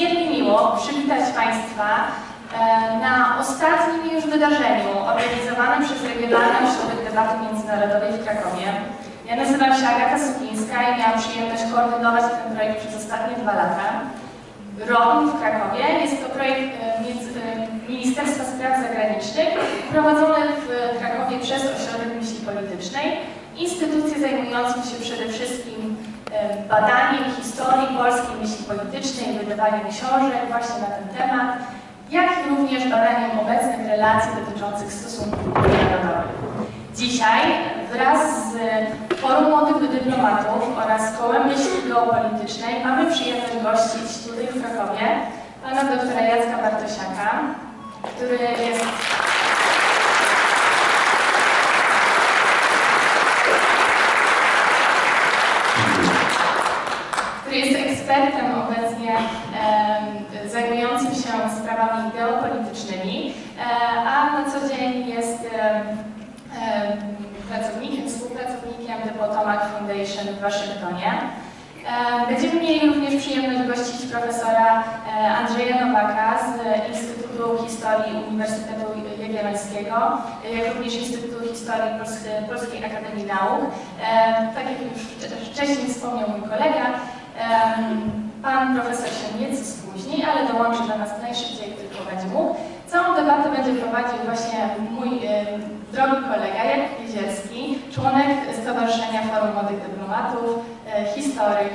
niezmiernie miło przywitać Państwa e, na ostatnim już wydarzeniu organizowanym przez Regionalny Ośrodek Debaty Międzynarodowej w Krakowie. Ja nazywam się Agata Sukińska i miałam przyjemność koordynować ten projekt przez ostatnie dwa lata. ROM w Krakowie jest to projekt e, e, Ministerstwa Spraw Zagranicznych prowadzony w Krakowie przez Ośrodek Myśli Politycznej, instytucję zajmującą się przede wszystkim badaniem historii polskiej myśli politycznej, wydawaniem książek właśnie na ten temat, jak i również badaniem obecnych relacji dotyczących stosunków międzynarodowych. Dzisiaj wraz z Forum Młodych Dyplomatów oraz Kołem Myśli Geopolitycznej mamy przyjemność gościć tutaj w Krakowie pana doktora Jacka Bartosiaka, który jest ekspertem obecnie zajmującym się sprawami geopolitycznymi, e, a na co dzień jest em, em, pracownikiem, współpracownikiem The Potomac Foundation w Waszyngtonie. E, Będziemy mieli również przyjemność gościć profesora e, Andrzeja Nowaka z Instytutu Historii Uniwersytetu Jagiellońskiego, jak również Instytutu Historii Pols- Polskiej Akademii Nauk. Tak jak już wcze- wcześniej wspomniał mój kolega, pan profesor się nieco spóźni, ale dołączy do nas najszybciej, tylko będzie mógł. Całą debatę będzie prowadził właśnie mój drogi kolega Jakub Jezierski, członek Stowarzyszenia Forum Młodych Dyplomatów, e, historyk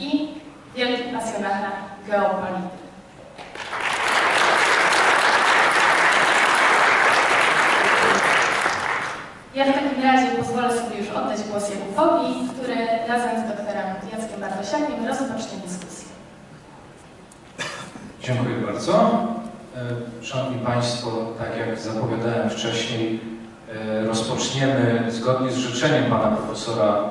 i wielki pasjonata geopolityki. Ja w takim razie pozwolę sobie już oddać głos Jakubowi, który razem z doktorem Jackiem Bartosiakiem rozpocznie dyskusję. Dziękuję bardzo. E, Szanowni Państwo, tak jak zapowiadałem wcześniej, e, rozpoczniemy zgodnie z życzeniem Pana Profesora,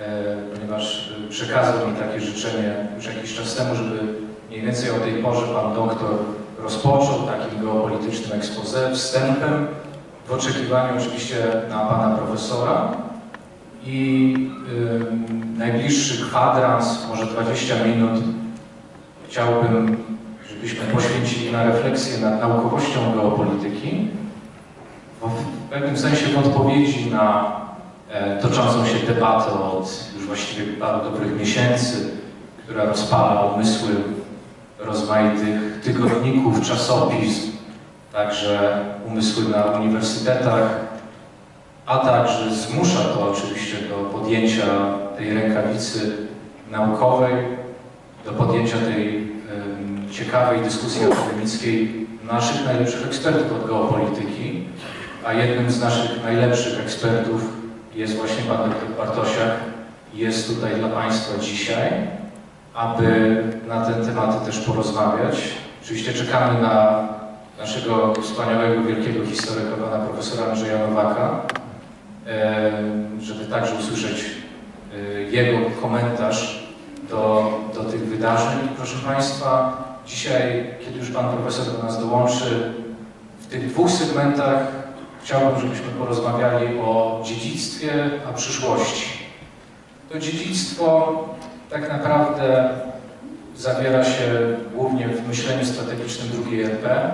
e, ponieważ przekazał mi takie życzenie już jakiś czas temu, żeby mniej więcej o tej porze Pan Doktor rozpoczął takim geopolitycznym expose, wstępem, w oczekiwaniu oczywiście na Pana Profesora i y, najbliższy kwadrans, może 20 minut, chciałbym żebyśmy poświęcili na refleksję nad naukowością geopolityki, bo w pewnym sensie w odpowiedzi na e, toczącą się debatę od już właściwie paru dobrych miesięcy, która rozpala umysły rozmaitych tygodników, czasopism, także umysły na uniwersytetach, a także zmusza to oczywiście do podjęcia tej rękawicy naukowej, do podjęcia tej ciekawej dyskusji akademickiej naszych najlepszych ekspertów od geopolityki, a jednym z naszych najlepszych ekspertów jest właśnie pan dr Bartosiak. Jest tutaj dla Państwa dzisiaj, aby na ten temat też porozmawiać. Oczywiście czekamy na naszego wspaniałego, wielkiego historyka, pana profesora Andrzeja Nowaka, em, żeby także usłyszeć e, jego komentarz do, do tych wydarzeń. Proszę Państwa, dzisiaj, kiedy już Pan Profesor do nas dołączy, w tych dwóch segmentach chciałbym, żebyśmy porozmawiali o dziedzictwie, a przyszłości. To dziedzictwo tak naprawdę zawiera się głównie w myśleniu strategicznym II RP,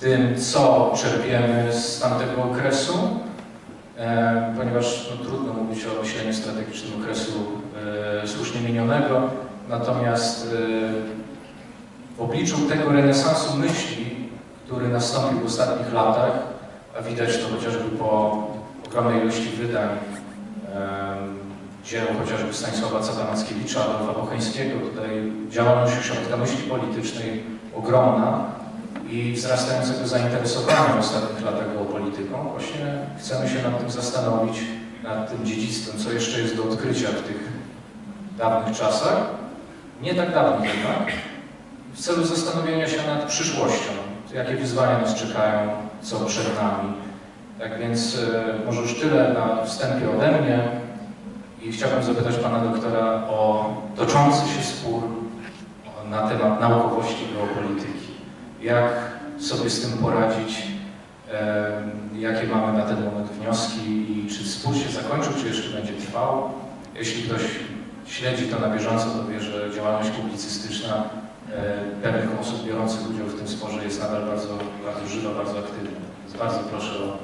tym, co czerpiemy z tamtego okresu, e, ponieważ no, trudno mówić o myśleniu strategicznym okresu e, słusznie minionego, natomiast e, w obliczu tego renesansu myśli, który nastąpił w ostatnich latach, a widać to chociażby po ogromnej ilości wydań dzieł chociażby Stanisława Cadanackiewicza, Adolfa Bocheńskiego, tutaj działalność ośrodka myśli politycznej ogromna i wzrastającego zainteresowania ostatnich latach geopolityką. Właśnie chcemy się nad tym zastanowić, nad tym dziedzictwem, co jeszcze jest do odkrycia w tych dawnych czasach, nie tak dawnych jednak, w celu zastanowienia się nad przyszłością, jakie wyzwania nas czekają, co przed nami. Tak więc e, może już tyle na wstępie ode mnie i chciałbym zapytać Pana doktora o toczący się spór na temat naukowości geopolityki. Jak sobie z tym poradzić? Jakie mamy na ten moment wnioski i czy spór się zakończył, czy jeszcze będzie trwał? Jeśli ktoś śledzi to na bieżąco, to wie, że działalność publicystyczna e, pewnych osób biorących udział w tym sporze jest nadal bardzo, bardzo żywa, bardzo aktywna. Więc bardzo proszę o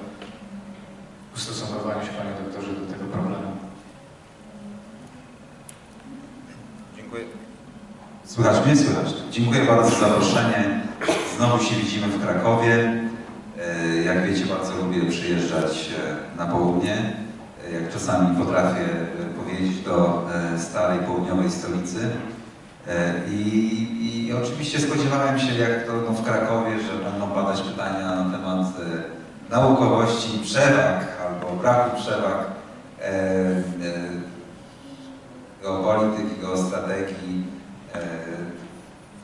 ustosunkowanie się, Panie Doktorze, do tego problemu. Dziękuję. Słychać mnie? Słychać. Dziękuję bardzo za zaproszenie. Znowu się widzimy w Krakowie. E, Jak wiecie, bardzo lubię przyjeżdżać e, na południe. E, Jak czasami potrafię powiedzieć do starej południowej stolicy. I, I oczywiście spodziewałem się, jak to no, w Krakowie, że będą padać pytania na temat naukowości, przewag albo braku przewag geopolityki, geostrategii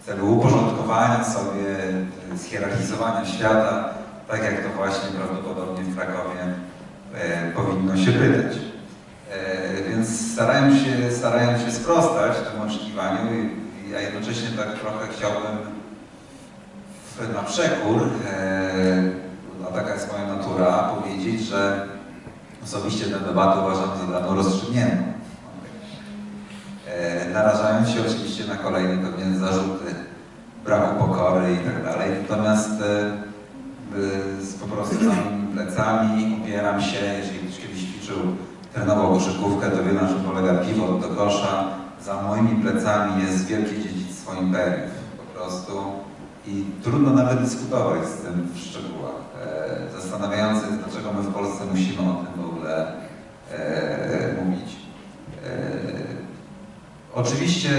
e, celu uporządkowania sobie, e, zhierarchizowania świata, tak jak to właśnie prawdopodobnie w Krakowie e, powinno się pytać. E, Więc starałem się, starałem się sprostać temu oczekiwaniu, a jednocześnie tak trochę chciałbym na przekór, e, a taka jest moja natura, powiedzieć, że osobiście tę debatę uważam za dawno rozstrzygniętą. E, narażając się oczywiście na kolejne pewnie zarzuty braku pokory i tak dalej. Natomiast e, z po prostu samymi plecami opieram się, jeżeli kiedyś ćwiczył, trenował koszykówkę, to wie na czym polega pivot do kosza. Za moimi plecami jest wielkie dziedzictwo imperiów po prostu i trudno nawet dyskutować z tym w szczegółach. E, zastanawiające jest, dlaczego my w Polsce musimy o tym w ogóle mówić. Oczywiście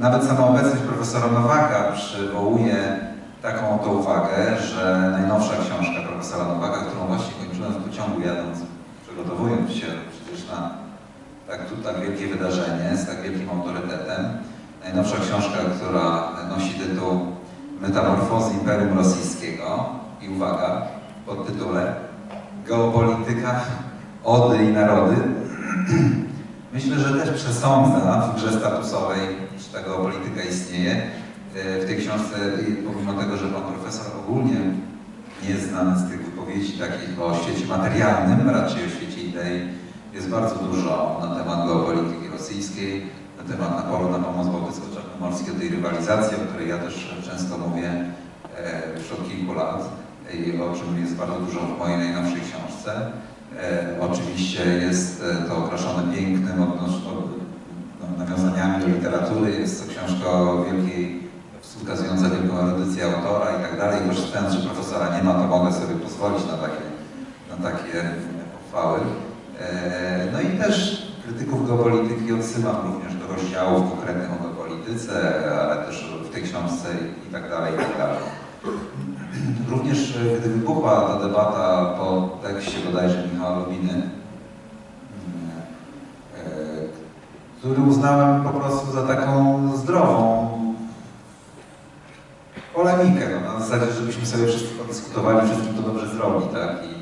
nawet sama obecność profesora Nowaka przywołuje taką oto uwagę, że najnowsza książka profesora Nowaka, którą właśnie kończyłem w pociągu jadąc, przygotowując się przecież na tak, tu, tak wielkie wydarzenie z tak wielkim autorytetem, najnowsza książka, która nosi tytuł Metamorfozy Imperium Rosyjskiego i uwaga, pod tytule Geopolityka, Ody i Narody Myślę, że też przesądza w grze statusowej, czy ta geopolityka istnieje. E, W tej książce, i pomimo tego, że pan profesor ogólnie nie jest znany z tych wypowiedzi takich o świecie materialnym, raczej o świecie idei, jest bardzo dużo na temat geopolityki rosyjskiej, na temat naporu na pomoc bałtycko-czarnomorskiej, tej rywalizacji, o której ja też często mówię e, już od kilku lat i o czym jest bardzo dużo w mojej najnowszej książce. E, oczywiście jest e, to okraszone pięknym no, nawiązaniami do literatury. Jest to książka o wielkiej, wskazująca wielką erudycję autora i tak dalej. Korzystając, że profesora nie ma, to mogę sobie pozwolić na takie, na takie pochwały. E, no i też krytyków geopolityki odsyłam również do rozdziałów konkretnych o geopolityce, ale też w tej książce i tak dalej, i tak dalej. Również e, gdy wybuchła ta debata po tekście bodajże Michała Lubiny, mm, e, który uznałem po prostu za taką zdrową polemikę, no, na zasadzie, żebyśmy sobie wszyscy podyskutowali, wszystkim to dobrze zrobi, tak? I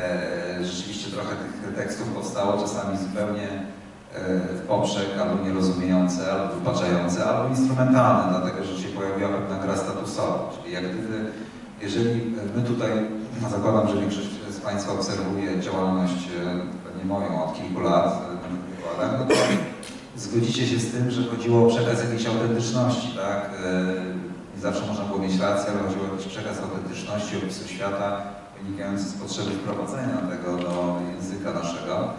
e, rzeczywiście trochę tych tekstów powstało, czasami zupełnie e, w poprzek, albo nierozumiejące, albo wypaczające, albo instrumentalne, dlatego że się pojawiła pewna gra statusowa, czyli jak gdyby jeżeli my tutaj, no zakładam, że większość z Państwa obserwuje działalność, e, pewnie moją od kilku lat e, no to zgodzicie się z tym, że chodziło o przekaz jakiejś autentyczności, tak? E, Nie zawsze można było mieć rację, ale chodziło o jakiś przekaz autentyczności, opisu świata wynikający z potrzeby wprowadzenia tego do języka naszego.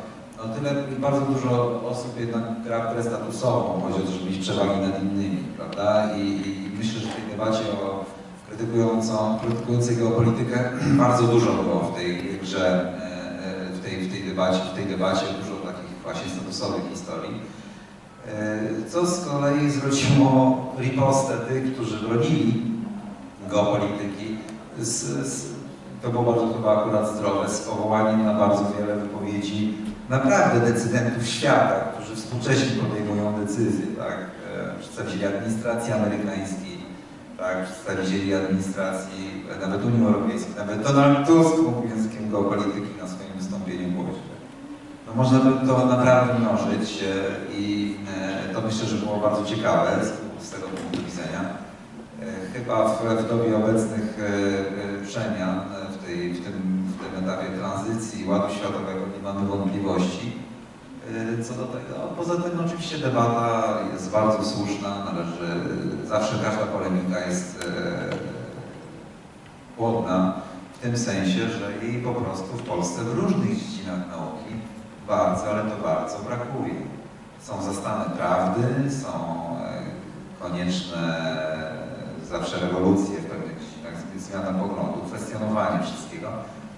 No tyle bardzo dużo osób jednak gra grę statusową, chodzi o to, żeby mieć przewagi nad innymi, prawda? I, i myślę, że w tej debacie o krytykującą, krytykującej geopolitykę bardzo dużo było w tej grze, e, e, w tej, w tej debacie, w tej debacie dużo takich właśnie statusowych historii. E, Co z kolei zwróciło ripostę tych, którzy bronili geopolityki. Z, z, to było bardzo chyba akurat zdrowe, z powołaniem na bardzo wiele wypowiedzi naprawdę decydentów świata, którzy współcześnie podejmują decyzje, tak? E, Przedstawicieli administracji amerykańskiej, tak? przedstawicieli administracji, e, nawet Unii Europejskiej, nawet Donald Tusk mówił językiem geopolityki na swoim wystąpieniu głośnym. No można by to naprawdę mnożyć e, i to myślę, że było bardzo ciekawe z, tego punktu widzenia. Chyba w, w dobie obecnych przemian w, tej, w, tym, w tym etapie tranzycji Ładu Światowego mamy wątpliwości, Y, Co do tego, poza tym oczywiście debata jest bardzo słuszna, należy, zawsze każda polemika jest e, płodna w tym sensie, że jej po prostu w Polsce w różnych dziedzinach nauki bardzo, ale to bardzo brakuje. Są zastane prawdy, są e, konieczne zawsze rewolucje w pewnych dziedzinach, zmiana poglądów, kwestionowanie wszystkiego.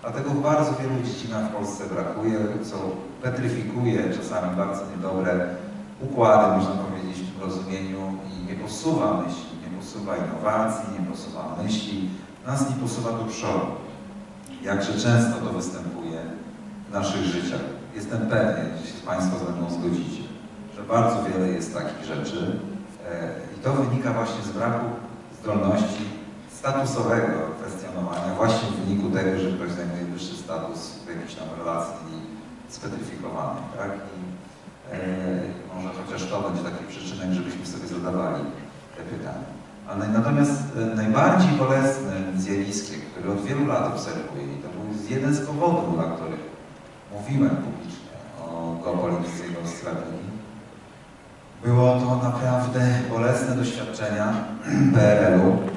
Dlatego bardzo wielu dziedzinach w Polsce brakuje, co petryfikuje czasami bardzo niedobre układy, można powiedzieć, w tym rozumieniu i nie posuwa myśli, nie posuwa innowacji, nie posuwa myśli, nas nie posuwa do przodu. Jakże często to występuje w naszych życiach. Jestem pewien, że się Państwo ze mną zgodzicie, że bardzo wiele jest takich rzeczy e, i to wynika właśnie z braku zdolności statusowego kwestionowania, właśnie w wyniku tego, że ktoś zajmuje wyższy status w jakiejś tam relacji spetryfikowanej, tak? I e, może chociaż to będzie taki przyczynek, żebyśmy sobie zadawali te pytania. Ale natomiast e, najbardziej bolesnym zjawiskiem, które od wielu lat obserwuję, i to był jeden z powodów, dla których mówiłem publicznie o geopolityce i było to naprawdę bolesne doświadczenia PRL-u,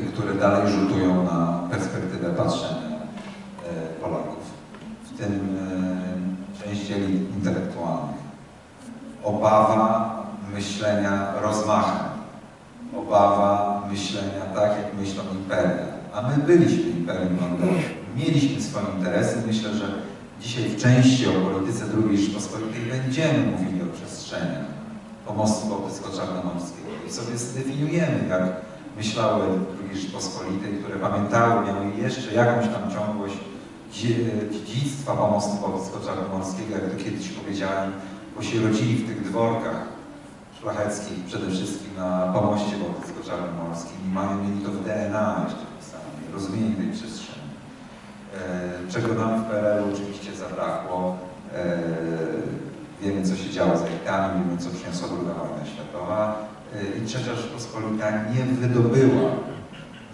które dalej rzutują na perspektywę patrzenia y, Polaków, w tym y, części elit intelektualnych. Obawa myślenia rozmachem, obawa myślenia tak, jak myślą imperia. A my byliśmy imperium handlowym, mieliśmy swoje interesy. Myślę, że dzisiaj w części o polityce II Rzeczypospolitej będziemy mówili o przestrzeniach pomostu bałtycko-czarnomorskiego i sobie zdefiniujemy, jak myślały II Rzeczypospolitej, które pamiętały, miały jeszcze jakąś tam ciągłość dzie- dziedzictwa pomostu bałtycko-czarnomorskiego, jak to kiedyś powiedziałem, bo się rodzili w tych dworkach szlacheckich, przede wszystkim na pomoście bałtycko-czarnomorskim i mają mieli to w DNA jeszcze wpisane, rozumienie tej przestrzeni. E, czego nam w PRL-u oczywiście zabrakło. E, wiemy, co się działo z elitami, wiemy, co przyniosła II wojna światowa. I trzecia Rzeczpospolita nie wydobyła,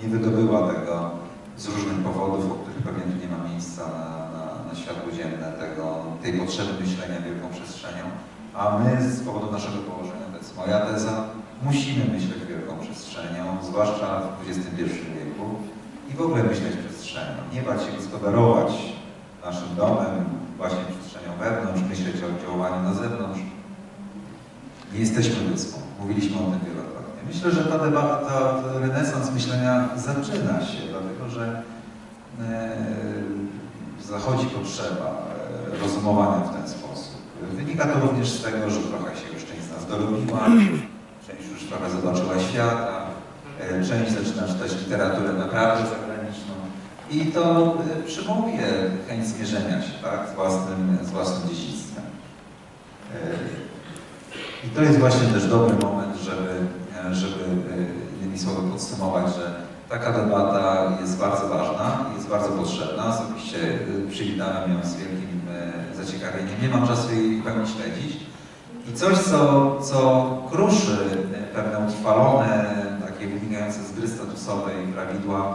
nie wydobyła tego z różnych powodów, o których pewnie tu nie ma miejsca na, na, na światło dzienne, tego, tej potrzeby myślenia wielką przestrzenią. A my z powodu naszego położenia, to jest moja teza, musimy myśleć wielką przestrzenią, zwłaszcza w XXI wieku i w ogóle myśleć przestrzenią. Nie bać się gospodarować naszym domem, właśnie przestrzenią wewnątrz, myśleć o oddziaływaniu na zewnątrz. Nie jesteśmy wyspą. Mówiliśmy o tym wielokrotnie. Myślę, że ta debata, renesans myślenia zaczyna się, dlatego że e, zachodzi potrzeba e, rozumowania w ten sposób. Wynika to również z tego, że trochę się już część z nas dorobiła, część już trochę zobaczyła świata, e, część zaczyna czytać literaturę naprawdę zagraniczną i to przywołuje chęć zmierzenia się tak, z, własnym, z własnym dziedzictwem. E, I to jest właśnie też dobry moment, żeby, e, żeby e, innymi słowy podsumować, że taka debata jest bardzo ważna, jest bardzo potrzebna. Osobiście e, przywitałem ją z wielkim e, zaciekawieniem. Nie mam czasu jej w pełni śledzić. I coś, co, co kruszy e, pewne utrwalone, takie wynikające z gry statusowej prawidła,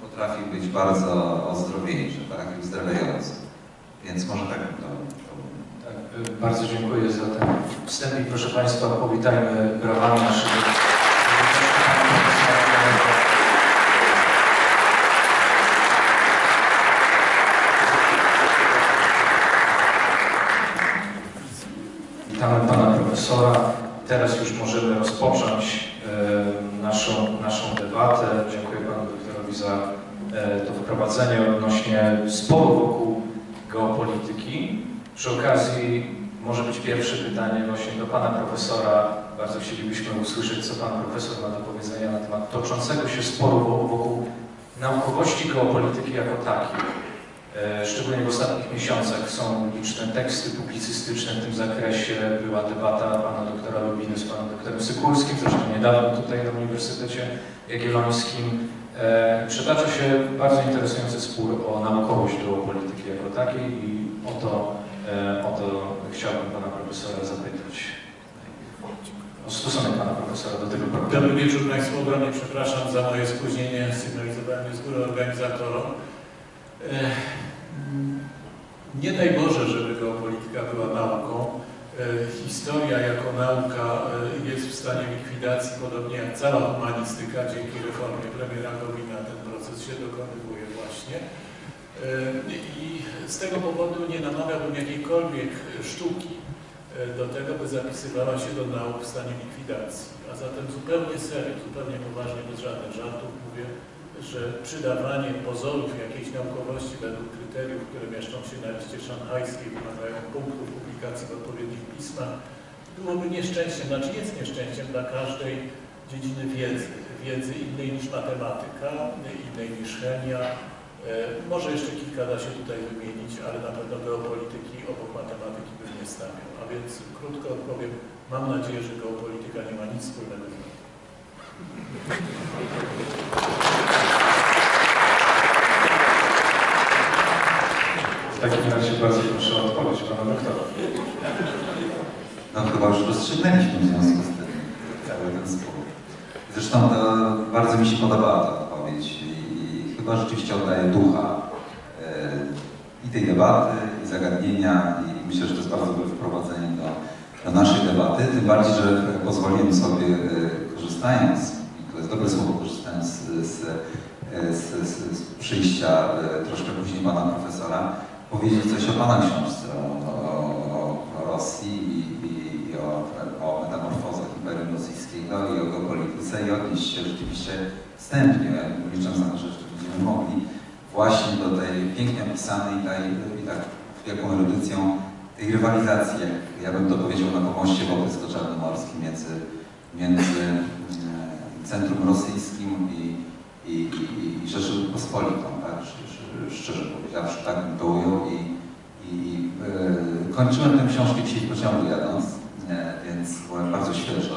potrafi być bardzo ozdrowieńcze, tak, i uzdrawiające. Więc może tak bym to, to bardzo dziękuję za ten wstęp i proszę Państwa, powitajmy brawami naszego Witamy Pana Profesora. Teraz już możemy rozpocząć naszą, naszą debatę. Dziękuję Panu Doktorowi za e, to wprowadzenie odnośnie sporu wokół geopolityki. Przy okazji może być pierwsze pytanie właśnie do Pana Profesora. Bardzo chcielibyśmy usłyszeć, co Pan Profesor ma do powiedzenia na temat toczącego się sporu wo- wokół naukowości geopolityki jako takiej. E, Szczególnie w ostatnich miesiącach są liczne teksty publicystyczne w tym zakresie. Była debata pana doktora Lubiny z panem doktorem Sykulskim, zresztą niedawno tutaj na Uniwersytecie Jagiellońskim. E, Przytacza się bardzo interesujący spór o naukowość geopolityki jako takiej i o to, o to chciałbym pana profesora zapytać. O stosunek pana profesora do tego problemu. Dobry wieczór Państwu. Ogromnie przepraszam za moje spóźnienie. Sygnalizowałem z góry organizatorom. Ech, Nie daj Boże, żeby geopolityka była nauką. E, Historia jako nauka e, jest w stanie likwidacji, podobnie jak cała humanistyka. Dzięki reformie premiera Gowina ten proces się dokonywuje właśnie. Z tego powodu nie namawiałbym jakiejkolwiek sztuki e, do tego, by zapisywała się do nauk w stanie likwidacji. A zatem zupełnie serio, zupełnie poważnie, bez żadnych żartów mówię, że przydawanie pozorów jakiejś naukowości według kryteriów, które mieszczą się na liście szanghajskiej, wymagają punktów publikacji w odpowiednich pismach, byłoby nieszczęściem, znaczy jest nieszczęściem dla każdej dziedziny wiedzy, wiedzy innej niż matematyka, innej niż chemia. E, Może jeszcze kilka da się tutaj wymienić, ale na pewno geopolityki obok matematyki bym nie stawiał. A więc krótko odpowiem, mam nadzieję, że geopolityka nie ma nic wspólnego z. W takim razie bardzo proszę o odpowiedź pana doktora. No chyba już rozstrzygnęliśmy w związku z tym cały ten spór. Zresztą to bardzo mi się podobała ta chyba rzeczywiście oddaje ducha e, i tej debaty, i zagadnienia i myślę, że to jest bardzo dobre wprowadzenie do, do naszej debaty, tym bardziej, że pozwoliłem sobie e, korzystając, i to jest dobre słowo, korzystając z, z, z, z, przyjścia e, troszkę później pana profesora, powiedzieć coś o pana książce, o, o, o, Rosji i, i, i o, o metamorfozach Imperium Rosyjskiego i o geopolityce i odnieść się rzeczywiście wstępnie, licząc na to, mogli, właśnie do tej pięknie opisanej tej, i tak wielką erudycją tej rywalizacji, jak ja bym to powiedział na pomoście wodycko-czarnomorskim między, między e, centrum rosyjskim i, i, i, i Rzeczypospolitą, tak? Sz- sz- Szczerze powiedziawszy, tak bym to ujął i, i e, kończyłem tę książkę dzisiaj pociągu jadąc, e, więc byłem bardzo świeżo,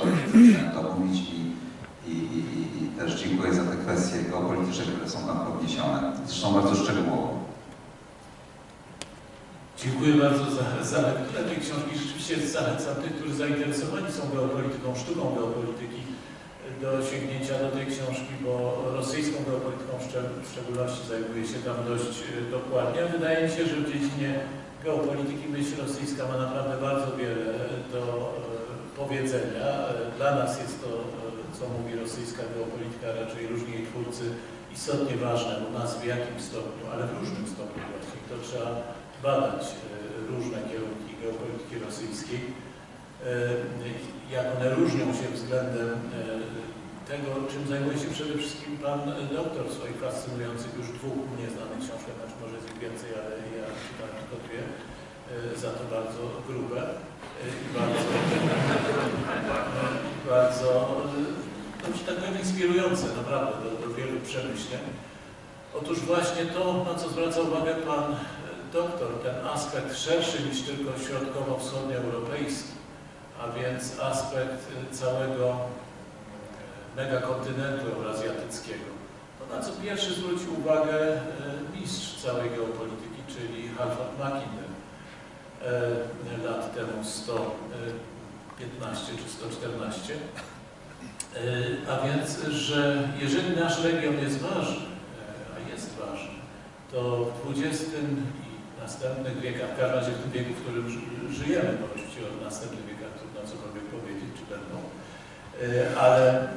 to mówić też dziękuję za te kwestie geopolityczne, które są tam podniesione, zresztą bardzo szczegółowo. Dziękuję bardzo za, za lekturę tej książki. Rzeczywiście zachęcam tych, którzy zainteresowani są geopolityką, sztuką geopolityki, do sięgnięcia do tej książki, bo rosyjską geopolityką w szczeg- w szczególności zajmuje się tam dość e, dokładnie. Wydaje mi się, że w dziedzinie geopolityki myśl rosyjska ma naprawdę bardzo wiele e, do e, powiedzenia. Dla nas jest to, co mówi rosyjska geopolityka, raczej różni jej twórcy, istotnie ważne, u nas w jakim stopniu, ale w różnym stopniu właśnie. To trzeba badać e, różne kierunki geopolityki rosyjskiej, e, jak one różnią się względem e, tego, czym zajmuje się przede wszystkim pan doktor w swoich fascynujących już dwóch mnie znanych książkach, znaczy może jest ich więcej, ale ja czytałem tylko dwie, za to bardzo grube i bardzo, bardzo no, że tak powiem, inspirujące naprawdę do, do wielu przemyśleń. Otóż właśnie to, na co zwraca uwagę pan e, doktor, ten aspekt szerszy niż tylko środkowo-wschodnioeuropejski, a więc aspekt e, całego e, megakontynentu eurazjatyckiego. To na co pierwszy zwrócił uwagę mistrz całej geopolityki, czyli Halford Mackinder lat temu 115 czy 114. E, A więc, że jeżeli nasz region jest ważny, e, a jest ważny, to w XX i następnych wiekach, w każdym razie w tym wieku, w którym ży- żyjemy, bo oczywiście o następnych wiekach trudno cokolwiek powiedzieć, czy będą, e, ale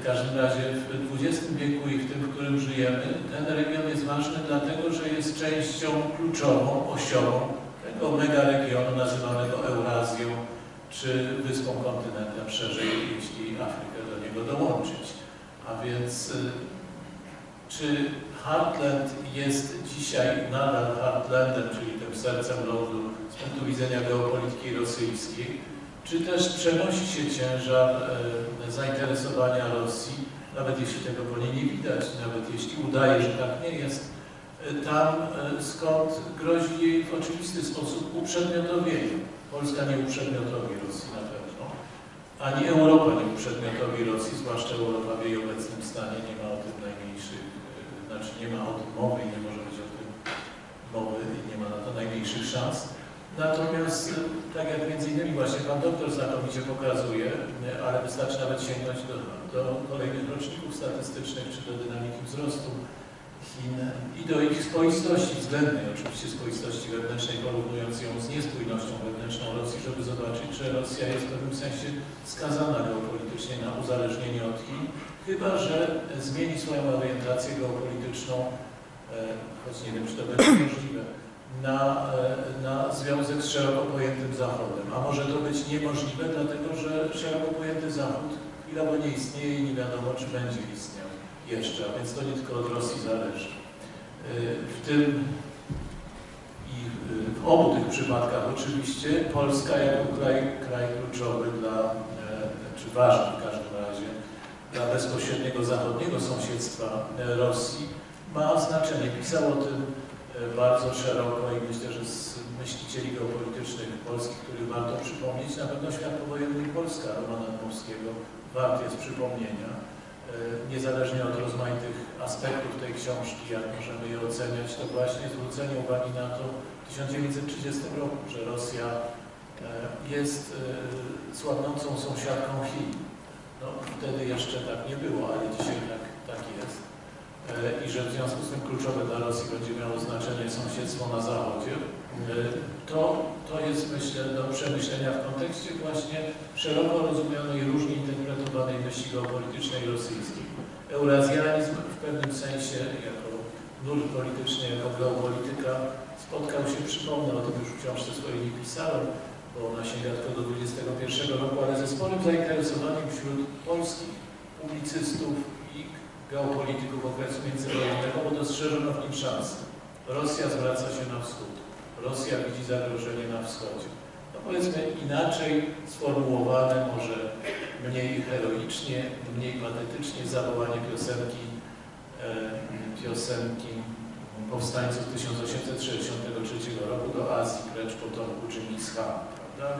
w każdym razie w XX wieku i w tym, w którym żyjemy, ten region jest ważny dlatego, że jest częścią kluczową, osiową tego megaregionu nazywanego Eurazją, czy wyspą kontynentem szerzej, jeśli Afrykę do niego dołączyć. A więc y, czy Heartland jest dzisiaj nadal Heartlandem, czyli tym sercem lądu z punktu widzenia geopolityki rosyjskiej, czy też przenosi się ciężar e, zainteresowania Rosji, nawet jeśli tego po niej nie widać, nawet jeśli udaje, że tak nie jest, e, tam skąd grozi jej w oczywisty sposób uprzedmiotowienie. Polska nie uprzedmiotowi Rosji na pewno, ani Europa nie uprzedmiotowi Rosji, zwłaszcza Europa w jej obecnym stanie nie ma o tym najmniejszych, e, znaczy nie ma o tym mowy i nie może być o tym mowy i nie ma na to najmniejszych szans. Natomiast, e, tak jak między innymi właśnie Pan Doktor znakomicie pokazuje, e, ale wystarczy nawet sięgnąć do, do kolejnych roczników statystycznych czy do dynamiki wzrostu I do ich spoistości względnej, oczywiście spoistości wewnętrznej, porównując ją z niespójnością wewnętrzną Rosji, żeby zobaczyć, że Rosja jest w pewnym sensie skazana geopolitycznie na uzależnienie od Chin, chyba że zmieni swoją orientację geopolityczną, e, choć nie wiem, czy to będzie możliwe, na, e, na związek z szeroko pojętym Zachodem. A może to być niemożliwe, dlatego że szeroko pojęty Zachód chwilowo nie istnieje i nie wiadomo, czy będzie istniał jeszcze, a więc to nie tylko od Rosji zależy. Y, W tym i w obu tych przypadkach oczywiście Polska jako kraj, kraj kluczowy dla, e, czy ważny w każdym razie, dla bezpośredniego zachodniego sąsiedztwa e, Rosji ma znaczenie. Pisał o tym e, bardzo szeroko i myślę, że z myślicieli geopolitycznych Polski, których warto przypomnieć, na pewno świat powojenny Polska Romana Dmowskiego wart jest przypomnienia. E, Niezależnie od rozmaitych aspektów tej książki, jak możemy je oceniać, to właśnie zwrócenie uwagi na to w 1930 roku, że Rosja e, jest e, słabnącą sąsiadką Chin. No, wtedy jeszcze tak nie było, ale dzisiaj tak, tak jest. I że w związku z tym kluczowe dla Rosji będzie miało znaczenie sąsiedztwo na zachodzie. E, To, to jest myślę do przemyślenia w kontekście właśnie szeroko rozumianej różnie interpretowanej myśli geopolitycznej rosyjskiej. Eurazjanizm w pewnym sensie jako nurt polityczny, jako geopolityka spotkał się, przypomnę, o tym już w książce swojej nie pisałem, bo ona sięga tylko do 21 roku, ale ze sporym zainteresowaniem wśród polskich publicystów i geopolityków okresu międzywojennego, bo dostrzeżono w nim szansę. Rosja zwraca się na wschód. Rosja widzi zagrożenie na wschodzie. No powiedzmy inaczej sformułowane, może mniej heroicznie, mniej patetycznie zawołanie piosenki, e, piosenki powstańców 1863 roku do Azji, precz potomku Dżingis Khan.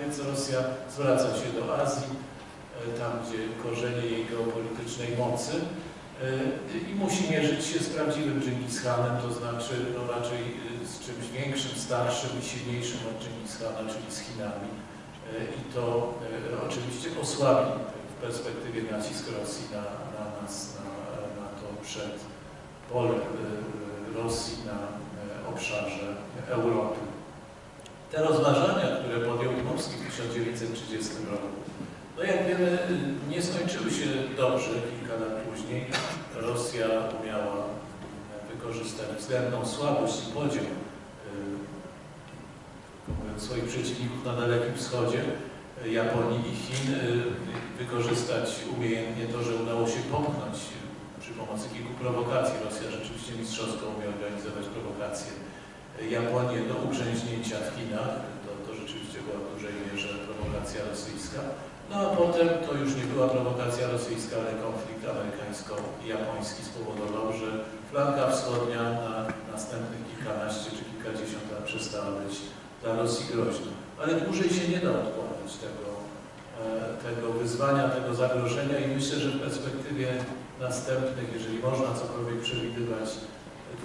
Więc Rosja zwraca się do Azji, e, tam gdzie korzenie jej geopolitycznej mocy e, i musi mierzyć się z prawdziwym Dżingis Khanem, to znaczy no raczej e, z czymś większym, starszym i silniejszym od Dżingis czyli z Chinami. E, I to e, oczywiście osłabi w perspektywie nacisk Rosji na, na nas, na, na to przed pole e, Rosji na obszarze Europy. Te rozważania, które podjął Dmowski w 1930 roku, no jak wiemy, nie skończyły się dobrze kilka lat później. Rosja umiała wykorzystać względną słabość i podział y, swoich przeciwników na Dalekim Wschodzie, y, Japonii i Chin, y, wykorzystać umiejętnie to, że udało się popchnąć przy pomocy kilku prowokacji. Rosja rzeczywiście mistrzowsko umie organizować prowokacje. Japonię do ugrzęźnięcia w Chinach, to, to rzeczywiście była w dużej mierze prowokacja rosyjska. No a potem to już nie była prowokacja rosyjska, ale konflikt amerykańsko-japoński spowodował, że flanka wschodnia na następnych kilkanaście czy kilkadziesiąt lat przestała być dla Rosji groźna. Ale dłużej się nie da odkładać tego, e, tego wyzwania, tego zagrożenia i myślę, że w perspektywie następnych, jeżeli można cokolwiek przewidywać,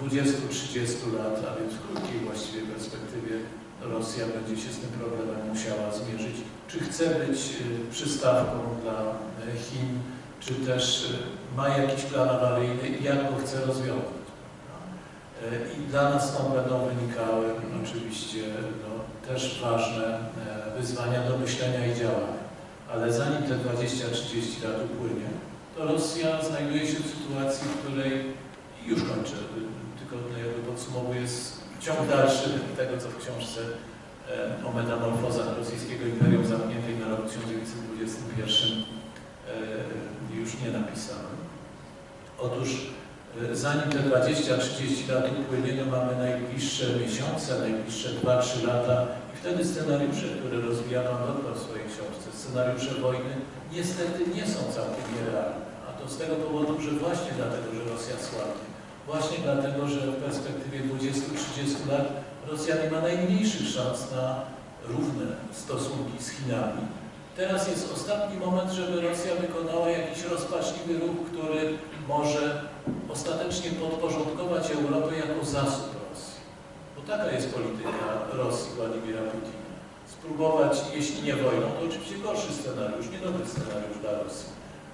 20-30 lat, a więc w krótkiej właściwie perspektywie, Rosja będzie się z tym problemem musiała zmierzyć. Czy chce być y, przystawką dla y, Chin, czy też y, ma jakiś plan awaryjny i jak go chce rozwiązać. Y, I dla nas stąd będą wynikały oczywiście no, też ważne e, wyzwania do myślenia i działania. Ale zanim te 20-30 lat upłynie, to Rosja znajduje się w sytuacji, w której już kończę, y, tylko jakby podsumowuję ciąg dalszy tego, co w książce e, o metamorfozach rosyjskiego imperium zamkniętej na rok 1921 e, już nie napisałem. Otóż e, zanim te 20-30 lat upłynie, no mamy najbliższe miesiące, najbliższe 2-3 lata i wtedy scenariusze, które rozwija Pan Doktor w swojej książce, scenariusze wojny, niestety nie są całkiem nierealne. A to z tego powodu, że właśnie dlatego, że Rosja słabnie, właśnie dlatego, że w perspektywie 20-30 lat Rosja nie ma najmniejszych szans na równe stosunki z Chinami. Teraz jest ostatni moment, żeby Rosja wykonała jakiś rozpaczliwy ruch, który może ostatecznie podporządkować Europę jako zasób Rosji. Bo taka jest polityka Rosji, Władimira Putina. Spróbować, jeśli nie wojną, to oczywiście gorszy scenariusz, niedobry scenariusz dla Rosji.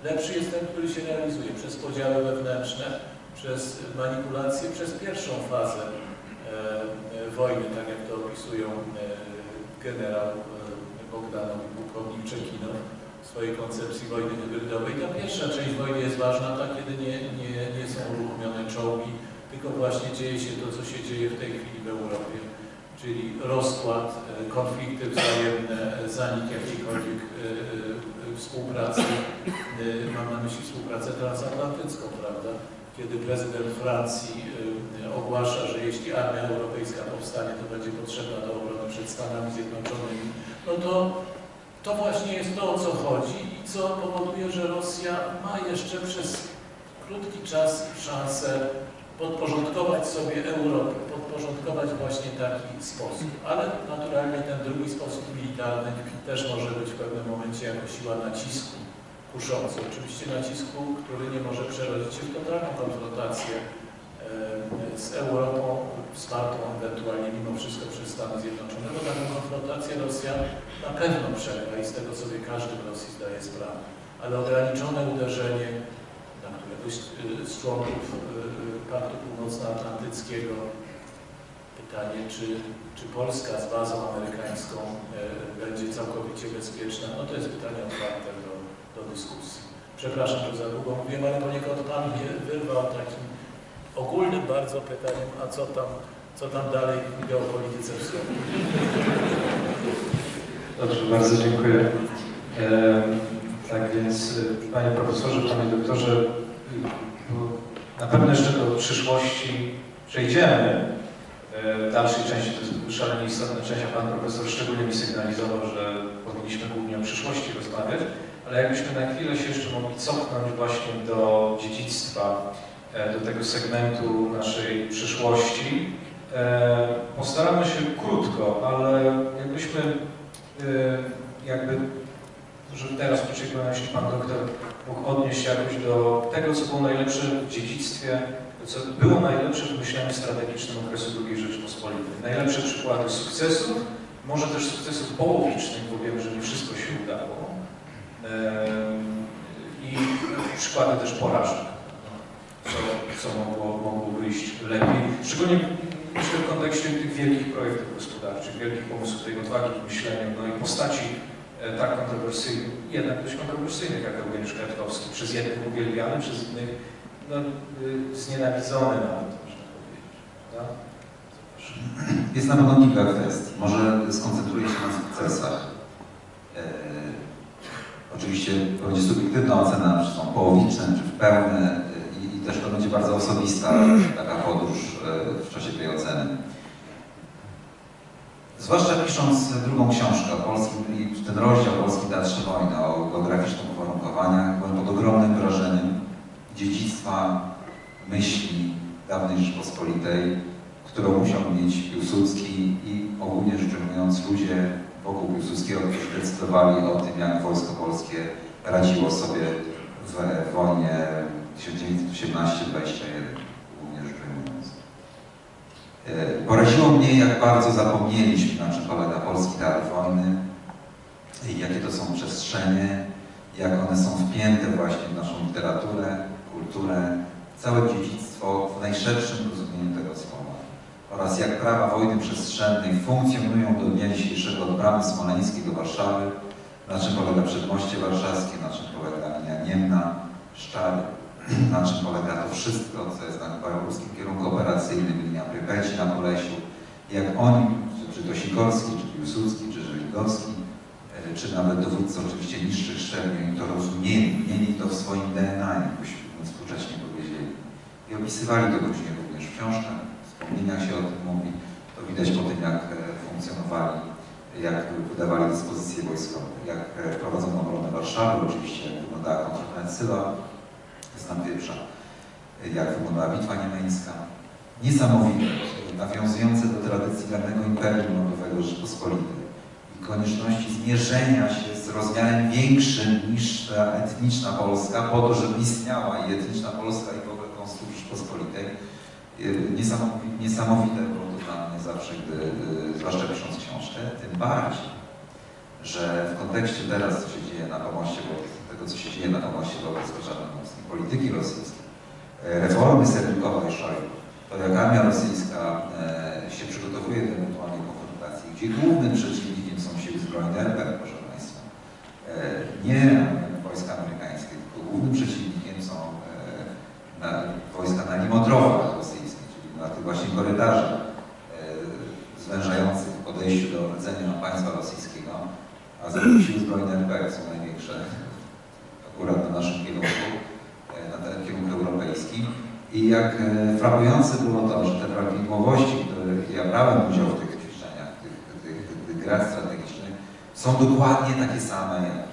Lepszy jest ten, który się realizuje przez podziały wewnętrzne, przez manipulację, przez pierwszą fazę e, e, wojny, tak jak to opisują e, generał e, Bogdanow i pułkownik Czekinow w swojej koncepcji wojny hybrydowej. Ta pierwsza część wojny jest ważna, ta kiedy nie, nie, nie są uruchomione czołgi, tylko właśnie dzieje się to, co się dzieje w tej chwili w Europie, czyli rozkład, e, konflikty wzajemne, e, zanik jakiejkolwiek e, współpracy. Mam na myśli współpracę transatlantycką, prawda? Kiedy prezydent Francji ogłasza, że jeśli armia europejska powstanie, to będzie potrzebna do obrony przed Stanami Zjednoczonymi, no to to właśnie jest to, o co chodzi i co powoduje, że Rosja ma jeszcze przez krótki czas szansę podporządkować sobie Europę, podporządkować właśnie taki sposób. Ale naturalnie ten drugi sposób militarny też może być w pewnym momencie jako siła nacisku kuszący. Oczywiście nacisku, który nie może przerodzić się w totalną konfrontację z Europą, wspartą ewentualnie mimo wszystko przez Stany Zjednoczone, bo taką konfrontację Rosja na pewno przegra i z tego sobie każdy w Rosji zdaje sprawę. Ale ograniczone uderzenie na któregoś z członków y, y, Paktu Północnoatlantyckiego. Pytanie, czy, czy Polska z bazą amerykańską będzie całkowicie bezpieczna? No to jest pytanie otwarte do, do dyskusji. Przepraszam, że za długo mówiłem, ale poniekąd Pan mnie wyrwał takim ogólnym bardzo pytaniem, a co tam, co tam dalej w geopolityce wschodniej? Dobrze, bardzo dziękuję. E, tak więc, e, Panie Profesorze, Panie Doktorze, y, no, na pewno jeszcze do przyszłości przejdziemy. W dalszej części to jest szalenie istotna część, a Pan Profesor szczególnie mi sygnalizował, że powinniśmy głównie o przyszłości rozmawiać, ale jakbyśmy na chwilę się jeszcze mogli cofnąć właśnie do dziedzictwa, do tego segmentu naszej przyszłości. E, Postaramy się krótko, ale jakbyśmy e, jakby, żeby teraz przykład, jeśli Pan Doktor mógł odnieść jakoś do tego, co było najlepsze w dziedzictwie, co było najlepsze w myśleniu strategicznym okresu II Rzeczypospolitej. Najlepsze przykłady sukcesów, może też sukcesów połowicznych, bo wiemy, że nie wszystko się udało. I przykłady też porażek, co, co mogło, mogło wyjść lepiej. Szczególnie myślę w kontekście tych wielkich projektów gospodarczych, wielkich pomysłów, tej odwagi w myśleniu, no i postaci e, tak kontrowersyjnych, jednak dość kontrowersyjnych jak Eugeniusz Kwiatkowski, przez jednych uwielbiany, przez innych no, y, znienawidzony nawet, można powiedzieć. Jest na pewno kilka kwestii. Może skoncentruję się na sukcesach. E, oczywiście to będzie subiektywna ocena, czy są połowiczne, czy pełne e, i, i też to będzie bardzo osobista taka podróż e, w czasie tej oceny. Zwłaszcza pisząc drugą książkę o polskim, ten rozdział Polski Teatrze Wojny o geograficznych uwarunkowaniach, byłem pod ogromnym wrażeniem dziedzictwa myśli dawnej Rzeczpospolitej, którą musiał mieć Piłsudski i ogólnie rzecz ujmując ludzie wokół Piłsudskiego, którzy decydowali o tym, jak wojsko polskie radziło sobie w wojnie 1918-21, ogólnie rzecz ujmując. E, Poraziło mnie, jak bardzo zapomnieliśmy, na czym polega polski teatr wojny jakie to są przestrzenie, jak one są wpięte właśnie w naszą literaturę, kulturę, całe dziedzictwo w najszerszym rozumieniu tego słowa oraz jak prawa wojny przestrzennej funkcjonują do dnia dzisiejszego od bramy smoleńskiej do Warszawy, na czym polega przedmoście warszawskie, na czym polega linia Niemna, Szczary, na czym polega to wszystko, co jest na ruskim kierunku operacyjnym, linia Prypeci na Polesiu, jak oni, czy, to Sikorski, czy Piłsudski, czy Żeligowski, e, czy nawet dowódcy oczywiście niższych szczebli, to rozumieli, mieli to w swoim DNA, jakbyśmy współcześnie powiedzieli. I opisywali to później również w książkach, w wspomnieniach się o tym mówi. To widać po tym, jak e, funkcjonowali, jak wydawali dyspozycje wojskowe, jak e, prowadzono obronę Warszawy, oczywiście jak wyglądała kontrofensywa z Nampieprza, jak wyglądała bitwa niemiecka. Niesamowite, nawiązujące do tradycji dawnego Imperium Narodowego Rzeczypospolitej i konieczności zmierzenia się z rozmiarem większym niż ta etniczna Polska, po to, żeby istniała i etniczna Polska i w ogóle Konstytucja Rzeczypospolitej. Yy, Niesamowite, niesamowite było to dla mnie zawsze, gdy, yy, zwłaszcza pisząc książkę, tym bardziej, że w kontekście teraz, co się dzieje na pomoście wobec tego, co się dzieje na pomoście wobec Czarnomorskiej, polityki rosyjskiej, e, reformy sernikowej Szojgu, to jak armia rosyjska e, się przygotowuje do ewentualnej konfrontacji, gdzie głównym przeciwnikiem są siły zbrojne RP, proszę Państwa, e, nie wojska amerykańskie, tylko głównym przeciwnikiem są wojska na limodrowach rosyjskich, czyli na tych właśnie korytarzach zwężających w podejściu do rdzenia państwa rosyjskiego, a z siły zbrojne RP są największe akurat na naszym kierunku, na ten kierunku europejskim. I jak e, frapujące było to, że te prawidłowości, w których ja brałem udział w tych ćwiczeniach, tych, tych, tych, tych grach strategicznych, są dokładnie takie same jak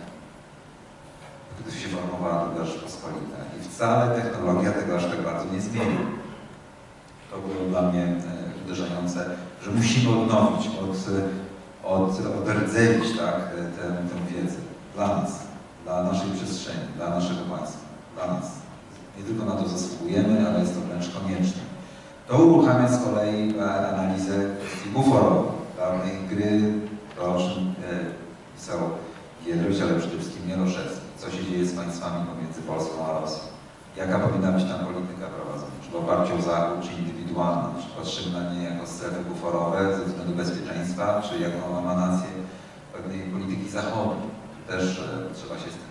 gdy się formowała druga Rzeczpospolita. I wcale technologia tego aż tak bardzo nie zmieni. To było dla mnie e, uderzające, że musimy odnowić, od, od, odrdzewić tak, e, tę, tę wiedzę dla nas, dla naszej przestrzeni, dla naszego państwa, dla nas. Nie tylko na to zasługujemy, ale jest to wręcz konieczne. To uruchamia z kolei analizę kwestii buforowych, dawnej gry, to o czym pisał Giedroyć, ale przede wszystkim Mieroszewski. Co się dzieje z państwami pomiędzy Polską a Rosją? Jaka powinna być tam polityka prowadzona? Czy w oparciu o Zachód, czy indywidualna? Czy patrzymy na nie jako strefy buforowe ze względu bezpieczeństwa, czy jako emanację pewnej polityki Zachodu? Też e, trzeba się z tym.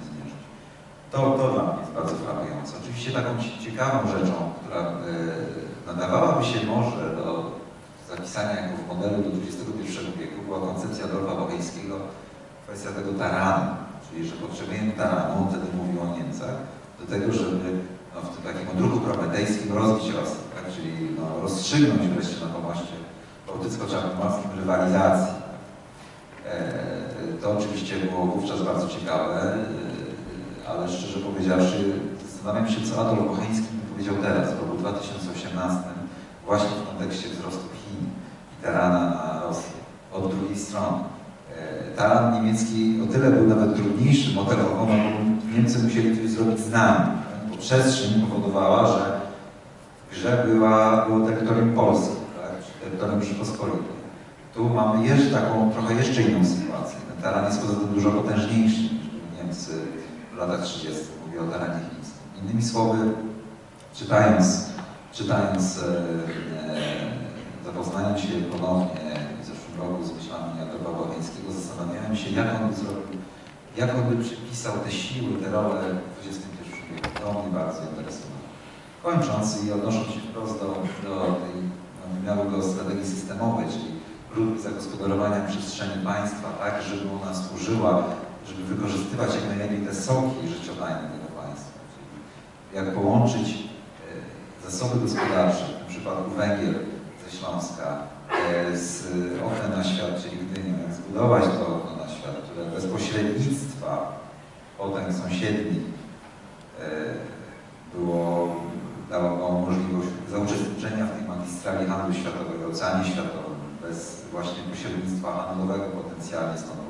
To, to dla mnie jest bardzo frapujące. Oczywiście taką ci- ciekawą rzeczą, która e, nadawałaby się może do zapisania jako w modelu do XXI wieku, była koncepcja Adolfa Bochejskiego, kwestia tego taranu, czyli że potrzebujemy taranu, wtedy mówił o Niemcach, do tego, żeby no, w tym takim odruchu prometejskim rozbić Rosję, tak? czyli no, rozstrzygnąć wreszcie na pomoście bałtycko-czarnomorskim rywalizacji. E, to oczywiście było wówczas bardzo ciekawe, e, ale szczerze powiedziawszy, zastanawiam się, co Adolf Bocheński powiedział teraz, w roku 2018, właśnie w kontekście wzrostu Chin i tarana na Rosję od drugiej strony. E, Taran niemiecki o tyle był nawet trudniejszy modelowo, no bo Niemcy musieli coś zrobić z nami, tak? bo przestrzeń powodowała, że grze była, było terytorium Polski, tak? terytorium Rzeczypospolitej. Tu mamy jeszcze taką, trochę jeszcze inną sytuację. Ten jest poza tym dużo potężniejszy w latach 30. Mówię o taranie chińskim. Innymi słowy, czytając, czytając, e, e, zapoznając się ponownie w zeszłym roku z myślami Adolfa Bocheńskiego, zastanawiałem się, jak on by zrobił, jak on by przypisał te siły, te role w XXI wieku. To mnie bardzo interesowało. Kończąc i odnosząc się wprost do, do tej no, strategii systemowej, czyli prób zagospodarowania przestrzeni państwa tak, żeby ona służyła, żeby wykorzystywać jak najlepiej te soki życiodajne tego państwa. Jak połączyć e, zasoby gospodarcze, w tym przypadku węgiel ze Śląska, e, z okna na świat, czyli Gdynią, jak zbudować to okno na świat, które bez pośrednictwa potęg sąsiednich e, było, dawało możliwość zauczestniczenia w tej magistrali handlu światowego, oceanie światowym, bez właśnie pośrednictwa handlowego potencjalnie, stąd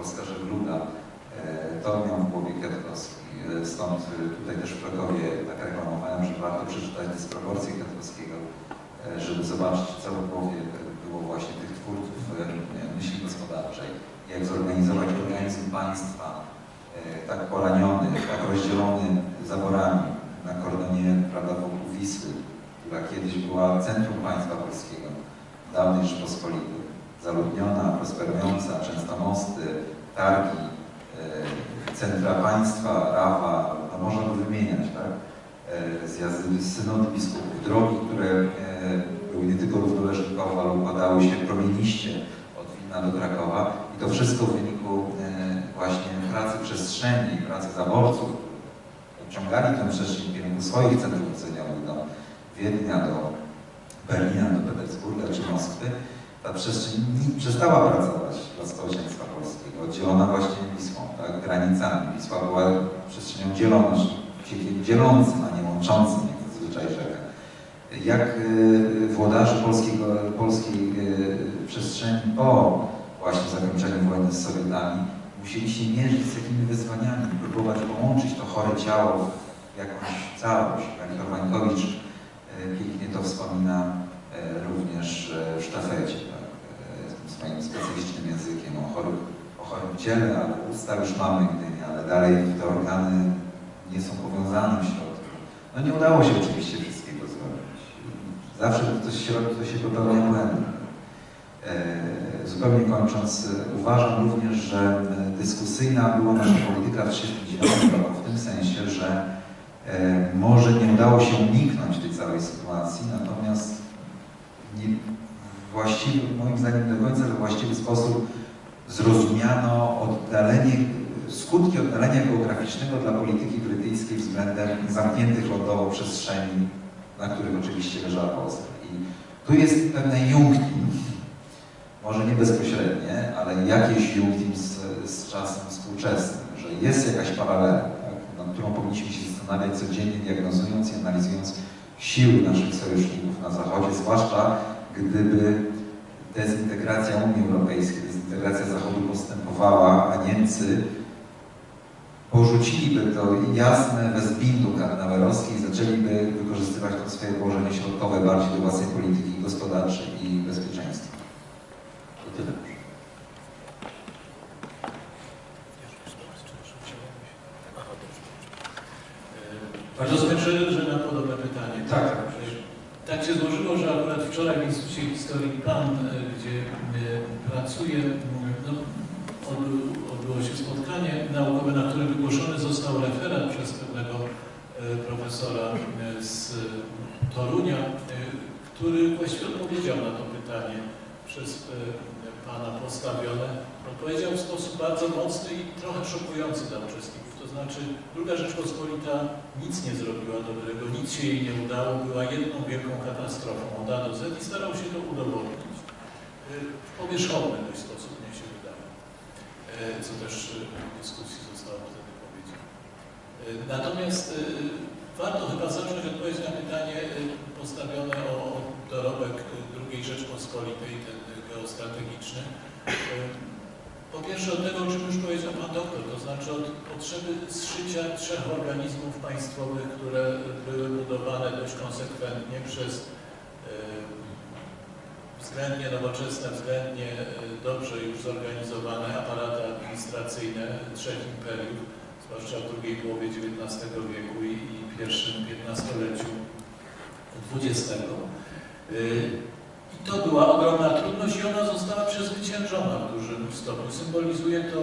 polska żegluga. E, To miał w głowie Kwiatkowski. E, Stąd e, tutaj też w Krakowie tak reklamowałem, że warto przeczytać dysproporcje Kwiatkowskiego, żeby zobaczyć, co w głowie było właśnie tych twórców myśli gospodarczej, jak zorganizować organizm państwa, tak poraniony, tak rozdzielony zaborami na kordonie prawda, wokół Wisły, która kiedyś była centrum państwa polskiego, dawnej Rzeczpospolitej, zaludniona, prosperująca, często mosty, targi, e, centra państwa, Rawa, no można by wymieniać, tak? E, Zjazdy synody biskupów, drogi, które e, były nie tylko równoleżnikowe, ale układały się promieniście od Wilna do Krakowa. I to wszystko w wyniku właśnie pracy przestrzeni, pracy zaborców, odciągali tę przestrzeń w kierunku swoich centrów uczeniowych do Wiednia, do Berlina, do Petersburga czy Moskwy, ta przestrzeń przestała pracować dla społeczeństwa polskiego, oddzielona właśnie Wisłą, tak, granicami. Wisła była przestrzenią dzieloną, dzielącym, a nie łączącym, jak zazwyczaj rzeka. Jak włodarze polskiego, polskiej y, przestrzeni po właśnie zakończeniu wojny z Sowietami musieli się mierzyć z takimi wyzwaniami, próbować połączyć to chore ciało w jakąś całość. Pani Kormańkowicz y, pięknie to wspomina y, również w sztafecie, swoim specyficznym językiem o chorym, o chorym ciele, ale usta już mamy Gdynia, ale dalej te organy nie są powiązane w środku. No nie udało się oczywiście wszystkiego zrobić. Zawsze się robi, to się popełnia błędy. E, Zupełnie kończąc, uważam również, że e, dyskusyjna była nasza polityka w 1939 roku w tym sensie, że e, może nie udało się uniknąć tej całej sytuacji, natomiast nie właściwy, moim zdaniem do końca we właściwy sposób zrozumiano oddalenie, skutki oddalenia geograficznego dla polityki brytyjskiej względem zamkniętych lodowo przestrzeni, na których oczywiście leżała Polska. I tu jest pewne junctim, może nie bezpośrednie, ale jakieś junctim z, z czasem współczesnym, że jest jakaś paralela, tak, nad którą powinniśmy się zastanawiać codziennie, diagnozując i analizując siły naszych sojuszników na Zachodzie, zwłaszcza gdyby dezintegracja Unii Europejskiej, dezintegracja Zachodu postępowała, a Niemcy porzuciliby to jasne wezbindu karnawerowskiej i zaczęliby wykorzystywać to swoje położenie środkowe bardziej do własnej polityki gospodarczej i bezpieczeństwa. To tyle. Bardzo słyszę, że mam podobne pytanie. Tak, tak. Tak się złożyło, wczoraj w Instytucie Historii PAN, e, gdzie e, pracuję, no, odby- odbyło się spotkanie naukowe, na którym wygłoszony został referat przez pewnego e, profesora z Torunia, który właściwie odpowiedział na to pytanie przez Pana postawione. Odpowiedział w sposób bardzo mocny i trochę szokujący dla uczestników. To znaczy, druga Rzeczpospolita nic nie zrobiła dobrego, nic się jej nie udało, była jedną wielką katastrofą od A do Z i starał się to udowodnić. W powierzchowny dość sposób, mnie się wydaje, co też y, w dyskusji zostało wtedy powiedziane. Y, Natomiast warto chyba zacząć odpowiedź na pytanie postawione o dorobek II Rzeczpospolitej, ten geostrategiczny. Po pierwsze od tego, o czym już powiedział Pan Doktor, to znaczy od potrzeby zszycia trzech organizmów państwowych, które były budowane dość konsekwentnie przez e, względnie nowoczesne, względnie e, dobrze już zorganizowane aparaty administracyjne trzech imperiów, zwłaszcza w drugiej połowie XIX wieku i, pierwszym XV-leciu XX. To była ogromna trudność i ona została przezwyciężona w dużym stopniu. Symbolizuje to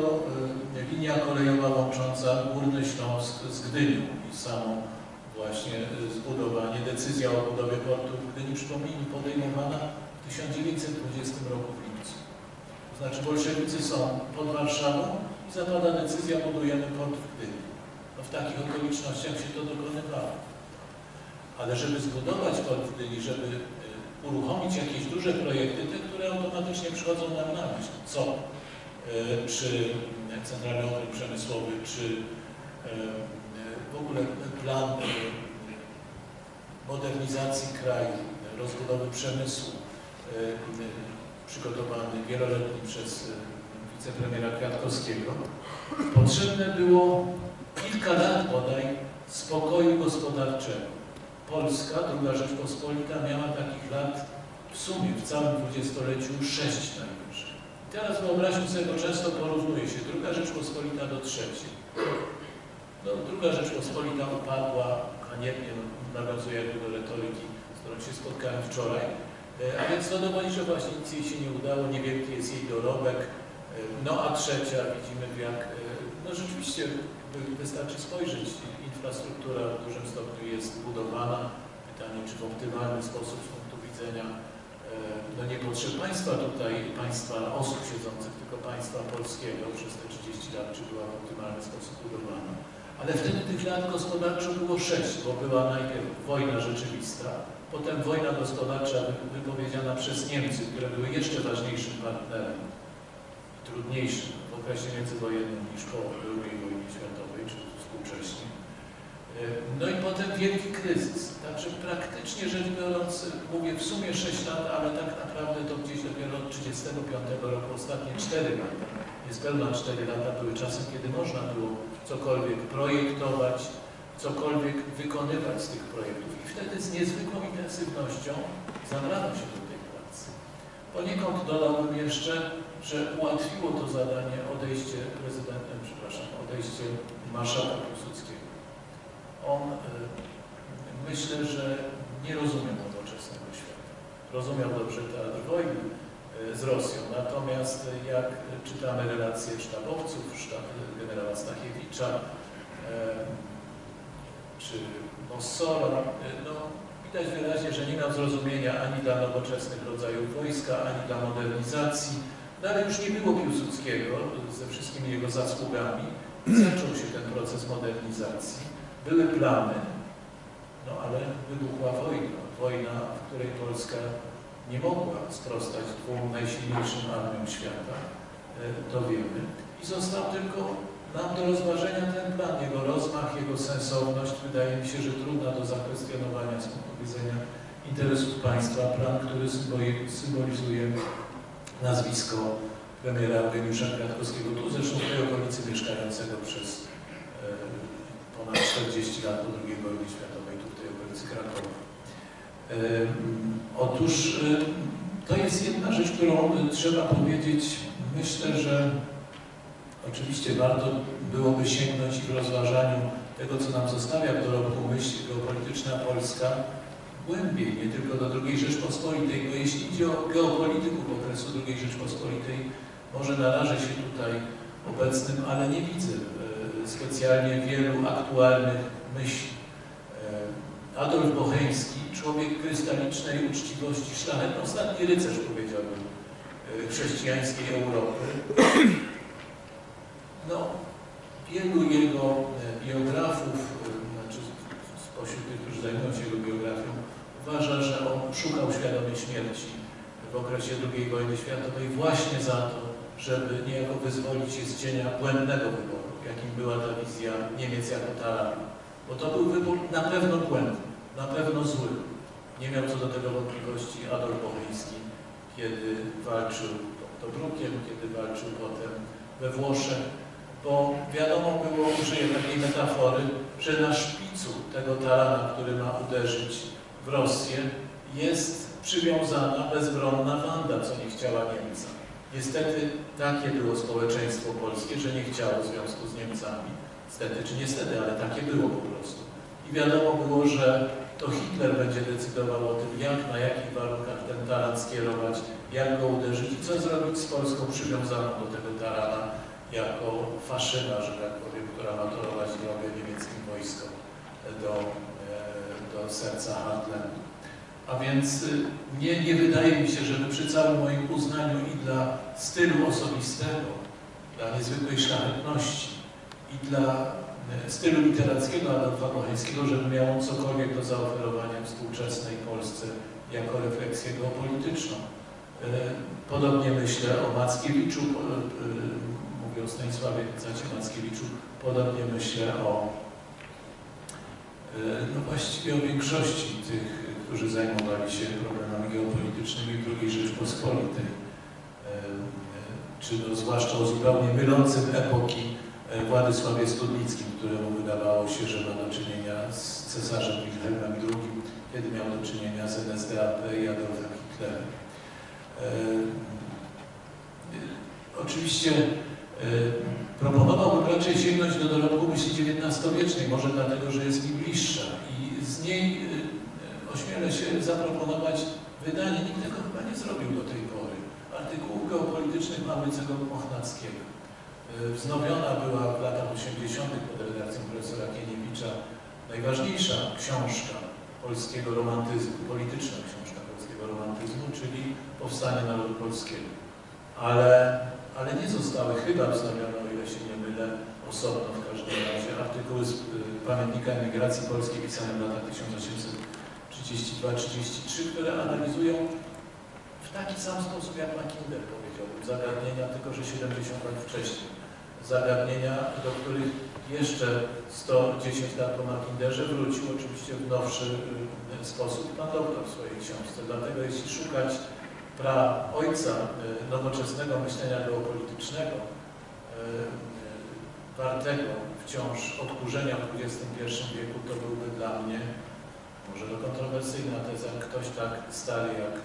y, linia kolejowa łącząca Górny Śląsk z Gdynią i samo właśnie y, zbudowanie, decyzja o budowie portu w Gdyni, przypomnijmy, podejmowana w 1920 roku w lipcu. To znaczy bolszewicy są pod Warszawą i zapada decyzja, budujemy port w Gdyni. No w takich okolicznościach się to dokonywało. Ale żeby zbudować port w Gdyni, żeby uruchomić jakieś duże projekty, te, które automatycznie przychodzą nam na myśl. Co? Y, Czy Centralny Obrót Przemysłowy, czy y, w ogóle plan y, modernizacji kraju, rozbudowy przemysłu przygotowany wieloletni przez wicepremiera Kwiatkowskiego. Potrzebne było kilka lat bodaj spokoju gospodarczego. Polska, druga Rzeczpospolita miała takich lat w sumie w całym dwudziestoleciu sześć najwyżej. Teraz wyobraźmy sobie, bo często porównuje się druga Rzeczpospolita do trzeciej. No, druga Rzeczpospolita upadła haniebnie, no, nawiązuję jakby do retoryki, z którą się spotkałem wczoraj. E, A więc to dowodzi, że właśnie nic jej się nie udało, niewielki jest jej dorobek. E, No a trzecia widzimy jak, e, no rzeczywiście wy- wystarczy spojrzeć, infrastruktura w dużym stopniu jest budowana. Pytanie, czy w optymalny sposób z punktu widzenia e, no nie potrzeb państwa tutaj, państwa osób siedzących, tylko państwa polskiego przez te 30 lat, czy była w optymalny sposób budowana. Ale wtedy tych lat gospodarczo było sześć, bo była najpierw wojna rzeczywista, potem wojna gospodarcza wy- wypowiedziana przez Niemcy, które były jeszcze ważniejszym partnerem, trudniejszym w okresie międzywojennym niż po II wojnie światowej, czy współcześnie. No i potem wielki kryzys. Także praktycznie rzecz biorąc, mówię w sumie 6 lat, ale tak naprawdę to gdzieś dopiero od 1935 roku, ostatnie 4 lata, niespełna 4 lata były czasem, kiedy można było cokolwiek projektować, cokolwiek wykonywać z tych projektów. I wtedy z niezwykłą intensywnością zabrano się do tej pracy. Poniekąd dodałbym jeszcze, że ułatwiło to zadanie odejście prezydenta, przepraszam, odejście marszałka Piłsudskiego. On y, myślę, że nie rozumiał nowoczesnego świata. Rozumiał dobrze teatr wojny e, z Rosją, natomiast jak czytamy relacje sztabowców, sztab, generała Stachiewicza czy Mossora, no, widać wyraźnie, że nie miał zrozumienia ani dla nowoczesnych rodzajów wojska, ani dla modernizacji. No ale już nie było Piłsudskiego ze wszystkimi jego zasługami. Zaczął się ten proces modernizacji. Były plany, no ale wybuchła wojna. Wojna, w której Polska nie mogła sprostać dwóm najsilniejszym armiom świata, e, to wiemy. I został tylko nam do rozważenia ten plan, jego rozmach, jego sensowność. Wydaje mi się, że trudna do zakwestionowania z punktu widzenia interesów państwa. Plan, który symboli- symbolizuje nazwisko premiera Eugeniusza Kwiatkowskiego, tu zresztą w tej okolicy mieszkającego przez ponad 40 lat po II wojnie światowej, tu w tej okolicy Krakowa. Otóż to jest jedna rzecz, którą e, trzeba powiedzieć. Myślę, że oczywiście warto byłoby sięgnąć w rozważaniu tego, co nam zostawia w dorobku myśl geopolityczna Polska, głębiej, nie tylko do II Rzeczpospolitej, bo jeśli idzie o geopolityków okresu II Rzeczpospolitej, może narażę się tutaj obecnym, ale nie widzę specjalnie wielu aktualnych myśli. E, Adolf Bocheński, człowiek krystalicznej uczciwości, szlachetny, ostatni rycerz powiedziałbym e, chrześcijańskiej Europy. No, wielu jego e, biografów, znaczy spośród tych, którzy zajmują się jego biografią, uważa, że on szukał świadomie śmierci w okresie II wojny światowej właśnie za to, żeby niejako wyzwolić się z cienia błędnego wyboru, jakim była ta wizja Niemiec jako tararu. Bo to był wybór na pewno błędny, na pewno zły. Nie miał co do tego wątpliwości Adolf Bocheński, kiedy walczył pod Tobrukiem, kiedy walczył potem we Włoszech, bo wiadomo było, użyję takiej metafory, że na szpicu tego tarana, który ma uderzyć w Rosję, jest przywiązana bezbronna Wanda, co nie chciała Niemca. Niestety takie było społeczeństwo polskie, że nie chciało związku z Niemcami. Niestety czy niestety, ale takie było po prostu. I wiadomo było, że to Hitler będzie decydował o tym, jak, na jakich warunkach ten taran skierować, jak go uderzyć i co zrobić z Polską przywiązaną do tego tarana jako faszyna, że tak powiem, która ma torować drogę niemieckim wojskom do, e, do serca Heartlandu. A więc y, nie, nie wydaje mi się, żeby przy całym moim uznaniu i dla stylu osobistego, dla niezwykłej szlachetności i dla e, stylu literackiego Adolfa Bocheńskiego, żeby miał cokolwiek do zaoferowania współczesnej Polsce jako refleksję geopolityczną. E, Podobnie myślę o Mackiewiczu, mówię o Stanisławie Zacie Mackiewiczu, podobnie myślę o no właściwie o większości tych, którzy zajmowali się problemami geopolitycznymi II Rzeczpospolitej. E, Czy to zwłaszcza o zupełnie mylącym epoki e, Władysławie Studnickim, któremu wydawało się, że ma do czynienia z cesarzem Wilhelmem II, kiedy miał do czynienia z NSDAP i Adolfem Hitlerem. E, Oczywiście proponowałbym raczej sięgnąć do dorobku myśli XIX-wiecznej, może dlatego, że jest mi bliższa i z niej ośmielę się zaproponować wydanie, nikt tego chyba nie zrobił do tej pory, artykułów geopolitycznych Maurycego Mochnackiego. E, Wznowiona była w latach 80. pod redakcją profesora Kieniewicza najważniejsza książka polskiego romantyzmu, polityczna książka polskiego romantyzmu, czyli Powstanie Narodu Polskiego. Ale, ale nie zostały chyba wznowione, o ile się nie mylę, osobno w każdym razie, artykuły z y, Pamiętnika Emigracji Polskiej pisane w latach 1832-33, które analizują w taki sam sposób jak Mackinder powiedziałbym, zagadnienia, tylko że 70 lat wcześniej. Zagadnienia, do których jeszcze 110 lat po Mackinderze wrócił oczywiście w nowszy y, sposób pan doktor w swojej książce. Dlatego jeśli szukać pra ojca y, nowoczesnego myślenia geopolitycznego, y, wartego wciąż odkurzenia w XXI wieku, to byłby dla mnie, może to kontrowersyjna teza, ktoś tak stary jak, y,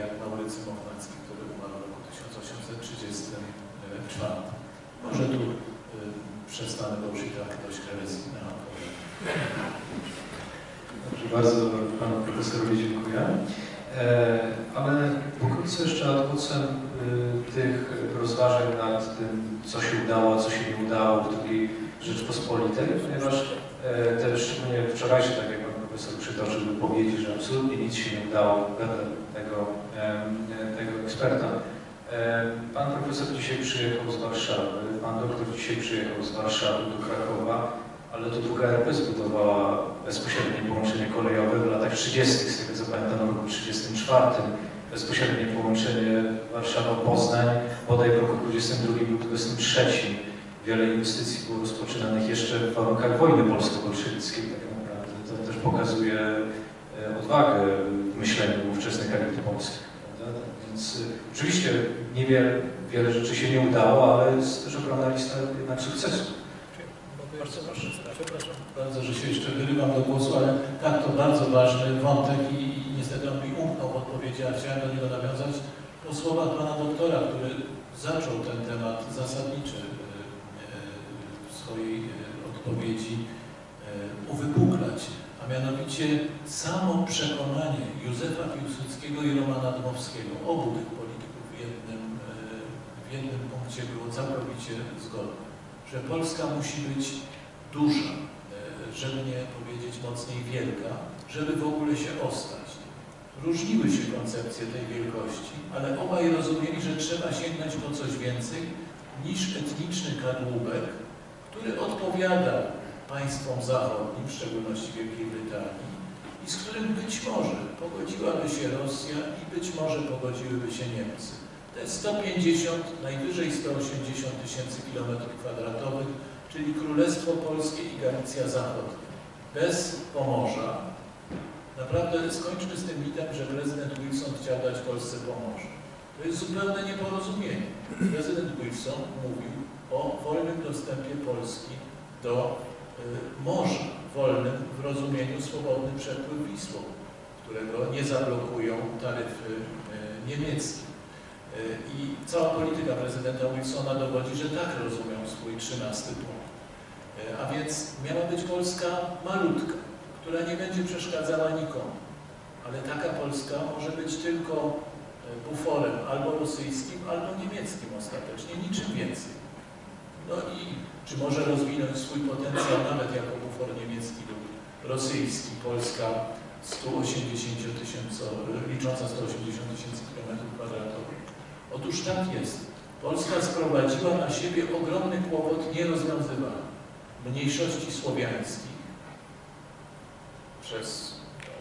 jak Maurycy Mochnacki, który umarł w roku 1834. Może tu y, przestanę, bo już i tak dość herezji na Dobrze, bardzo panu profesorowi dziękuję. E, ale pokrótce jeszcze vocem y, tych rozważań nad tym, co się udało, co się nie udało w II Rzeczpospolitej, ponieważ e, te szczególnie wczorajsze, tak jak profesor przytoczył wypowiedzi, że absolutnie nic się nie udało wedle tego, em, tego eksperta. E, Pan profesor dzisiaj przyjechał z Warszawy, pan doktor dzisiaj przyjechał z Warszawy do Krakowa, ale to druga RP zbudowała bezpośrednie połączenie kolejowe w latach 30., z tego co pamiętam, w roku 34. Bezpośrednie połączenie Warszawa-Poznań, bodaj w roku 22 lub 23. Wiele inwestycji było rozpoczynanych jeszcze w warunkach wojny polsko-bolszewickiej, tak pokazuje e, odwagę w myśleniu ówczesnych elit polskich. Więc y, oczywiście niewiele wiele rzeczy się nie udało, ale jest też ogromna lista jednak sukcesów. Bardzo proszę, przepraszam bardzo, że się jeszcze wyrywam do głosu, ale tak, to bardzo ważny wątek i, i niestety on mi umknął w odpowiedzi, a chciałem do niego nawiązać po słowach pana doktora, który zaczął ten temat zasadniczy e, e, w swojej e, odpowiedzi e, uwypuklać, mianowicie samo przekonanie Józefa Piłsudskiego i Romana Dmowskiego, obu tych polityków w jednym, e, w jednym punkcie było całkowicie zgodne że Polska musi być duża, e, żeby nie powiedzieć mocniej wielka, żeby w ogóle się ostać. Różniły się koncepcje tej wielkości, ale obaj rozumieli, że trzeba sięgnąć po coś więcej niż etniczny kadłubek, który odpowiada państwom zachodnim, w szczególności Wielkiej Brytanii, i z którym być może pogodziłaby się Rosja i być może pogodziłyby się Niemcy. To jest 150, najwyżej 180 tysięcy kilometrów kwadratowych, czyli Królestwo Polskie i Galicja Zachodnia. Bez Pomorza. Naprawdę skończmy z tym mitem, że prezydent Wilson chciał dać Polsce Pomorze. To jest zupełne nieporozumienie. Prezydent Wilson mówił o wolnym dostępie Polski do morza, wolnym w rozumieniu swobodny przepływ Wisłą, którego nie zablokują taryfy y, niemieckie. I cała polityka prezydenta Wilsona dowodzi, że tak rozumiał swój trzynasty punkt. A więc miała być Polska malutka, która nie będzie przeszkadzała nikomu. Ale taka Polska może być tylko buforem albo rosyjskim, albo niemieckim ostatecznie, niczym więcej. No i czy może rozwinąć swój potencjał nawet jako bufor niemiecki lub rosyjski, Polska 180 tysięcy, licząca 180 tysięcy kilometrów kwadratowych. Otóż tak jest. Polska sprowadziła na siebie ogromny kłopot nierozwiązywany mniejszości słowiańskich przez no,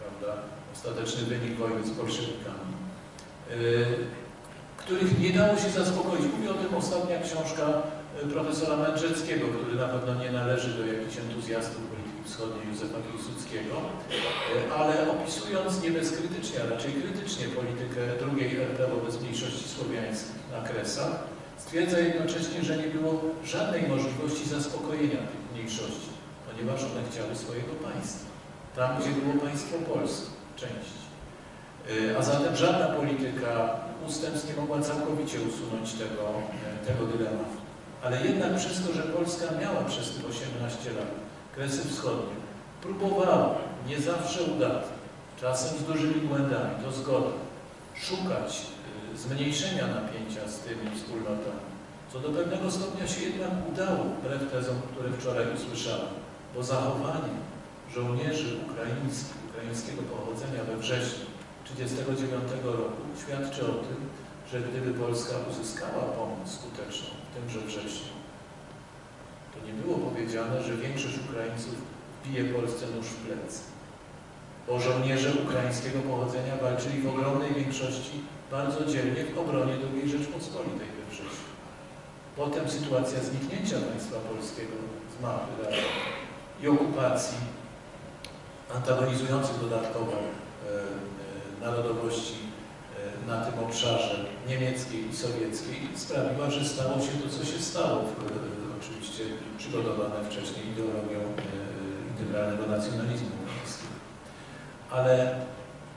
prawda, ostateczny wynik wojny z bolszewikami, yy, których nie dało się zaspokoić. Mówi o tym ostatnia książka profesora Mędrzeckiego, który na pewno nie należy do jakichś entuzjastów polityki wschodniej Józefa Piłsudskiego, y, ale opisując nie bezkrytycznie, a raczej krytycznie politykę drugiej RP wobec mniejszości słowiańskich na Kresach, stwierdza jednocześnie, że nie było żadnej możliwości zaspokojenia tych mniejszości, ponieważ one chciały swojego państwa. Tam, gdzie było państwo polskie, część. Y, A zatem żadna polityka ustępstw nie mogła całkowicie usunąć tego, e, tego dylematu. Ale jednak przez to, że Polska miała przez tych 18 lat Kresy Wschodnie, próbowała, nie zawsze udatnie, czasem z dużymi błędami, to zgoda, szukać y, zmniejszenia napięcia z tymi wspólnotami, co do pewnego stopnia się jednak udało, wbrew tezom, które wczoraj usłyszałem, bo zachowanie żołnierzy ukraińskich, ukraińskiego pochodzenia we wrześniu 1939 roku świadczy o tym, że gdyby Polska uzyskała pomoc skuteczną w tymże wrześniu, to nie było powiedziane, że większość Ukraińców bije Polsce nóż w plecy. Bo żołnierze ukraińskiego pochodzenia walczyli w ogromnej większości bardzo dzielnie w obronie II Rzeczpospolitej we wrześniu. Potem sytuacja zniknięcia państwa polskiego z mapy i okupacji antagonizujących dodatkowo e, e, narodowości na tym obszarze niemieckiej i sowieckiej sprawiła, że stało się to, co się stało, w, e, oczywiście przygotowane wcześniej ideologią e, integralnego nacjonalizmu niemieckiego. Ale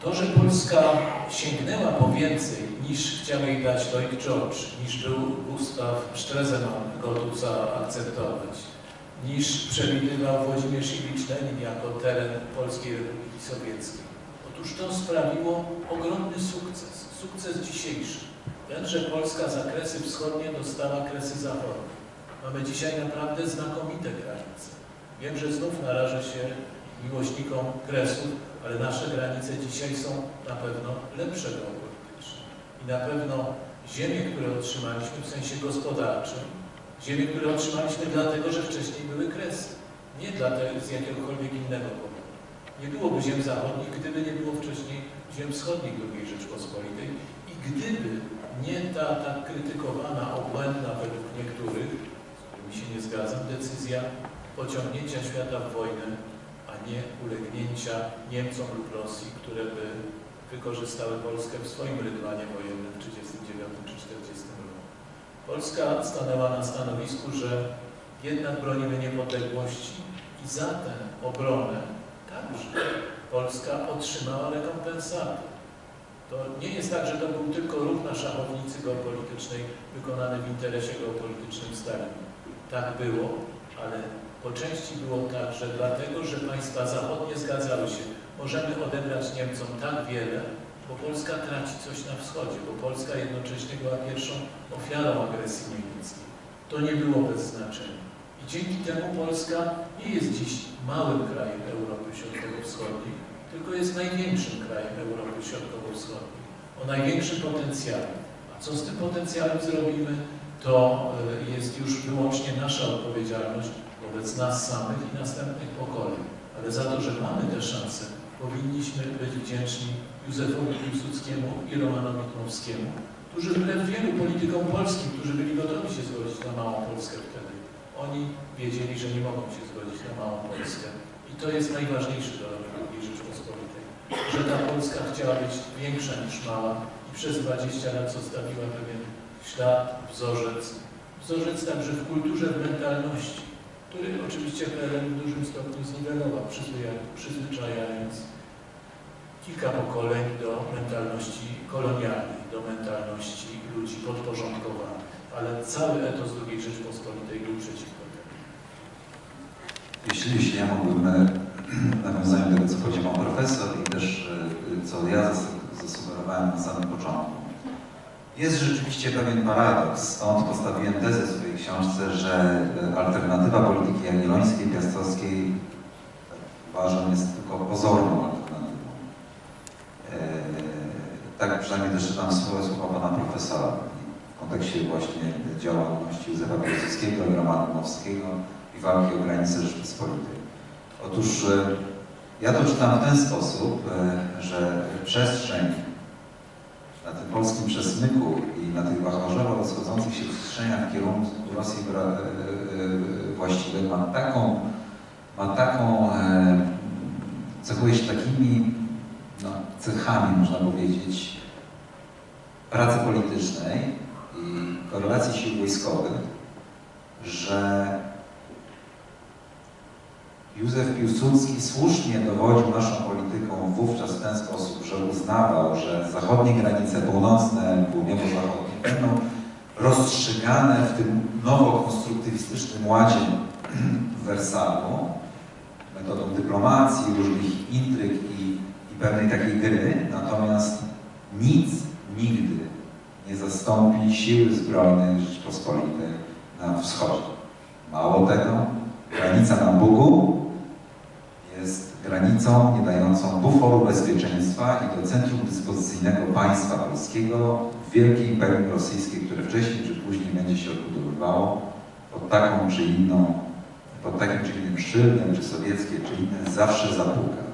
to, że Polska sięgnęła po więcej niż chciał jej dać Lloyd George, niż był Gustav Stresemann gotów zaakceptować, niż przewidywał Włodzimierz Ilicz Lenin jako teren Polskiej Republiki Sowieckiej. Otóż to sprawiło ogromny sukces, sukces dzisiejszy. Ten, że Polska za kresy wschodnie dostała kresy zachodnie. Mamy dzisiaj naprawdę znakomite granice. Wiem, że znów narażę się miłośnikom kresów, ale nasze granice dzisiaj są na pewno lepsze geopolitycznie. I na pewno ziemie, które otrzymaliśmy w sensie gospodarczym, ziemie, które otrzymaliśmy dlatego, że wcześniej były kresy. Nie dlatego, z jakiegokolwiek innego powodu. Nie byłoby ziem zachodnich, gdyby nie było wcześniej ziem wschodnich II Rzeczpospolitej i gdyby nie ta tak krytykowana, obłędna według niektórych, z którymi się nie zgadzam, decyzja pociągnięcia świata w wojnę, a nie ulegnięcia Niemcom lub Rosji, które by wykorzystały Polskę w swoim rydwanie wojennym w 1939 czy 1940 roku. Polska stanęła na stanowisku, że jednak bronimy niepodległości i za tę obronę także Polska otrzymała rekompensatę. To nie jest tak, że to był tylko ruch na szachownicy geopolitycznej wykonany w interesie geopolitycznym Stalina. Tak było, ale po części było tak, że dlatego, że państwa zachodnie zgadzały się, możemy odebrać Niemcom tak wiele, bo Polska traci coś na wschodzie, bo Polska jednocześnie była pierwszą ofiarą agresji niemieckiej. To nie było bez znaczenia. I dzięki temu Polska nie jest dziś małym krajem Europy Środkowo-Wschodniej, tylko jest największym krajem Europy Środkowo-Wschodniej, o największym potencjale. A co z tym potencjałem zrobimy, to y, jest już wyłącznie nasza odpowiedzialność wobec nas samych i następnych pokoleń. Ale za to, że mamy te szanse, powinniśmy być wdzięczni Józefowi Piłsudskiemu i Romanowi Dmowskiemu, którzy wbrew wielu politykom polskim, którzy byli gotowi się zgodzić na małą Polskę wtedy, oni wiedzieli, że nie mogą się zgodzić na małą Polskę. I to jest najważniejszy dorobek II Rzeczpospolitej, że ta Polska chciała być większa niż mała i przez 20 lat zostawiła pewien ślad, wzorzec, wzorzec także w kulturze, w mentalności, który oczywiście w dużym stopniu zniwelował, przyzwyczaj- przyzwyczajając kilka pokoleń do mentalności kolonialnej, do mentalności ludzi podporządkowanych. Ale cały etos II Rzeczpospolitej był przeciwko temu. Jeśli, jeśli ja mógłbym e, nawiązaniu do tego, co powiedział profesor i też e, co ja zas- zasugerowałem na samym początku. Jest rzeczywiście pewien paradoks, stąd postawiłem tezę w swojej książce, że e, alternatywa polityki jagiellońskiej, piastowskiej tak uważam jest tylko pozorną alternatywą. Tak przynajmniej też czytam słowa, pana profesora w kontekście właśnie działalności Józefa Piłsudskiego i Romana i walki o granice Rzeczypospolitej. Otóż e, ja to czytam w ten sposób, e, że przestrzeń na tym polskim przesmyku i na tych wachlarzowo rozchodzących się przestrzeniach w kierunku Rosji e, właściwej ma taką, ma taką cechuje się takimi no, cechami, można powiedzieć, pracy politycznej i korelacji sił wojskowych, że Józef Piłsudski słusznie dowodził naszą polityką wówczas w ten sposób, że uznawał, że zachodnie granice, północne, południowo-zachodnie będą rozstrzygane w tym nowo-konstruktywistycznym ładzie w Wersalu metodą dyplomacji, różnych intryg i, i pewnej takiej gry, natomiast nic nigdy nie zastąpi siły zbrojnej Rzeczypospolitej na wschodzie. Mało tego, granica na Bugu granicą nie dającą buforu bezpieczeństwa i do centrum dyspozycyjnego państwa polskiego w wielkiej imperium rosyjskiej, które wcześniej czy później będzie się odbudowywało pod taką czy inną, pod takim czy innym szyldem, czy sowieckie, czy inne, zawsze zapuka.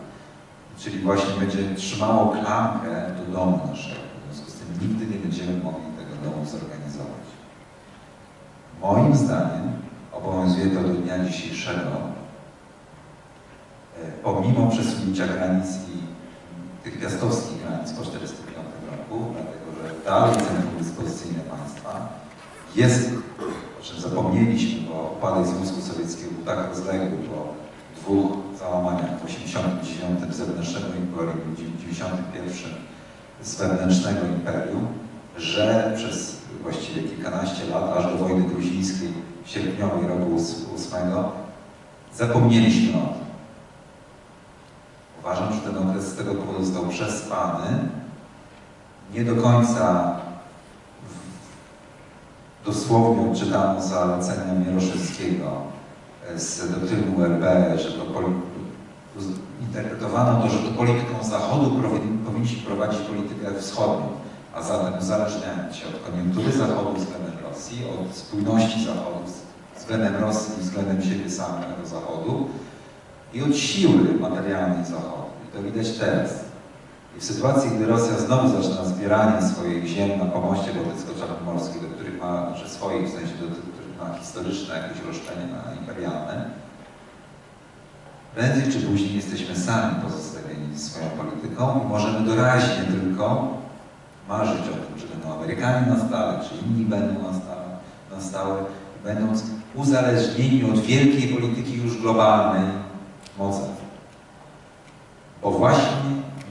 Czyli właśnie będzie trzymało klamkę do domu naszego. W związku z tym nigdy nie będziemy mogli tego domu zorganizować. Moim zdaniem obowiązuje to do dnia dzisiejszego, pomimo przesunięcia granic i tych piastowskich granic po 1945 roku, dlatego że dalej centrum dyspozycyjne państwa jest, o czym zapomnieliśmy, bo upadek Związku Sowieckiego był tak rozległy po dwóch załamaniach w 89 zewnętrznego imperium w 91 z wewnętrznego imperium, że przez właściwie kilkanaście lat, aż do wojny gruzińskiej sierpniowej roku 8, zapomnieliśmy o tym. Uważam, że ten okres z tego powodu został przespany. Nie do końca dosłownie odczytano zalecenia Mieroszewskiego e, z doktryny URB, że to interpretowano to, że to polityką Zachodu powinniśmy prowadzić politykę wschodnią, a zatem uzależniając się od koniunktury Zachodu względem Rosji, od spójności Zachodu względem Rosji i względem siebie samego Zachodu i od siły materialnej Zachodu. I to widać teraz. I w sytuacji, gdy Rosja znowu zaczyna zbieranie swoich ziem na pomoście bałtycko-czarnomorskiej, do których ma, znaczy swoich, w sensie do których ma historyczne jakieś roszczenie na imperialne, prędzej czy później jesteśmy sami pozostawieni swoją polityką i możemy doraźnie tylko marzyć o tym, czy będą Amerykanie na stałe, czy inni będą na stałe, na stałe będąc uzależnieni od wielkiej polityki już globalnej mocy. Bo właśnie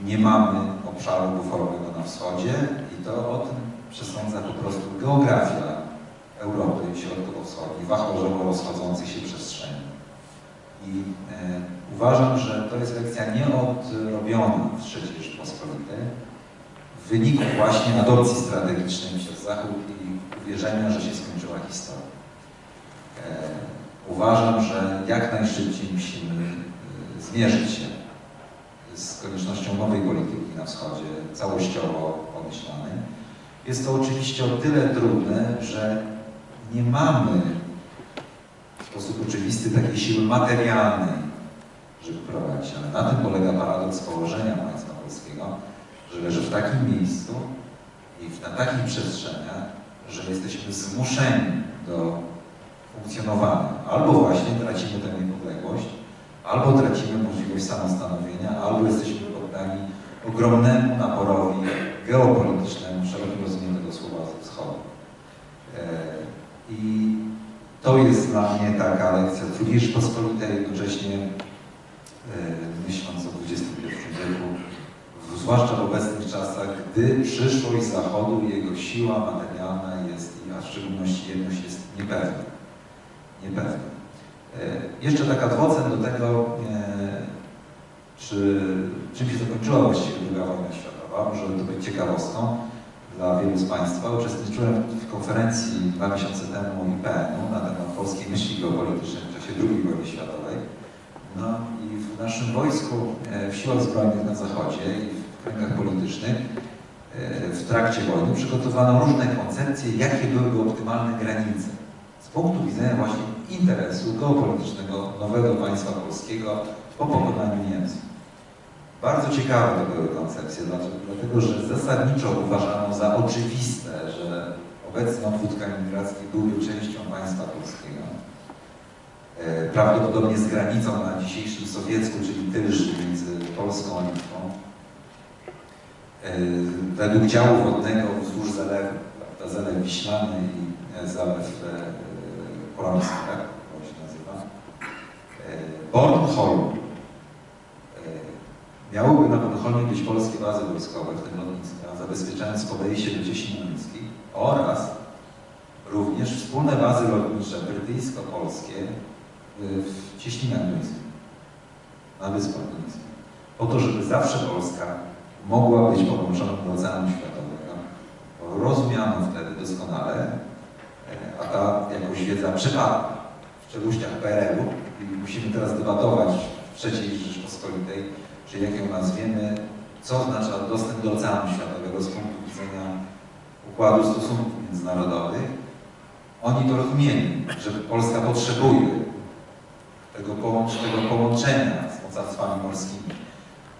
nie mamy obszaru buforowego na wschodzie i to o tym przesądza po prostu geografia Europy Środkowo-Wschodniej, wachlarzowo rozchodzących się przestrzeni. I e, uważam, że to jest lekcja nieodrobiona w III Rzeczpospolitej w wyniku właśnie adopcji strategicznej przez Zachód i uwierzenia, że się skończyła historia. E, uważam, że jak najszybciej musimy zmierzyć się z koniecznością nowej polityki na wschodzie, całościowo pomyślanej. Jest to oczywiście o tyle trudne, że nie mamy w sposób oczywisty takiej siły materialnej, żeby prowadzić, ale na tym polega paradoks położenia państwa polskiego, że leży w takim miejscu i na takich przestrzeniach, że jesteśmy zmuszeni do funkcjonowania. Albo właśnie tracimy tę niepodległość, albo tracimy możliwość samostanowienia, albo jesteśmy poddani ogromnemu naporowi geopolitycznemu, rozumieniu tego słowa ze wschodu. E, I to jest dla mnie taka lekcja II Rzeczpospolitej, jednocześnie e, myśląc o XXI wieku, zwłaszcza w obecnych czasach, gdy przyszłość Zachodu i jego siła materialna jest, a w szczególności jedność jest niepewna. Niepewna. E, Jeszcze taka dwocen do tego, e, czy, czym się zakończyła właściwie II wojna światowa. Może to być ciekawostką dla wielu z Państwa. Uczestniczyłem w konferencji dwa miesiące temu IPN-u na temat polskiej myśli geopolitycznej w czasie II wojny światowej. No i w naszym wojsku, e, w siłach zbrojnych na Zachodzie i w kręgach politycznych w trakcie wojny przygotowano różne koncepcje, jakie byłyby optymalne granice punktu widzenia właśnie interesu geopolitycznego nowego państwa polskiego po pokonaniu Niemców. Bardzo ciekawe to były koncepcje, dlatego że zasadniczo uważano za oczywiste, że obecny obwód kaliningradzki byłby częścią państwa polskiego. E, Prawdopodobnie z granicą na dzisiejszym sowiecku, czyli tylży między Polską a Litwą. E, Według działu wodnego wzdłuż zalewu, zalew Wiślany i e, zalew Polański, tak? To się nazywa. E, Bornholm. E, Miałyby na Bornholmie być polskie bazy wojskowe, w tym lotniska, zabezpieczając podejście do Cieśnin Miejskich oraz również wspólne bazy lotnicze brytyjsko-polskie w Cieśninach Duńskich, na Wyspach Duńskich. Po to, żeby zawsze Polska mogła być podłączona do Oceanu Światowego. Rozumiano wtedy doskonale, e, a ta jakoś wiedza przepadła w czeluściach PRL-u i musimy teraz debatować w III Rzeczpospolitej, czy jak ją nazwiemy, co oznacza dostęp do Oceanu Światowego z punktu widzenia układu stosunków międzynarodowych. Oni to rozumieli, że Polska potrzebuje tego, połącz tego połączenia z mocarstwami morskimi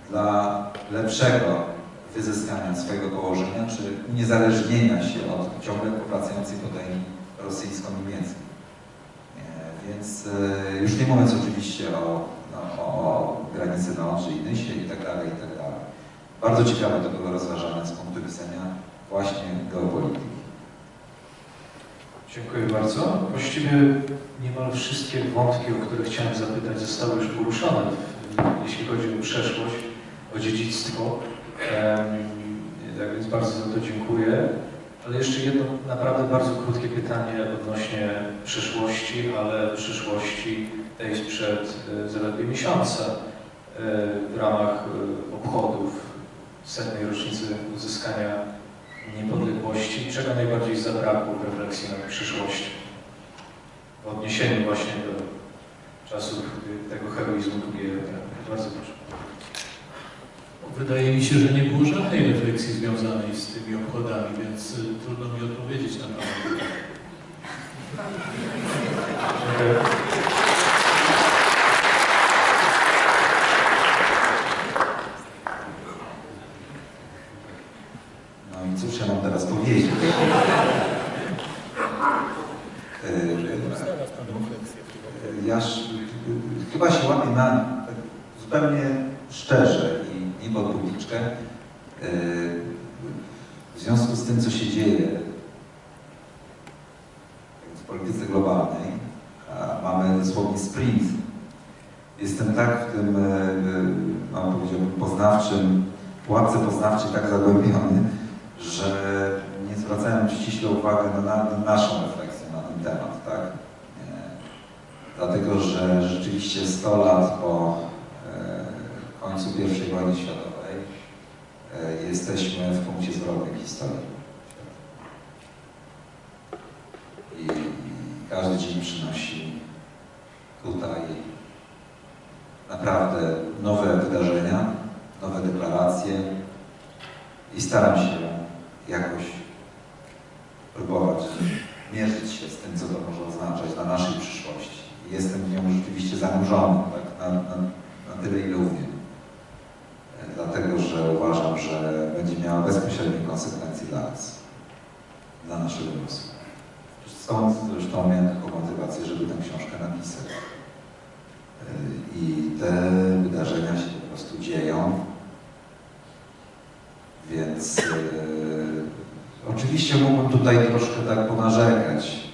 dla lepszego wyzyskania swojego położenia, czy uniezależnienia się od ciągle powracającej potęgi rosyjsko-niemieckiej. E, Więc e, już nie mówiąc oczywiście o, no, o, granicy na Odrze i Nysie i tak dalej, i tak dalej. Bardzo ciekawe to było rozważane z punktu widzenia właśnie geopolityki. Dziękuję bardzo. Właściwie niemal wszystkie wątki, o które chciałem zapytać, zostały już poruszone, jeśli chodzi o przeszłość, o dziedzictwo. Tak więc bardzo za to dziękuję. Ale jeszcze jedno naprawdę bardzo krótkie pytanie odnośnie przyszłości, ale przyszłości tej sprzed e, zaledwie miesiąca e, w ramach e, obchodów setnej rocznicy uzyskania niepodległości. Czego najbardziej zabrakło w refleksji nad przyszłością? W odniesieniu właśnie do czasów tego heroizmu drugiej Ewy. Bardzo proszę. Wydaje mi się, że nie było żadnej refleksji związanej z tymi obchodami, więc y, trudno mi odpowiedzieć na to. Dziękuję. No i cóż ja mam teraz powiedzieć? Yy, Ja sz- chyba się łapię na tak zupełnie szczerze i nie pod Yy, W związku z tym, co się dzieje w polityce globalnej, mamy dosłownie sprint. Jestem tak w tym, e, e, mam powiedziałbym, poznawczym, pułapce poznawczej tak zagłębiony, że nie zwracałem ściśle uwagi na, na, na naszą refleksję na ten temat, tak? E, Dlatego, że rzeczywiście 100 lat po e, końcu I wojny światowej e, jesteśmy w punkcie zwrotnym historii. I, każdy dzień przynosi tutaj naprawdę nowe wydarzenia, nowe deklaracje i staram się jakoś próbować mierzyć się z tym, co to może oznaczać dla naszej przyszłości. Jestem w nią rzeczywiście zanurzony, tak, na, na, na tyle, ile umiem. Dlatego, że uważam, że będzie miała bezpośrednie konsekwencje dla nas, dla naszego losu. Stąd zresztą miałem taką motywację, żeby tę książkę napisać. Yy, I te wydarzenia się po prostu dzieją. Więc yy, oczywiście mógłbym tutaj troszkę tak ponarzekać,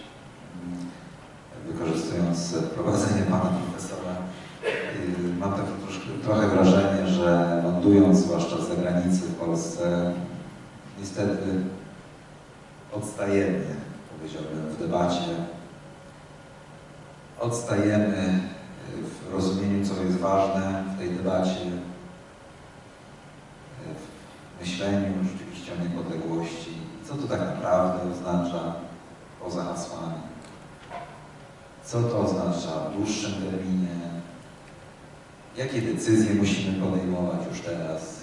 wykorzystując prowadzenie pana profesora. Yy, mam troszkę, trochę wrażenie, że lądując zwłaszcza z zagranicy w Polsce, niestety odstajemy, powiedziałbym, w debacie. Odstajemy w rozumieniu, co jest ważne w tej debacie, w myśleniu rzeczywiście o niepodległości, co to tak naprawdę oznacza poza hasłami, co to oznacza w dłuższym terminie, jakie decyzje musimy podejmować już teraz.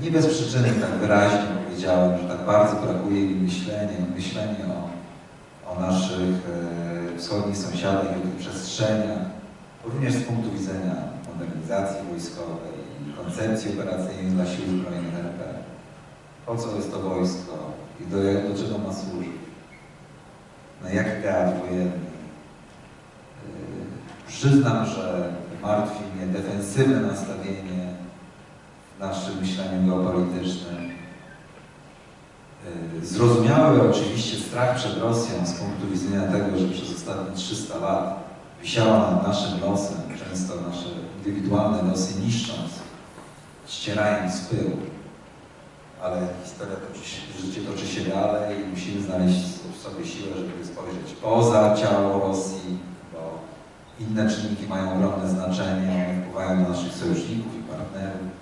Yy, Nie bez przyczyny tak wyraźnie powiedziałem, że tak bardzo brakuje mi myślenia, myślenia o, o naszych e, wschodnich sąsiadach i o tych przestrzeniach, również z punktu widzenia modernizacji wojskowej i koncepcji operacyjnej dla sił zbrojnych RP. Po co jest to wojsko i do, do czego ma służyć? Na jaki teatr wojenny? Przyznam, że martwi mnie defensywne nastawienie w naszym myśleniu geopolitycznym. Yy, Zrozumiały oczywiście strach przed Rosją z punktu widzenia tego, że przez ostatnie 300 lat wisiała nad naszym losem, często nasze indywidualne losy niszcząc, ścierając z pyłu. Ale historia toczy się, życie toczy się dalej i musimy znaleźć w sobie siłę, żeby spojrzeć poza ciało Rosji, inne czynniki mają ogromne znaczenie, wpływają na naszych sojuszników i partnerów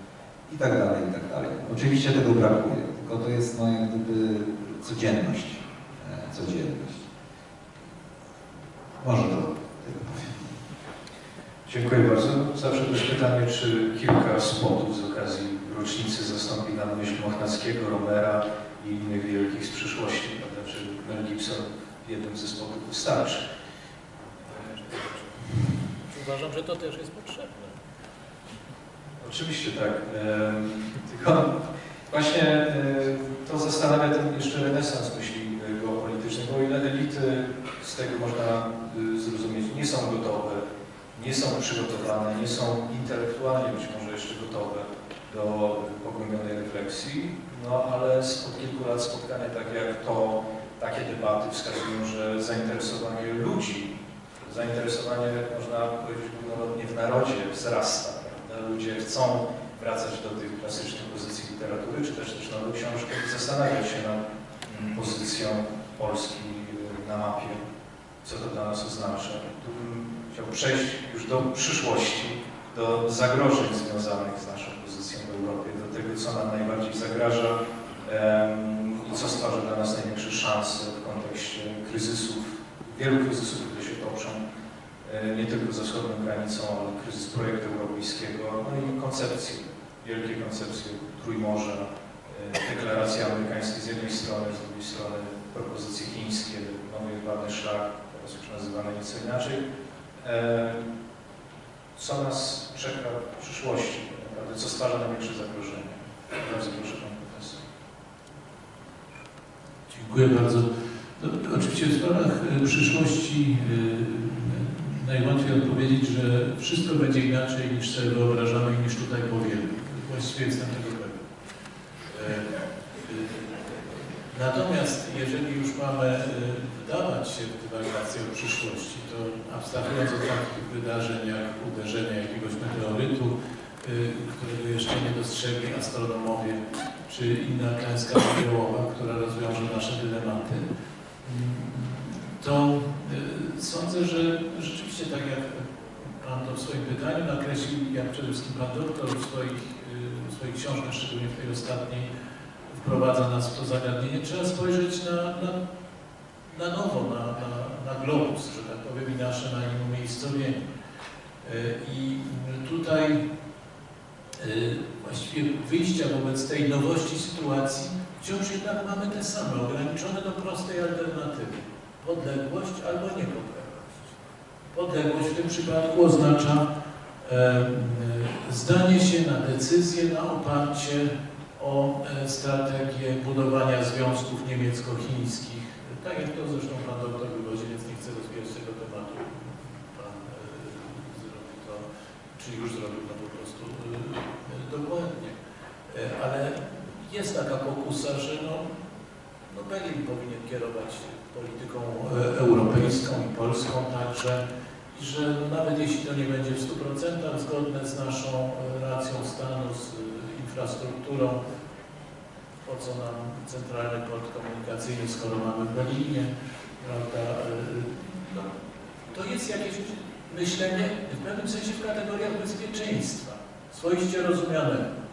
i tak dalej, i tak dalej. Oczywiście tego brakuje, tylko to jest no, jak gdyby codzienność. E, codzienność. Może to tyle powiem. Dziękuję bardzo. Zawsze też pytanie, czy kilka spotów z okazji rocznicy zastąpi nam myśl Mochnackiego, Romera i innych wielkich z przyszłości, prawda? Czy Mel Gibson w jednym ze spotów wystarczy? Uważam, że to też jest potrzebne. Oczywiście tak. Tylko właśnie e, to zastanawia ten jeszcze renesans myśli e, geopolitycznej, bo ile elity z tego można e, zrozumieć, nie są gotowe, nie są przygotowane, nie są intelektualnie być może jeszcze gotowe do pogłębionej refleksji, no ale od kilku lat spotkania tak jak to, takie debaty wskazują, że zainteresowanie ludzi, zainteresowanie można powiedzieć różnorodnie w narodzie wzrasta. Ludzie chcą wracać do tych klasycznych pozycji literatury, czy też też nowych książek i zastanawiać się nad mm, pozycją Polski y, na mapie, co to dla nas oznacza. Tu bym chciał przejść już do przyszłości, do zagrożeń związanych z naszą pozycją w Europie, do tego, co nam najbardziej zagraża i co stwarza dla nas największe szanse w kontekście kryzysów, wielu kryzysów, które się toczą nie tylko za wschodnią granicą, ale kryzys projektu europejskiego, no i koncepcji, wielkiej koncepcji Trójmorza, e, deklaracje amerykańskie z jednej strony, z drugiej strony propozycje chińskie, nowy jedwabny szlak, teraz już nazywane nieco inaczej. E, Co nas czeka w przyszłości, naprawdę, co stwarza największe zagrożenie? Bardzo proszę Pan Profesor. Dziękuję bardzo. No, oczywiście w sprawach e, przyszłości e, najłatwiej odpowiedzieć, że wszystko będzie inaczej niż sobie wyobrażamy i niż tutaj powiemy. Właściwie jestem tego pewien. E, e, Natomiast jeżeli już mamy e, wdawać się w dywagację o przyszłości, to abstrahując od takich wydarzeń jak uderzenie jakiegoś meteorytu, którego jeszcze nie dostrzegli astronomowie, czy inna klęska żywiołowa, która rozwiąże nasze dylematy, mm, to y, sądzę, że rzeczywiście tak jak Pan to w swoim pytaniu nakreślił, jak przede wszystkim Pan doktor w swoich, y, w swoich książkach, szczególnie w tej ostatniej, wprowadza nas w to zagadnienie, trzeba spojrzeć na, na, na nowo, na, na, na globus, że tak powiem, i nasze na nim umiejscowienie. Y, I tutaj właściwie wyjścia wobec tej nowości sytuacji wciąż jednak mamy te same, ograniczone do prostej alternatywy. Podległość albo niepodległość. Podległość w tym przypadku oznacza e, e, zdanie się na decyzję, na oparcie o e, strategię budowania związków niemiecko-chińskich. Tak jak to zresztą Pan doktor wywodzi, więc nie chcę rozwijać tego tematu. Pan e, zrobił to, czy już zrobił to po prostu e, e, dokładnie. E, Ale jest taka pokusa, że no, no Berlin powinien kierować polityką e, europejską i polską także i że nawet jeśli to nie będzie w 100% zgodne z naszą e, racją stanu, z e, infrastrukturą, po co nam centralny port komunikacyjny, skoro mamy w Berlinie, prawda, no, to jest jakieś myślenie w pewnym sensie w kategoriach bezpieczeństwa, swoiście rozumianego.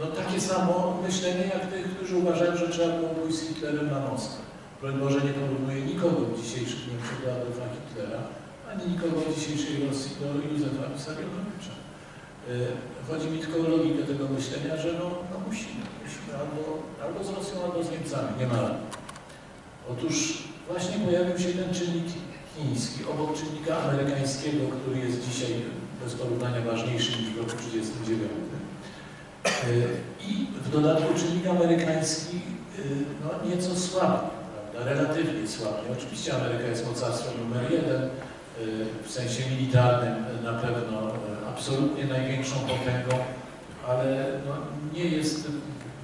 No takie samo myślenie jak tych, którzy uważają, że trzeba było pójść z Hitlerem na Moskwę. Broń Boże nie porównuję nikogo w dzisiejszych Niemczech do Adolfa Hitlera, ani nikogo w dzisiejszej Rosji do Józefa Wissarionowicza. Yy, Chodzi mi tylko o logikę tego myślenia, że no, no musimy, musimy albo, albo z Rosją, albo z Niemcami, nie ma. Otóż właśnie pojawił się ten czynnik chiński, obok czynnika amerykańskiego, który jest dzisiaj bez porównania ważniejszy niż w roku 1939. I w dodatku czynnik amerykański y, no, nieco prawda? Relatywnie słabnie. Oczywiście Ameryka jest mocarstwem numer jeden, y, w sensie militarnym na pewno y, absolutnie największą potęgą, ale no, nie jest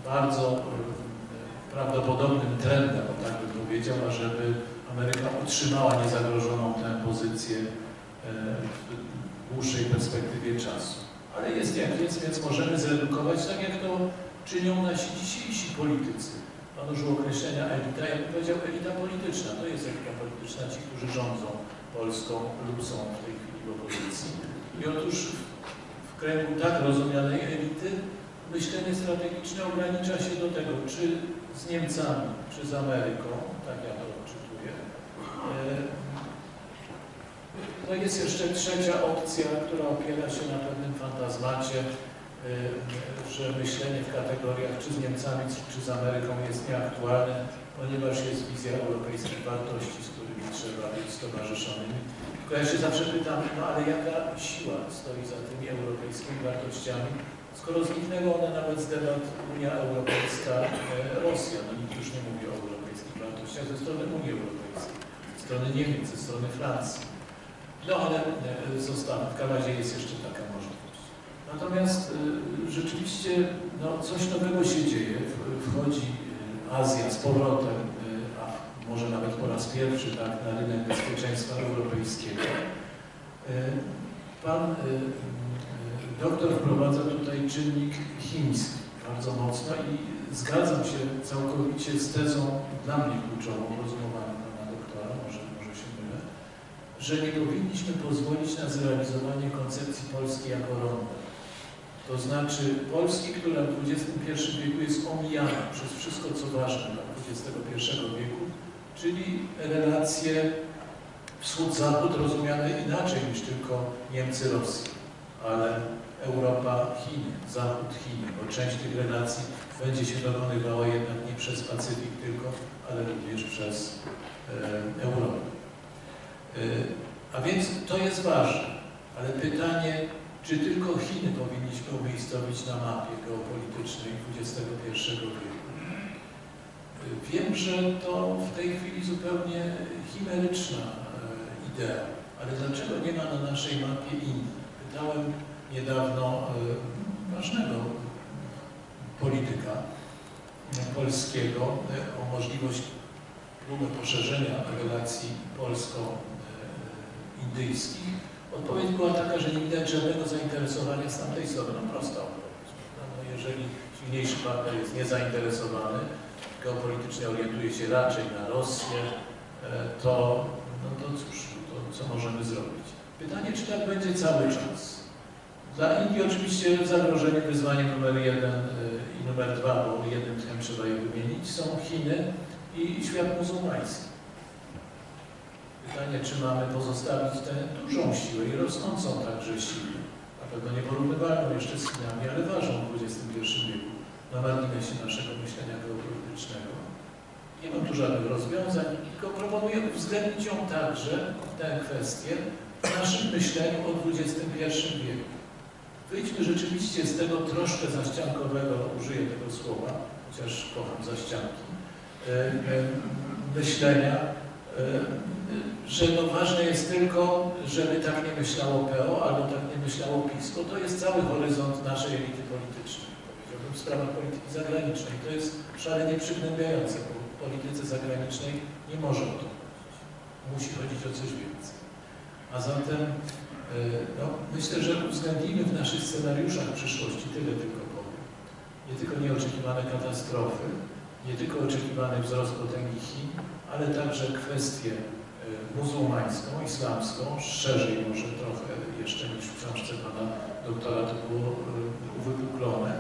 bardzo y, prawdopodobnym trendem, tak bym powiedział, ażeby Ameryka utrzymała niezagrożoną tę pozycję w dłuższej perspektywie czasu. Ale jest jak jest, więc możemy zredukować, tak jak to czynią nasi dzisiejsi politycy. Pan użył określenia elita, ja bym powiedział elita polityczna. To jest elita polityczna, ci, którzy rządzą Polską lub są w tej chwili w opozycji. I otóż w kręgu tak rozumianej elity myślenie strategiczne ogranicza się do tego, czy z Niemcami, czy z Ameryką, tak ja to odczytuję. No jest jeszcze trzecia opcja, która opiera się na pewnym fantazmacie, że myślenie w kategoriach czy z Niemcami, czy- z Ameryką jest nieaktualne, ponieważ jest wizja europejskich wartości, z którymi trzeba być stowarzyszonymi. Tylko ja się zawsze pytam, no ale jaka siła stoi za tymi europejskimi wartościami, skoro zniknęły one nawet z debat Unia Europejska, e, Rosja, no nikt już nie mówi o europejskich wartościach ze strony Unii Europejskiej, ze strony Niemiec, ze strony Francji. No ale e, zostaną, w Kanadzie jest jeszcze taka. Natomiast e, rzeczywiście no, coś nowego się dzieje. Wchodzi e, Azja z powrotem, e, a może nawet po raz pierwszy tak, na rynek bezpieczeństwa europejskiego. Pan doktor wprowadza tutaj czynnik chiński bardzo mocno i zgadzam się całkowicie z tezą dla mnie kluczową rozumowania pana doktora, może, może się mylę, że nie powinniśmy pozwolić na zrealizowanie koncepcji Polski jako ronda. To znaczy Polski, która w XXI wieku jest omijana przez wszystko, co ważne dla XXI wieku, czyli relacje wschód-zachód rozumiane inaczej niż tylko Niemcy-Rosja, ale Europa-Chiny, Zachód-Chiny, bo część tych relacji będzie się dokonywała jednak nie przez Pacyfik tylko, ale również przez e, Europę. E, a więc to jest ważne, ale pytanie, czy tylko Chiny powinniśmy umiejscowić na mapie geopolitycznej XXI wieku? Wiem, że to w tej chwili zupełnie chimeryczna e, idea, ale dlaczego nie ma na naszej mapie Indii? Pytałem niedawno e, ważnego polityka polskiego e, o możliwość próbę poszerzenia relacji polsko-indyjskich. Odpowiedź była taka, że nie widać żadnego zainteresowania z tamtej strony. No prosta odpowiedź. No, jeżeli silniejszy partner jest niezainteresowany, geopolitycznie orientuje się raczej na Rosję, e, to, no to cóż, to co możemy zrobić? Pytanie, czy tak będzie cały czas? Dla Indii oczywiście zagrożenie, wyzwanie numer jeden y, i numer dwa, bo jednym tchem trzeba je wymienić, są Chiny i świat muzułmański. Pytanie, czy mamy pozostawić tę dużą siłę i rosnącą także siłę, na pewno nieporównywalną jeszcze z Chinami, ale ważną w XXI wieku, na marginesie naszego myślenia geopolitycznego. Nie mam tu żadnych rozwiązań, tylko proponuję uwzględnić ją także, tę kwestię, w naszym myśleniu o XXI wieku. Wyjdźmy rzeczywiście z tego troszkę zaściankowego, użyję tego słowa, chociaż kocham zaścianki, e, e, myślenia, e, że no ważne jest tylko, żeby tak nie myślało PO albo tak nie myślało PiS, bo to jest cały horyzont naszej elity politycznej, powiedziałbym, w sprawach polityki zagranicznej. To jest szalenie przygnębiające, bo w polityce zagranicznej nie może o to chodzić. Musi chodzić o coś więcej. A zatem E, No, myślę, że uwzględnimy w naszych scenariuszach przyszłości, tyle tylko powiem, nie tylko nieoczekiwane katastrofy, nie tylko oczekiwany wzrost potęgi Chin, ale także kwestię e, muzułmańską, islamską, szerzej może trochę jeszcze niż w książce pana doktora to było e, uwypuklone,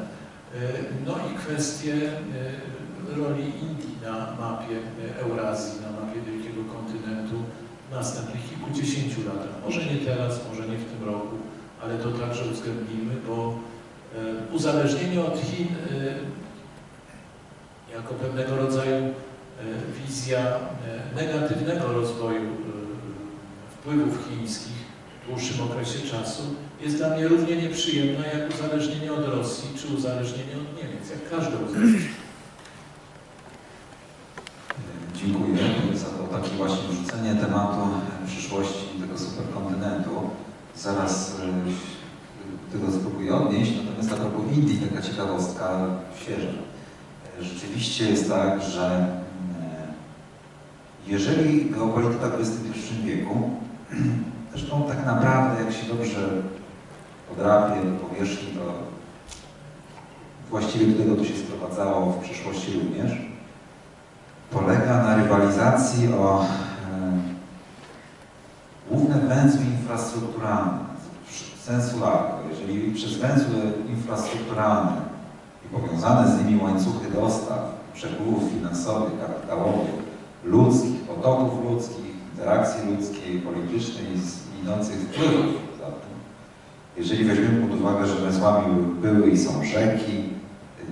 no i kwestię roli Indii na mapie Eurazji, na mapie wielkiego kontynentu, następnych kilkudziesięciu latach. Może nie teraz, może nie w tym roku, ale to także uwzględnimy, bo e, uzależnienie od Chin e, jako pewnego rodzaju e, wizja negatywnego rozwoju wpływów chińskich w dłuższym okresie czasu jest dla mnie równie nieprzyjemna jak uzależnienie od Rosji czy uzależnienie od Niemiec, jak każde uzależnienie. Dziękuję za to takie właśnie rzucenie tematu przyszłości tego superkontynentu. Zaraz tego spróbuję odnieść, natomiast a propos Indii, taka ciekawostka świeża. Rzeczywiście jest tak, że jeżeli geopolityka XXI wieku, zresztą tak naprawdę jak się dobrze podrapie do powierzchni, to właściwie do tego to się sprowadzało w przyszłości również, polega na rywalizacji o e, główne węzły infrastrukturalne, sensu largo. Jeżeli przez węzły infrastrukturalne i powiązane z nimi łańcuchy dostaw, przepływów finansowych, kapitałowych, ludzkich, potoków ludzkich, interakcji ludzkiej, politycznej i idących wpływów zatem, jeżeli weźmiemy pod uwagę, że węzłami były i są rzeki,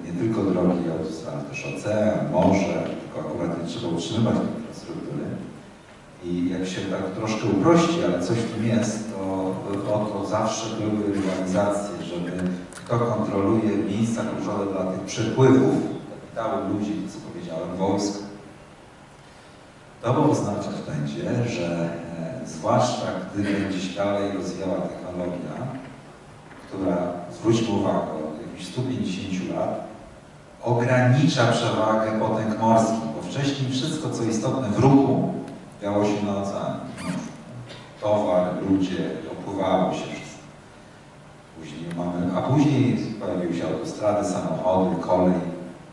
nie tylko drogi, ale też ocean, morze, tylko akurat nie trzeba utrzymywać infrastruktury. I jak się tak troszkę uprości, ale coś w tym jest, to o to zawsze były rywalizacje, żeby kto kontroluje miejsca kluczowe dla tych przepływów kapitału ludzi, co powiedziałem, wojsk. To oznaczać będzie, że e, zwłaszcza gdy będzie się dalej rozwijała technologia, która, zwróćmy uwagę, od jakichś 150 lat ogranicza przewagę potęg morskich, bo wcześniej wszystko, co istotne w ruchu, działo się na oceanie. Towar, ludzie, opływało się wszystko. Później mamy, a później pojawiły się autostrady, samochody, kolej,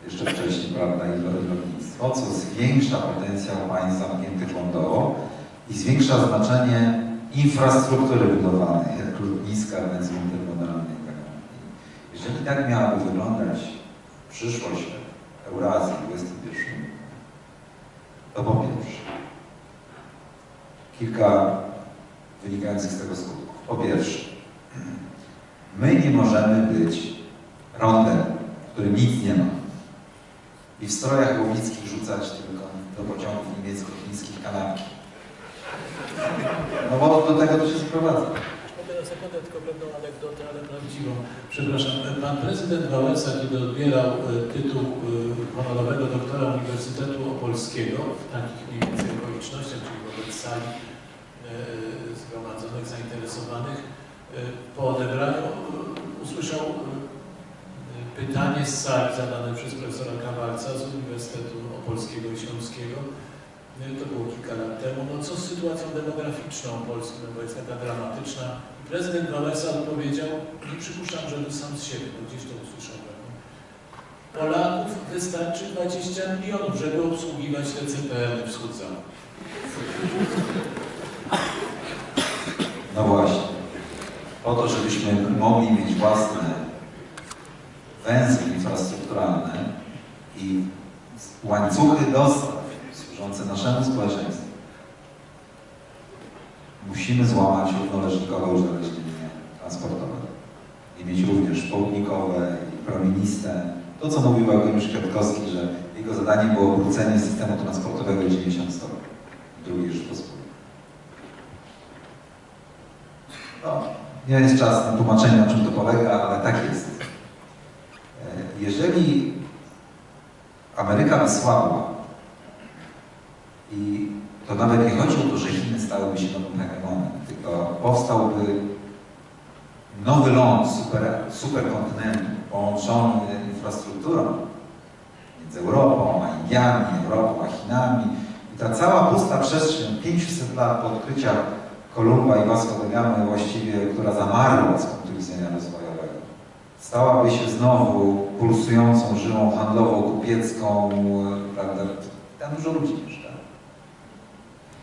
jeszcze wcześniej, prawda, i lotnictwo, co zwiększa potencjał państw zamkniętych lądowo i zwiększa znaczenie infrastruktury budowanej, jak lotniska, węzły intermodalne i tak dalej. Jeżeli tak miałaby wyglądać przyszłość Eurazji w XXI, to po pierwsze, kilka wynikających z tego skutków. Po pierwsze, my nie możemy być rondem, w którym nic nie ma i w strojach łowickich rzucać tylko do pociągów niemieckich, kanapki. No bo do tego to się sprowadza. Sekundę tylko pewną anegdotę, ale prawdziwą. Przepraszam, pan prezydent Wałęsa, kiedy odbierał e, tytuł e, honorowego doktora Uniwersytetu Opolskiego w takich mniej więcej okolicznościach, czyli wobec sali e, zgromadzonych, zainteresowanych, e, po odebraniu e, usłyszał e, pytanie z sali zadane przez profesora Kawalca z Uniwersytetu Opolskiego i Śląskiego. No i to było kilka lat temu. No co z sytuacją demograficzną Polski, no bo jest taka dramatyczna. I prezydent Wałęsa odpowiedział, nie przypuszczam, żeby sam z siebie, no gdzieś to usłyszał. prawda? Polaków wystarczy 20 milionów, żeby obsługiwać te CPN wschód zachód. No właśnie. Po to, żebyśmy mogli mieć własne węzły infrastrukturalne i łańcuchy dostaw służące naszemu społeczeństwu, musimy złamać równoleżnikowe uzależnienie transportowe i mieć również południkowe i promieniste. To, co mówił Eugeniusz Kwiatkowski, że jego zadaniem było obrócenie systemu transportowego o 90 stopni II Rzeczypospolitej. No, nie jest czas na tłumaczenie, na czym to polega, ale tak jest. Jeżeli Ameryka wysłała i to nawet nie chodzi o to, że Chiny stałyby się nowym hegemonem, tylko powstałby nowy ląd super, połączony infrastrukturą między Europą a Indiami, Europą a Chinami. I ta cała pusta przestrzeń 500 lat po odkryciach Kolumba i Vasco da Gama właściwie, która zamarła z punktu widzenia rozwojowego, stałaby się znowu pulsującą żyłą handlową, kupiecką, prawda, tam dużo ludzi mieszka.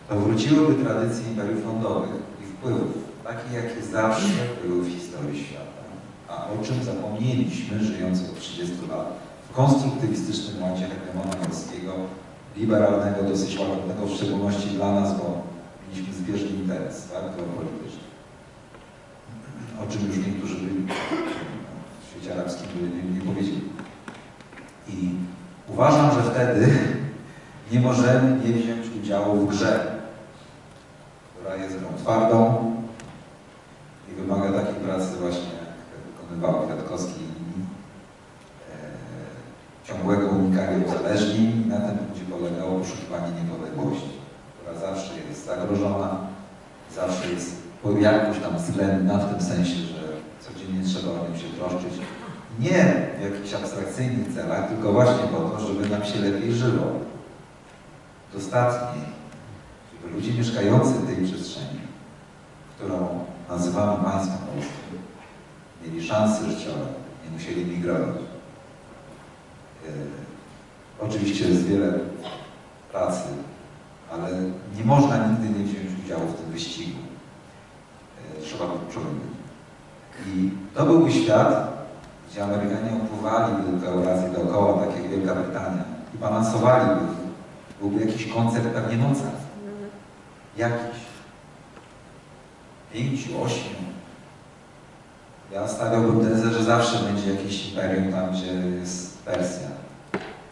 To wróciłyby tradycje imperiów lądowych i wpływów, takie jakie zawsze były w historii świata, a o czym zapomnieliśmy żyjąc od 30 lat w konstruktywistycznym ładzie hegemona morskiego, liberalnego, dosyć łagodnego, w szczególności dla nas, bo mieliśmy zbieżny interes, tak, geopolityczny. O czym już niektórzy byli w świecie arabskim by nie, nie powiedzieli. I uważam, że wtedy nie możemy nie wziąć udziału w grze, która jest grą twardą i wymaga takiej pracy właśnie, jak wykonywał Kwiatkowski i inni, e, ciągłego unikania uzależnień na tym będzie polegało poszukiwanie niepodległości która zawsze jest zagrożona, zawsze jest po jakąś tam względna, w tym sensie, że codziennie trzeba o nią się troszczyć. Nie w jakichś abstrakcyjnych celach, tylko właśnie po to, żeby nam się lepiej żyło. Dostatniej, żeby ludzie mieszkający w tej przestrzeni, którą nazywamy państwem polskim, mieli szanse życiowe, nie musieli migrować. Yy, oczywiście jest wiele pracy, ale nie można nigdy nie wziąć udziału w tym wyścigu. E, Trzeba być człowiekiem. I to byłby świat, gdzie Amerykanie opływaliby do Eurazji dookoła, tak jak Wielka Brytania, i balansowaliby. Byłby jakiś koncept pewnie mocarstw. Jakiś. Pięciu, ośmiu. Ja stawiałbym tezę, że zawsze będzie jakieś imperium tam, gdzie jest Persja.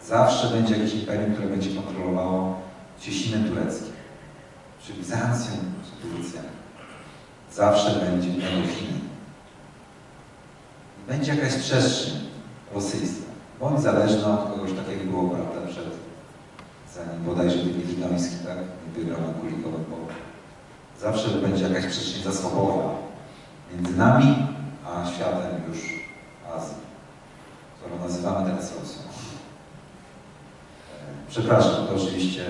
Zawsze będzie jakieś imperium, które będzie kontrolowało Ciesiny tureckie, czy Bizancjum, czy Turcja, zawsze będzie miało Chiny. Będzie jakaś przestrzeń rosyjska, bądź zależna od kogoś takiego było, prawda, przed, zanim bodajże Wielicznoński, tak, nie wygrał na kulikowym polu. Zawsze będzie jakaś przestrzeń zasłopowa między nami, a światem już Azji, którą nazywamy teraz Rosją. E, Przepraszam, to oczywiście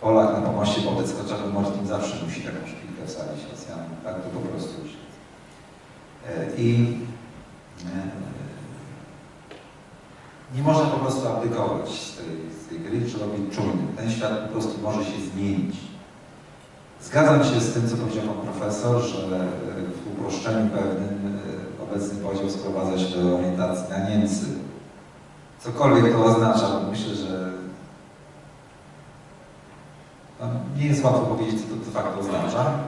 Polak na pomoście Bałtycko-Czarnomorskim zawsze musi taką szpilkę wsadzić Rosjanom. Tak to po prostu już jest. I nie można po prostu abdykować z tej, z tej gry, trzeba być czujnym. Ten świat po prostu może się zmienić. Zgadzam się z tym, co powiedział pan profesor, że w uproszczeniu pewnym e, obecny podział sprowadza się do orientacji na Niemcy. Cokolwiek to oznacza, bo myślę, że no, nie jest łatwo powiedzieć, co to de facto oznacza,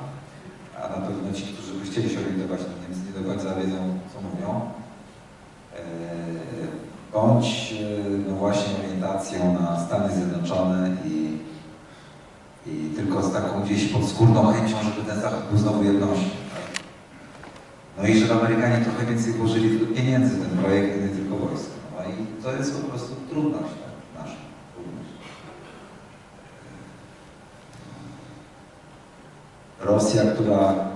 a na pewno ci, którzy by chcieli się orientować na Niemcy, nie do końca wiedzą, co mówią. E, Bądź e, no właśnie orientacją na Stany Zjednoczone i, i tylko z taką gdzieś podskórną chęcią, żeby ten Zachód był znowu jednością. tak? No i żeby Amerykanie trochę więcej włożyli tylko pieniędzy w ten projekt, nie tylko wojsko. No i to jest po prostu trudność tak, nasza. Trudność. Rosja, która e,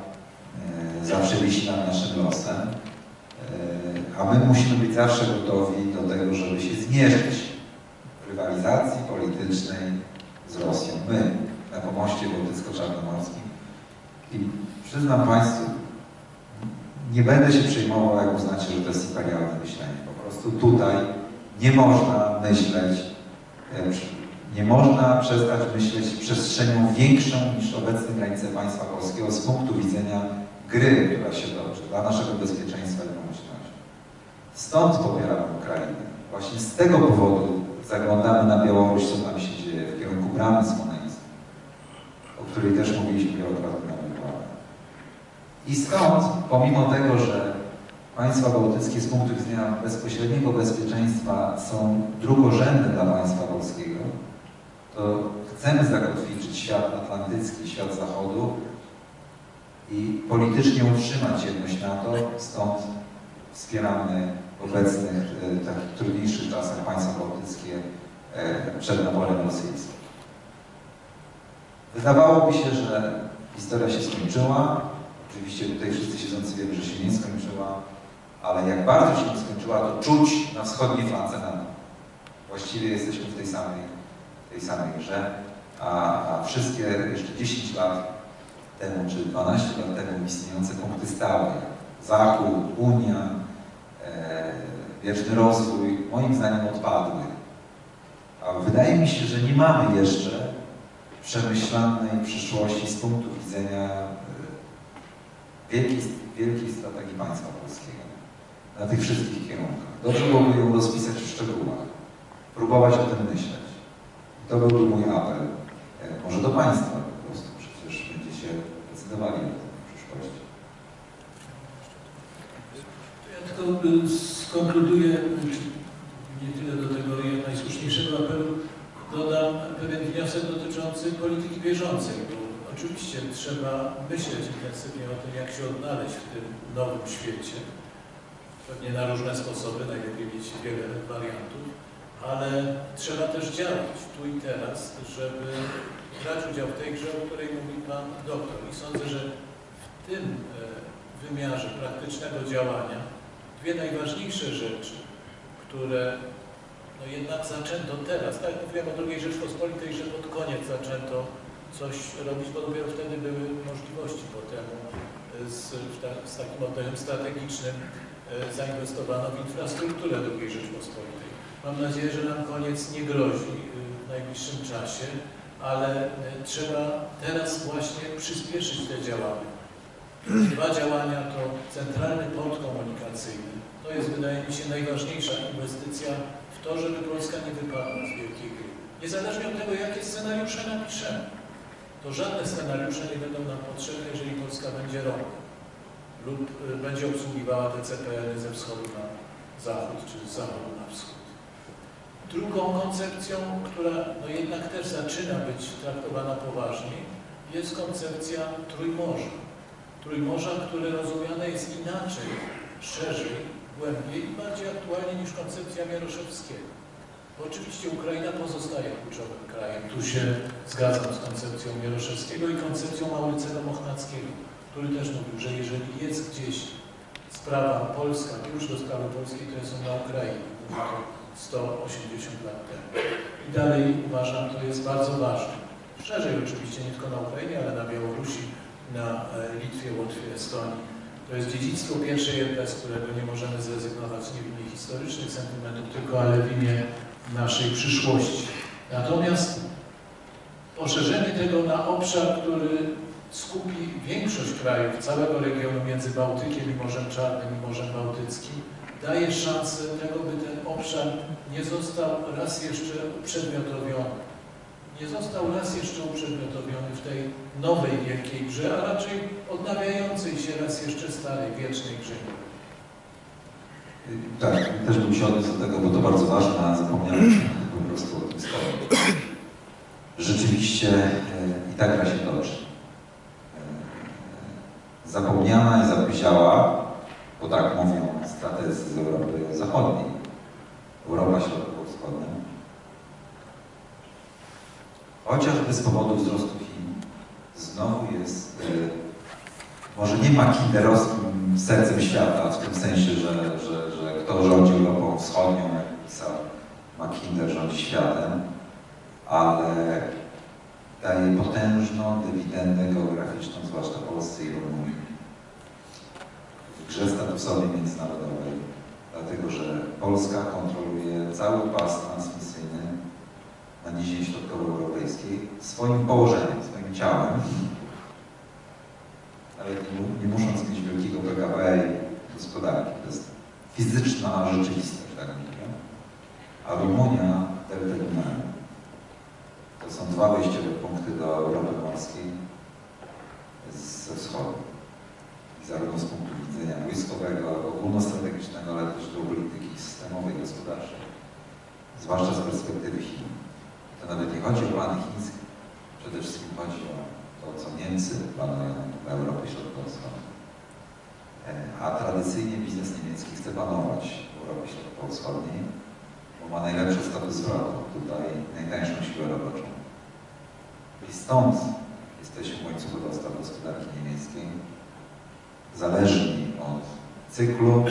zawsze wisi nad naszym losem, e, a my musimy być zawsze gotowi do tego, żeby się zmierzyć w rywalizacji politycznej z Rosją. My na pomoście bałtycko-czarnomorskim. I przyznam Państwu, nie będę się przejmował, jak uznacie, że to jest imperialne myślenie. Po prostu tutaj nie można myśleć, e, nie można przestać myśleć przestrzenią większą niż obecne granice państwa polskiego z punktu widzenia gry, która się toczy, dla naszego bezpieczeństwa i pomyślności. Stąd popieramy Ukrainę. Właśnie z tego powodu zaglądamy na Białoruś, co tam się dzieje, w kierunku bramy smoleńskiej, o której też mówiliśmy wielokrotnie na wykładach. I stąd, pomimo tego, że państwa bałtyckie z punktu widzenia bezpośredniego bezpieczeństwa są drugorzędne dla państwa polskiego, to chcemy zakotwiczyć świat atlantycki, świat zachodu i politycznie utrzymać jedność NATO, stąd wspieramy w obecnych, e, takich trudniejszych czasach państwa bałtyckie e, przed naporem rosyjskim. Wydawałoby się, że historia się skończyła. Oczywiście tutaj wszyscy siedzący wiemy, że się nie skończyła, ale jak bardzo się nie skończyła, to czuć na wschodniej flance NATO. Właściwie jesteśmy w tej samej, tej samej grze, a, a wszystkie jeszcze 10 lat temu, czy 12 lat temu istniejące punkty stałe, Zachód, Unia, e, wieczny rozwój, moim zdaniem odpadły. A wydaje mi się, że nie mamy jeszcze przemyślanej przyszłości z punktu widzenia wielkiej, wielkiej strategii państwa polskiego na tych wszystkich kierunkach. Dobrze byłoby ją rozpisać w szczegółach, próbować o tym myśleć. To byłby mój apel, e, może do Państwa po prostu, przecież będziecie tym w przyszłości. Ja tylko y, skonkluduję, nie tyle do tego najsłuszniejszego apelu, dodam pewien wniosek dotyczący polityki bieżącej, bo oczywiście trzeba myśleć intensywnie o tym, jak się odnaleźć w tym nowym świecie. Pewnie na różne sposoby, najlepiej mieć wiele wariantów, ale trzeba też działać tu i teraz, żeby brać udział w tej grze, o której mówi Pan doktor. I sądzę, że w tym e, wymiarze praktycznego działania dwie najważniejsze rzeczy, które no jednak zaczęto teraz, tak jak mówiłem o II Rzeczpospolitej, że pod koniec zaczęto coś robić, bo dopiero wtedy były możliwości potem e, z, z takim oddechem strategicznym e, zainwestowano w infrastrukturę II Rzeczpospolitej. Mam nadzieję, że nam koniec nie grozi w najbliższym czasie, ale e, trzeba teraz właśnie przyspieszyć te działania. Dwa działania to centralny port komunikacyjny. To jest, wydaje mi się, najważniejsza inwestycja w to, żeby Polska nie wypadła z wielkiej gry. Niezależnie od tego, jakie scenariusze napiszemy, to żadne scenariusze nie będą nam potrzebne, jeżeli Polska będzie ropą lub y, będzie obsługiwała te CPN-y ze wschodu na zachód, czy z zachodu na wschód. Drugą koncepcją, która no jednak też zaczyna być traktowana poważniej, jest koncepcja Trójmorza. Trójmorza, które rozumiane jest inaczej, szerzej, głębiej i bardziej aktualnie niż koncepcja Mieroszewskiego. Bo oczywiście Ukraina pozostaje kluczowym krajem. Tu się zgadzam z koncepcją Mieroszewskiego i koncepcją Maurycego Mochnackiego, który też mówił, że jeżeli jest gdzieś sprawa polska, klucz do sprawy polskiej, to jest on na Ukrainie. Mówił to 180 lat temu. I dalej uważam, to jest bardzo ważne. Szerzej oczywiście, nie tylko na Ukrainie, ale na Białorusi, na e, Litwie, Łotwie, Estonii. To jest dziedzictwo pierwszej RP, z którego nie możemy zrezygnować nie w imię historycznych sentymentów, tylko ale w imię naszej przyszłości. Natomiast poszerzenie tego na obszar, który skupi większość krajów całego regionu między Bałtykiem i Morzem Czarnym i Morzem Bałtyckim, daje szansę tego, by ten obszar nie został raz jeszcze uprzedmiotowiony. Nie został raz jeszcze uprzedmiotowiony w tej nowej wielkiej grze, a raczej odnawiającej się raz jeszcze starej, wiecznej grze. Tak, też bym się odniósł do tego, bo to bardzo ważne, a zapomniałem po prostu o tym wspomnieć. Rzeczywiście e, i ta gra się toczy. E, Zapomniana i zapóźniała, bo tak mówią strategzy z Europy Zachodniej, Europa Środkowo-Wschodnia. Chociażby z powodu wzrostu Chin, znowu jest, e, może nie ma kinderowskim sercem świata, w tym sensie, że, że, że kto rządzi Europą Wschodnią, jak pisał Mackinder, rządzi światem, ale daje potężną dywidendę geograficzną, zwłaszcza Polsce i Rumunii. W grze statusowej międzynarodowej, dlatego że Polska kontroluje cały pas transmisyjny na nizinie środkowoeuropejskiej swoim położeniem, swoim ciałem, nawet nie, nie musząc mieć wielkiego PKB i gospodarki. To jest fizyczna rzeczywistość, tak mówię. A Rumunia Delta. To są dwa wejściowe punkty do Europy Morskiej ze wschodu. Zarówno z punktu widzenia wojskowego, ogólnostrategicznego, ale też geopolityki systemowej, gospodarczej. Zwłaszcza z perspektywy Chin. To nawet nie chodzi o plany chińskie. Przede wszystkim chodzi o to, co Niemcy planują w Europie Środkowo-Wschodniej. A tradycyjnie biznes niemiecki chce panować w Europie Środkowo-Wschodniej, bo ma najlepszy status zwrotu, tutaj najtańszą siłę roboczą. I stąd jesteśmy w łańcuchu dostaw gospodarki niemieckiej, zależni od cyklu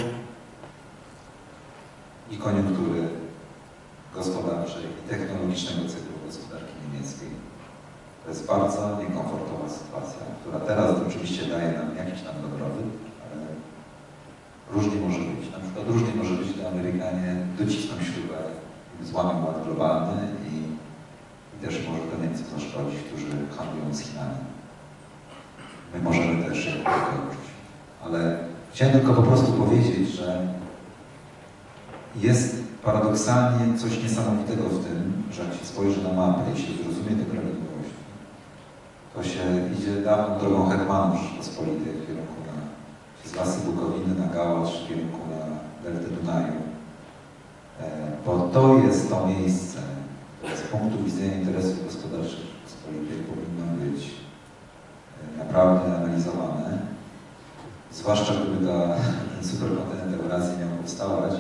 i koniunktury gospodarczej i technologicznego cyklu gospodarki niemieckiej. To jest bardzo niekomfortowa sytuacja, która teraz oczywiście daje nam jakiś tam dobrobyt, ale różnie może być. Na przykład różnie może być, gdy Amerykanie docisną śrubę złamią ład globalny i, i też może to Niemcom zaszkodzić, którzy handlują z Chinami. My możemy też dotknąć. Ale chciałem tylko po prostu powiedzieć, że jest paradoksalnie coś niesamowitego w tym, że jak się spojrzy na mapę i się zrozumie te prawidłowości, to się idzie dawną drogą Hetmanów Rzeczpospolitej w kierunku na, przez lasy Bukowiny, na Gałacz, w kierunku na Deltę Dunaju. E, Bo to jest to miejsce, z punktu widzenia interesów gospodarczych Rzeczpospolitej powinno być e, naprawdę analizowane. Zwłaszcza gdyby ta, superkontynent Eurazji miał powstawać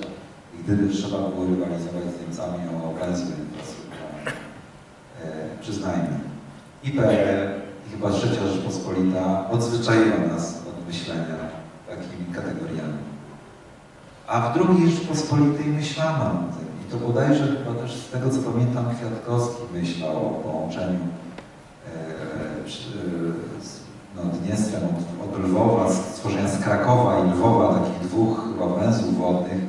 i gdyby trzeba było rywalizować z Niemcami o węzły infrastrukturalne. Przyznajmy. IPRL i chyba trzecia Rzeczpospolita odzwyczaiła nas od myślenia takimi kategoriami. A w drugiej Rzeczpospolitej myślano o tym. I to bodajże chyba też z tego co pamiętam Kwiatkowski myślał o połączeniu e, e, z no, od, od Lwowa, stworzenia z Krakowa i Lwowa takich dwóch chyba węzłów wodnych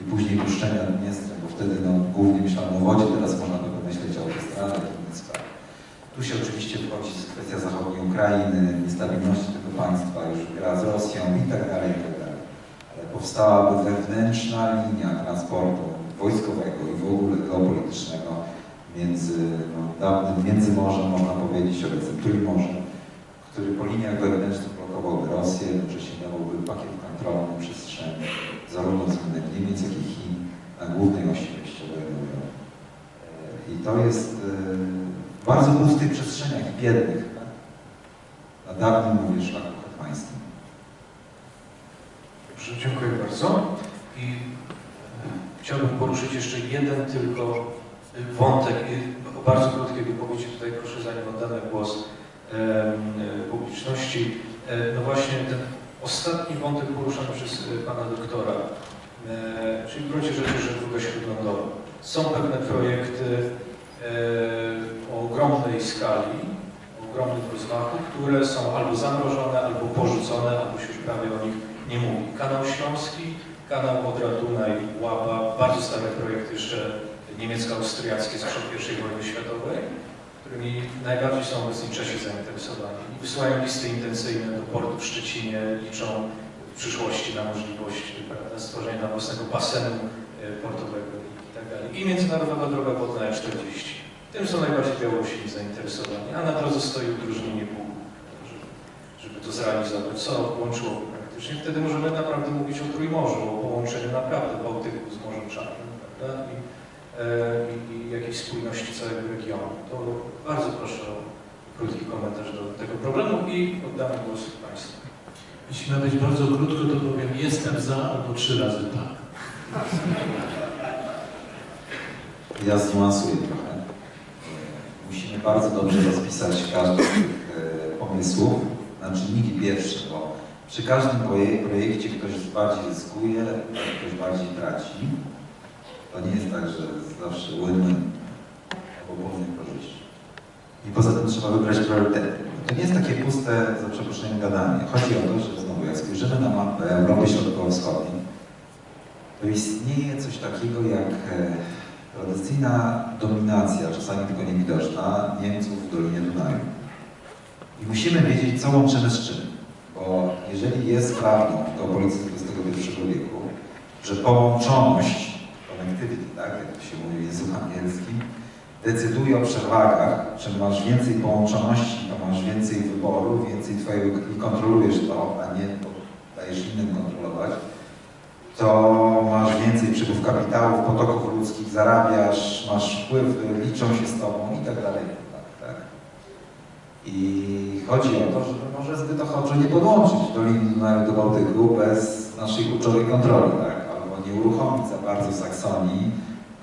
i później puszczenia Dniestrem, bo wtedy no, głównie myślałem o wodzie, teraz można by pomyśleć o autostradach i innych sprawach. Tu się oczywiście wchodzi kwestia zachodniej Ukrainy, niestabilności tego państwa, już gra z Rosją i tak dalej, i tak dalej. Ale powstałaby wewnętrzna linia transportu wojskowego i w ogóle geopolitycznego między no, dawnym Międzymorzem, można powiedzieć, obecnym Trójmorzem, który po liniach wewnętrznych blokowałby Rosję, jednocześnie dawałby pakiet kontrolny przestrzeni zarówno względem Niemiec, jak i Chin na głównej osi wejściowej Europy. E, I to jest e, w bardzo pustych przestrzeniach biednych, na dawnym, mówię, szlaku hetmańskim. Dobrze, dziękuję bardzo. I e, chciałbym poruszyć jeszcze jeden tylko wątek bardzo krótkiej wypowiedzi tutaj proszę, zanim oddamy głos publiczności. E, No właśnie ten ostatni wątek poruszany przez e, pana doktora, e, czyli w gruncie rzeczy żegluga śródlądowa. Są pewne projekty e, o ogromnej skali, o ogromnym rozmachu, które są albo zamrożone, albo porzucone, albo się już prawie o nich nie mówi. Kanał Śląski, kanał Odra-Dunaj, Łaba, bardzo stare projekty jeszcze niemiecko-austriackie czasów I wojny światowej, którymi najbardziej są obecni Czesi zainteresowani. I wysyłają listy intencyjne do portu w Szczecinie, liczą w przyszłości na możliwość prawda, stworzenia własnego basenu e, portowego i tak. I Międzynarodowa Droga Wodna E40. Tym są najbardziej Białorusini zainteresowani, a na drodze stoi udrożnienie Bóg, żeby, żeby to zrealizować, co łączyłoby praktycznie. Wtedy możemy naprawdę mówić o Trójmorzu, o połączeniu naprawdę Bałtyku z Morzem Czarnym, prawda? I, i, i jakiejś spójności całego regionu. To bardzo proszę o krótki komentarz do tego problemu i oddamy głos Państwu. Jeśli ma być bardzo krótko, to powiem jestem za albo trzy razy tak. Ja zniuansuję trochę. Musimy bardzo dobrze rozpisać każdy z tych e, pomysłów na czynniki pierwsze, bo przy każdym proje- projekcie ktoś bardziej zyskuje, a ktoś bardziej traci. To nie jest tak, że zawsze win-win, głównie korzyści. I poza tym trzeba wybrać priorytety. To nie jest takie puste, za przeproszeniem, gadanie. Chodzi o to, że znowu, jak spojrzymy na mapę Europy Środkowo-Wschodniej, to istnieje coś takiego jak e, tradycyjna dominacja, czasami tylko niewidoczna, Niemców w Dolinie Dunaju. I musimy wiedzieć, co łączymy z czym. Bo jeżeli jest prawdą geopolityce XXI wieku, że połączoność, connectivity, tak, jak to się mówi w języku angielskim, decyduje o przewagach, czym masz więcej połączoności, to masz więcej wyboru, więcej twojego i kontrolujesz to, a nie dajesz innym kontrolować, to masz więcej przepływ kapitałów, potoków ludzkich, zarabiasz, masz wpływ, liczą się z tobą i tak dalej. Tak, tak. I chodzi o to, żeby może zbyt ochoczo nie podłączyć do linii Dunaju do Bałtyku bez naszej kluczowej kontroli, tak? Uruchomić za bardzo Saksonii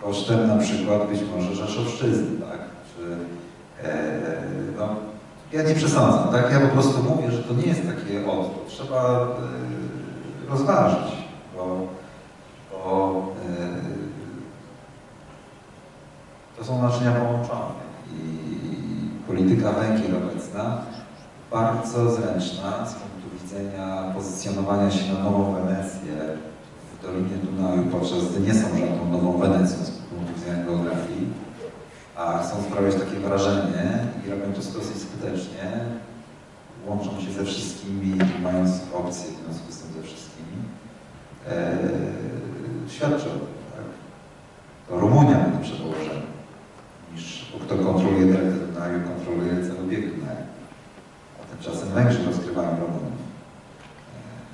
kosztem na przykład być może Rzeszowszczyzny, tak? Czy, e, no, ja nie przesądzam, tak? Ja po prostu mówię, że to nie jest takie od, trzeba e, rozważyć, bo, bo e, to są naczynia połączone i polityka Węgier obecna bardzo zręczna z punktu widzenia pozycjonowania się na nową Wenecję Dolinie Dunaju, gdy nie są żadną nową Wenecją z punktu widzenia geografii, a chcą sprawiać takie wrażenie i robią to dosyć skutecznie, łączą się ze wszystkimi, mając opcje w związku z tym ze wszystkimi, e, świadczy o tym. Tak? To Rumunia będzie przepołożona niż kto kontroluje deltę Dunaju, kontroluje cały bieg Dunaju. A tymczasem Węgrzy rozgrywają Rumunów.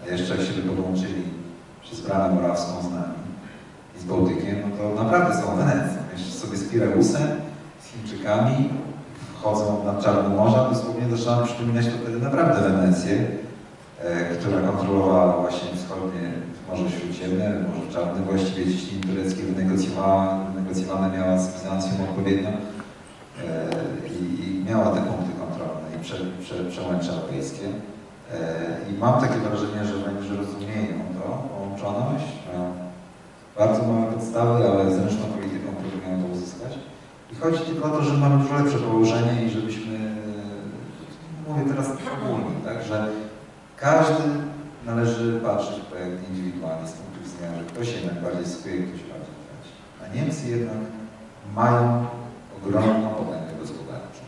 E, A jeszcze jak się by podłączyli przez Bramę Morawską z nami i z Bałtykiem, no to naprawdę są Wenecją. Jeszcze sobie z Pireusem, z Chińczykami, wchodzą nad Czarne Morza, dosłownie zaczynam przypominać to wtedy naprawdę Wenecję, e, która kontrolowała właśnie wschodnie Morze Śródziemne, Morze Czarne, właściwie ciśnienie tureckie wynegocjowała, wynegocjowane miała z Bizancjum odpowiednio e, i, i miała te punkty kontrolne i prze, prze, przełęcze europejskie. E, I mam takie wrażenie, że Węgrzy rozumieją to, połączoność, mają bardzo małe podstawy, ale zręczną polityką próbują to uzyskać. I chodzi tylko o to, że mamy dużo lepsze położenie i żebyśmy, mówię teraz ogólnie, tak, że każdy należy patrzeć w projekt indywidualnie z punktu widzenia, że ktoś jednak bardziej zyskuje, ktoś bardziej traci. A Niemcy jednak mają ogromną potęgę gospodarczą.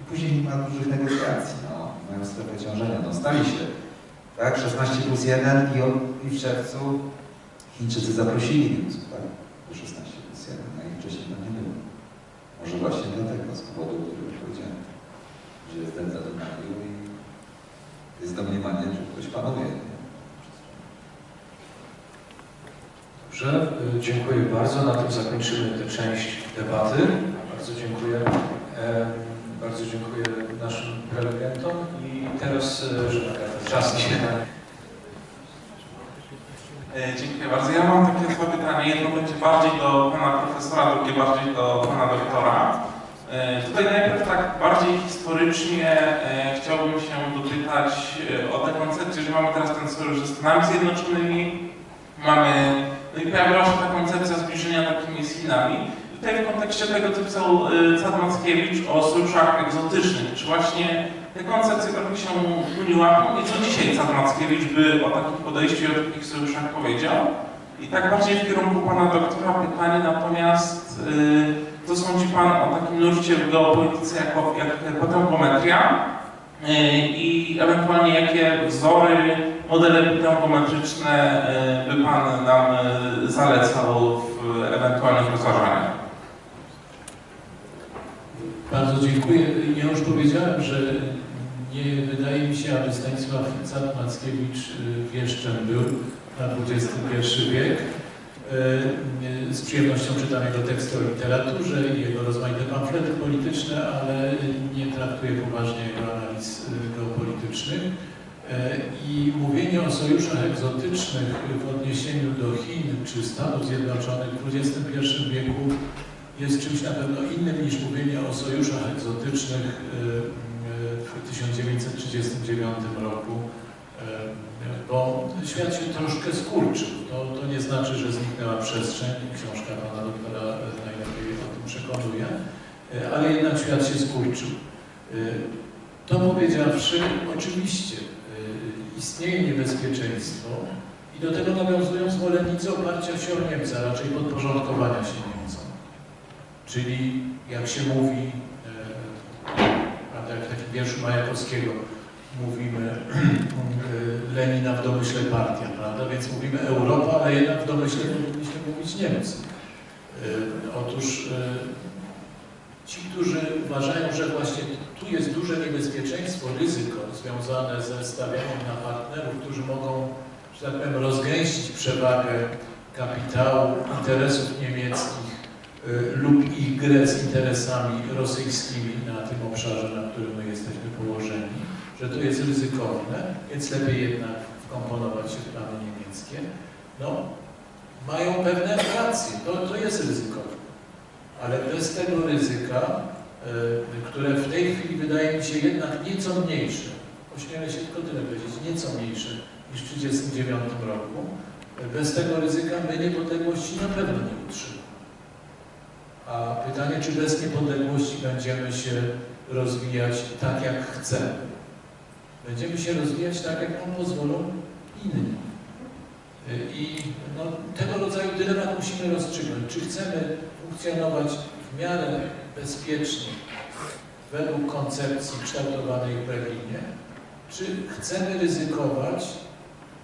I później nie ma dużych negocjacji, no, mają strefę ciążenia, no się, tak, 16 plus 1 i, od, i w czerwcu Chińczycy zaprosili Niemców, tak, do 16 plus 1, no i wcześniej tam nie było. Może właśnie dlatego, z powodu, który już powiedziałem, że jest delta Dunaju i jest domniemanie, że ktoś panuje. Dobrze, y, dziękuję bardzo. Na tym zakończymy tę część debaty. Bardzo dziękuję. E, Bardzo dziękuję naszym prelegentom i teraz, e, E, Dziękuję bardzo. Ja mam takie dwa pytania. Jedno będzie bardziej do pana profesora, drugie bardziej do pana doktora. E, Tutaj najpierw tak bardziej historycznie e, chciałbym się dopytać o tę koncepcję, że mamy teraz ten sojusz ze Stanami Zjednoczonymi, mamy, no i pojawiła się ta koncepcja zbliżenia takimi z Chinami. Tutaj w kontekście tego, co pisał e, Cad Mackiewicz o sojuszach egzotycznych, czy właśnie te koncepcje trochę się uniłapną i co dzisiaj Car Mackiewicz by o takim podejściu i o takich sojuszach powiedział? I tak bardziej w kierunku pana doktora pytanie natomiast, y, co sądzi pan o takim nurcie w geopolityce jako, jak potengometria y, i ewentualnie jakie wzory, modele potengometryczne y, by pan nam y, zalecał w ewentualnych rozważaniach? Bardzo dziękuję. Ja już powiedziałem, że nie wydaje mi się, aby Stanisław Cat-Mackiewicz y, wieszczem był na XXI wiek. Y, Z przyjemnością czytam jego teksty o literaturze i jego rozmaite pamflety polityczne, ale nie traktuję poważnie jego analiz y, geopolitycznych. Y, I mówienie o sojuszach egzotycznych w odniesieniu do Chin czy Stanów Zjednoczonych w XXI wieku jest czymś na pewno innym niż mówienie o sojuszach egzotycznych y, y, w 1939 roku, bo świat się troszkę skurczył. To, to nie znaczy, że zniknęła przestrzeń, książka pana doktora najlepiej o tym przekonuje, y, ale jednak świat się skurczył. Y, To powiedziawszy, oczywiście y, istnieje niebezpieczeństwo i do tego nawiązują zwolennicy oparcia się o Niemca, raczej podporządkowania się Niemcom. Czyli jak się mówi, e, jak w takim wierszu Majakowskiego mówimy e, Lenina w domyśle partia, prawda? Więc mówimy Europa, ale jednak w domyśle powinniśmy mówić Niemcy. E, Otóż e, ci, którzy uważają, że właśnie tu jest duże niebezpieczeństwo, ryzyko związane ze stawianiem na partnerów, którzy mogą, że tak powiem, rozgęścić przewagę kapitału, interesów niemieckich, y, lub ich grę z interesami rosyjskimi na tym obszarze, na którym my jesteśmy położeni, że to jest ryzykowne, więc lepiej jednak wkomponować się w plany niemieckie. No, mają pewne racje, to, to jest ryzykowne, ale bez tego ryzyka, y, które w tej chwili wydaje mi się jednak nieco mniejsze, ośmielę się tylko tyle powiedzieć, nieco mniejsze niż w 1939 roku, bez tego ryzyka my niepodległości na pewno nie utrzymamy. A pytanie, czy bez niepodległości będziemy się rozwijać tak, jak chcemy? Będziemy się rozwijać tak, jak nam pozwolą inni. I no, tego rodzaju dylemat musimy rozstrzygnąć. Czy chcemy funkcjonować w miarę bezpiecznie według koncepcji kształtowanej w Berlinie, czy chcemy ryzykować,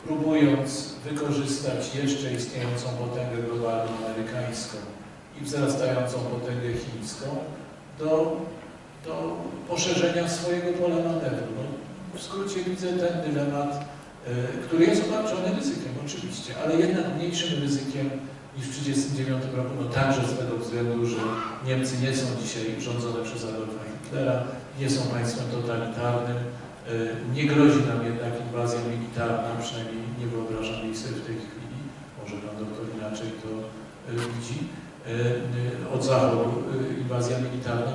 próbując wykorzystać jeszcze istniejącą potęgę globalną amerykańską i wzrastającą potęgę chińską do, do poszerzenia swojego pola manewru. No, w skrócie widzę ten dylemat, y, który jest obarczony ryzykiem oczywiście, ale jednak mniejszym ryzykiem niż w 1939 roku, no także z tego względu, że Niemcy nie są dzisiaj rządzone przez Adolfa Hitlera, nie są państwem totalitarnym, y, nie grozi nam jednak inwazja militarna, przynajmniej nie wyobrażam jej sobie w tej chwili, może pan doktor inaczej to y, widzi, od zachodu y, inwazja militarna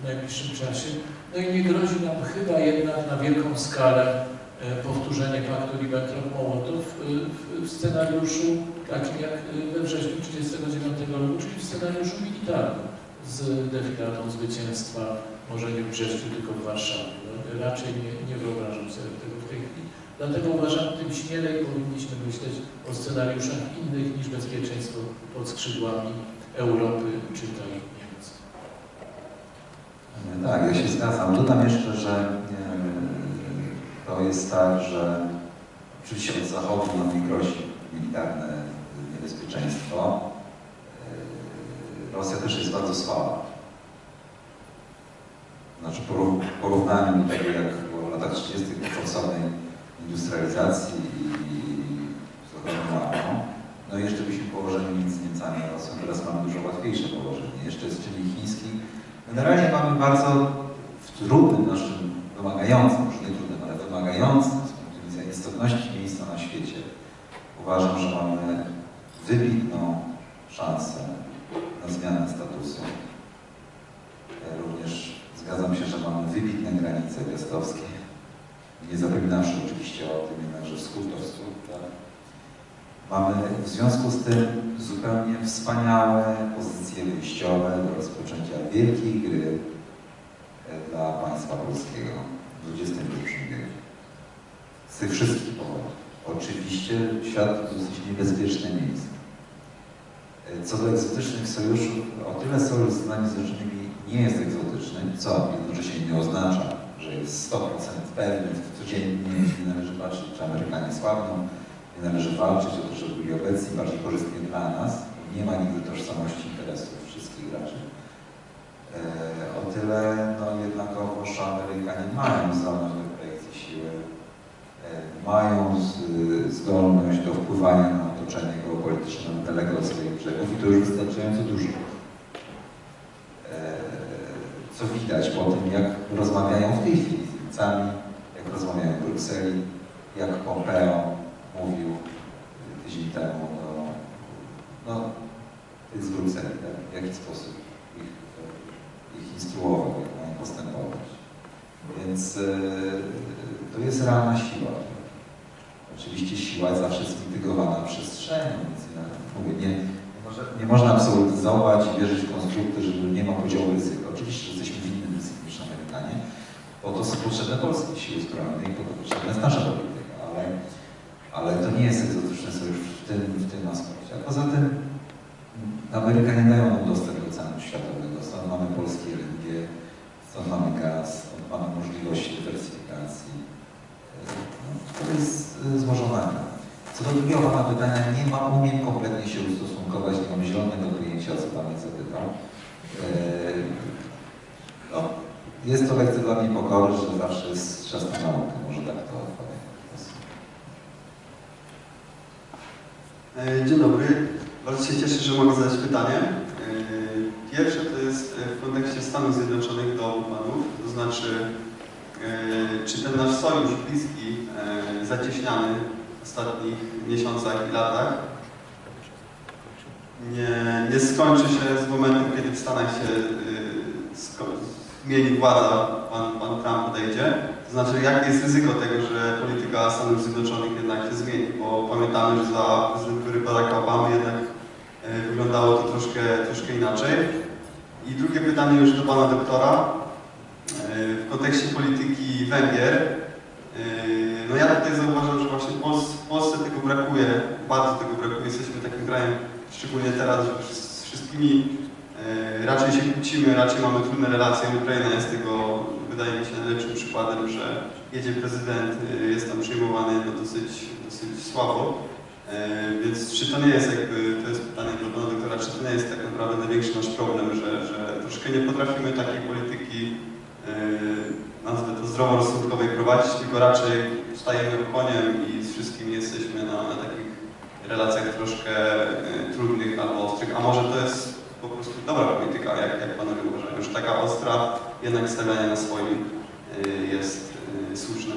w, najbliższym czasie. No i nie grozi nam chyba jednak na wielką skalę powtórzenie paktu Ribbentrop-Mołotow w- scenariuszu takim jak we wrześniu 1939 roku, czyli w scenariuszu militarnym z defiladą zwycięstwa, może nie w Brześciu, tylko w Warszawie. No, raczej nie, nie wyobrażam sobie tego w tej chwili. Dlatego uważam, tym śmielej powinniśmy myśleć o scenariuszach innych niż bezpieczeństwo pod skrzydłami Europy, czytaj Niemiec. Tak, ja się zgadzam. Dodam jeszcze, że to jest tak, że oczywiście od zachodu nam nie grozi militarne niebezpieczeństwo. E, Rosja też jest bardzo słaba. Znaczy poró- w porównaniu do tego, jak było w latach 30. po forsownej industrializacji i zachodnią no jeszcze byliśmy położeni między Niemcami a Rosją. Teraz mamy dużo łatwiejsze położenie. Jeszcze jest czynnik chiński, Generalnie mamy bardzo w trudnym naszym, wymagającym, już nie trudnym, ale wymagającym z punktu widzenia istotności miejsca na świecie. Uważam, że mamy wybitną szansę na zmianę statusu. E, Również zgadzam się, że mamy wybitne granice piastowskie. Nie zapominawszy oczywiście o tym jednakże wschód to wschód. Tak? Mamy w związku z tym zupełnie wspaniałe pozycje wyjściowe do rozpoczęcia wielkiej gry e, dla państwa polskiego w XXI wieku. Z tych wszystkich powodów. Oczywiście świat to dosyć niebezpieczne miejsce. E, Co do egzotycznych sojuszów, o tyle sojusz z Stanami Zjednoczonymi nie jest egzotyczny, co jednocześnie nie oznacza, że jest 100% pewny, codziennie nie należy patrzeć, czy Amerykanie słabną, nie należy walczyć o to, żeby byli obecni, bardziej korzystnie dla nas. Nie ma nigdy tożsamości interesów wszystkich graczy. E, o tyle, no jednakowoż Amerykanie mają zdolność do projekcji siły, e, mają zdolność do wpływania na otoczenie geopolityczne daleko od swoich brzegów i to już wystarczająco dużo. E, co widać po tym, jak rozmawiają w tej chwili z Niemcami, jak rozmawiają w Brukseli, jak Pompeo mówił tydzień temu do, no, tych z Brukseli, tak? w jaki sposób ich, ich instruował, jak mają postępować. Więc e, to jest realna siła. Oczywiście siła zawsze jest mitygowana przestrzenią, więc ja mówię, nie, nie, może, nie można absolutyzować i wierzyć w konstrukty, że nie ma podziału ryzyka. Oczywiście, że jesteśmy w innym ryzyku niż Amerykanie, po to są potrzebne polskie siły zbrojne i potrzebna jest nasza polityka, ale, ale to nie jest egzotyczny sojusz w tym, w tym aspekcie. A poza tym Amerykanie dają nam dostęp do cenu światowego, stąd mamy polskie LNG, stąd mamy gaz, stąd mamy możliwość dywersyfikacji. No, to jest y, złożona. Co do drugiego Pana pytania, nie ma, umiem kompletnie się ustosunkować, nie mam zielonego pojęcia, o co Pan mnie zapytał. Eee, no, jest to lekcja dla mnie pokory, że zawsze jest czas na naukę, może tak to odpowiem. E, Dzień dobry. Bardzo się cieszę, że mogę zadać pytanie. E, Pierwsze to jest e, w kontekście Stanów Zjednoczonych do panów, to znaczy e, czy ten nasz sojusz bliski, e, zacieśniany w ostatnich miesiącach i latach nie, nie skończy się z momentem, kiedy w Stanach się e, zmieni władza, pan, pan Trump odejdzie. To znaczy, jakie jest ryzyko tego, że polityka Stanów Zjednoczonych jednak się zmieni, bo pamiętamy, że za prezydentury Baracka Obamy jednak e, wyglądało to troszkę, troszkę inaczej. I drugie pytanie już do pana doktora. E, W kontekście polityki Węgier, e, no ja tutaj zauważam, że właśnie w Pols- w Polsce tego brakuje, bardzo tego brakuje. Jesteśmy takim krajem, szczególnie teraz, że z wszystkimi raczej się kłócimy, raczej mamy trudne relacje. Ukraina jest tego, wydaje mi się, najlepszym przykładem, że jedzie prezydent, jest tam przyjmowany no, dosyć, dosyć słabo. E, Więc czy to nie jest jakby, to jest pytanie do pana doktora, czy to nie jest tak naprawdę największy nasz problem, że, że troszkę nie potrafimy takiej polityki, e, nazwę to zdroworozsądkowej prowadzić, tylko raczej stajemy koniem i z wszystkimi jesteśmy na, na takich relacjach troszkę e, trudnych albo ostrych, a może to jest po prostu dobra polityka, jak, jak panowie uważają, że taka ostra, jednak stawianie na swoim jest słuszne.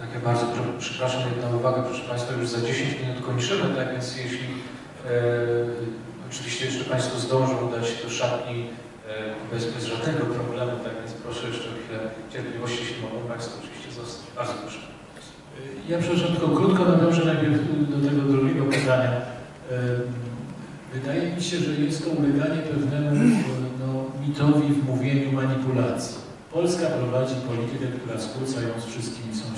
Tak, ja bardzo przepraszam, jedna uwaga, proszę Państwa, już za 10 minut kończymy, tak więc jeśli e, oczywiście jeszcze Państwo zdążą dać do szatni e, bez, bez żadnego problemu, tak więc proszę jeszcze o chwilę cierpliwości, jeśli mogą Państwo oczywiście zostać. Bardzo proszę. Ja przepraszam, tylko krótko nawiążę najpierw do tego drugiego pytania. Em, Wydaje mi się, że jest to uleganie pewnemu no, mitowi w mówieniu manipulacji. Polska prowadzi politykę, która skłóca ją z wszystkimi sąsiadami.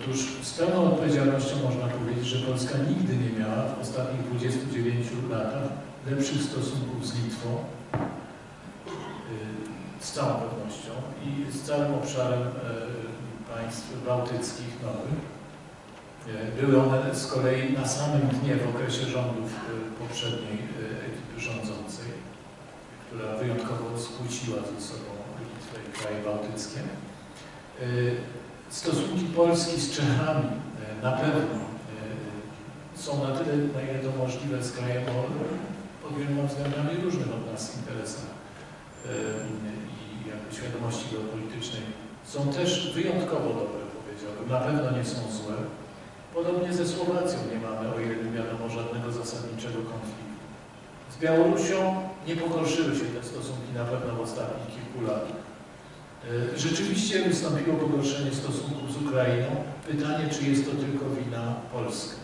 Otóż z pełną odpowiedzialnością można powiedzieć, że Polska nigdy nie miała w ostatnich 29 latach lepszych stosunków z Litwą, y, z całą pewnością i z całym obszarem e, państw bałtyckich nowych. E, Były one z kolei na samym dnie w okresie rządów poprzedniej ekipy rządzącej, która wyjątkowo skłóciła ze sobą Litwę i kraje bałtyckie. E, Stosunki Polski z Czechami e, na pewno e, są na tyle, na ile to możliwe z krajem o pod wieloma względami różnych od nas interesach e, i jakby świadomości geopolitycznej są też wyjątkowo dobre, powiedziałbym. Na pewno nie są złe. Podobnie ze Słowacją nie mamy, o ile mi wiadomo, żadnego zasadniczego konfliktu. Z Białorusią nie pogorszyły się te stosunki na pewno w ostatnich kilku latach. E, Rzeczywiście wystąpiło pogorszenie stosunków z Ukrainą. Pytanie, czy jest to tylko wina Polski?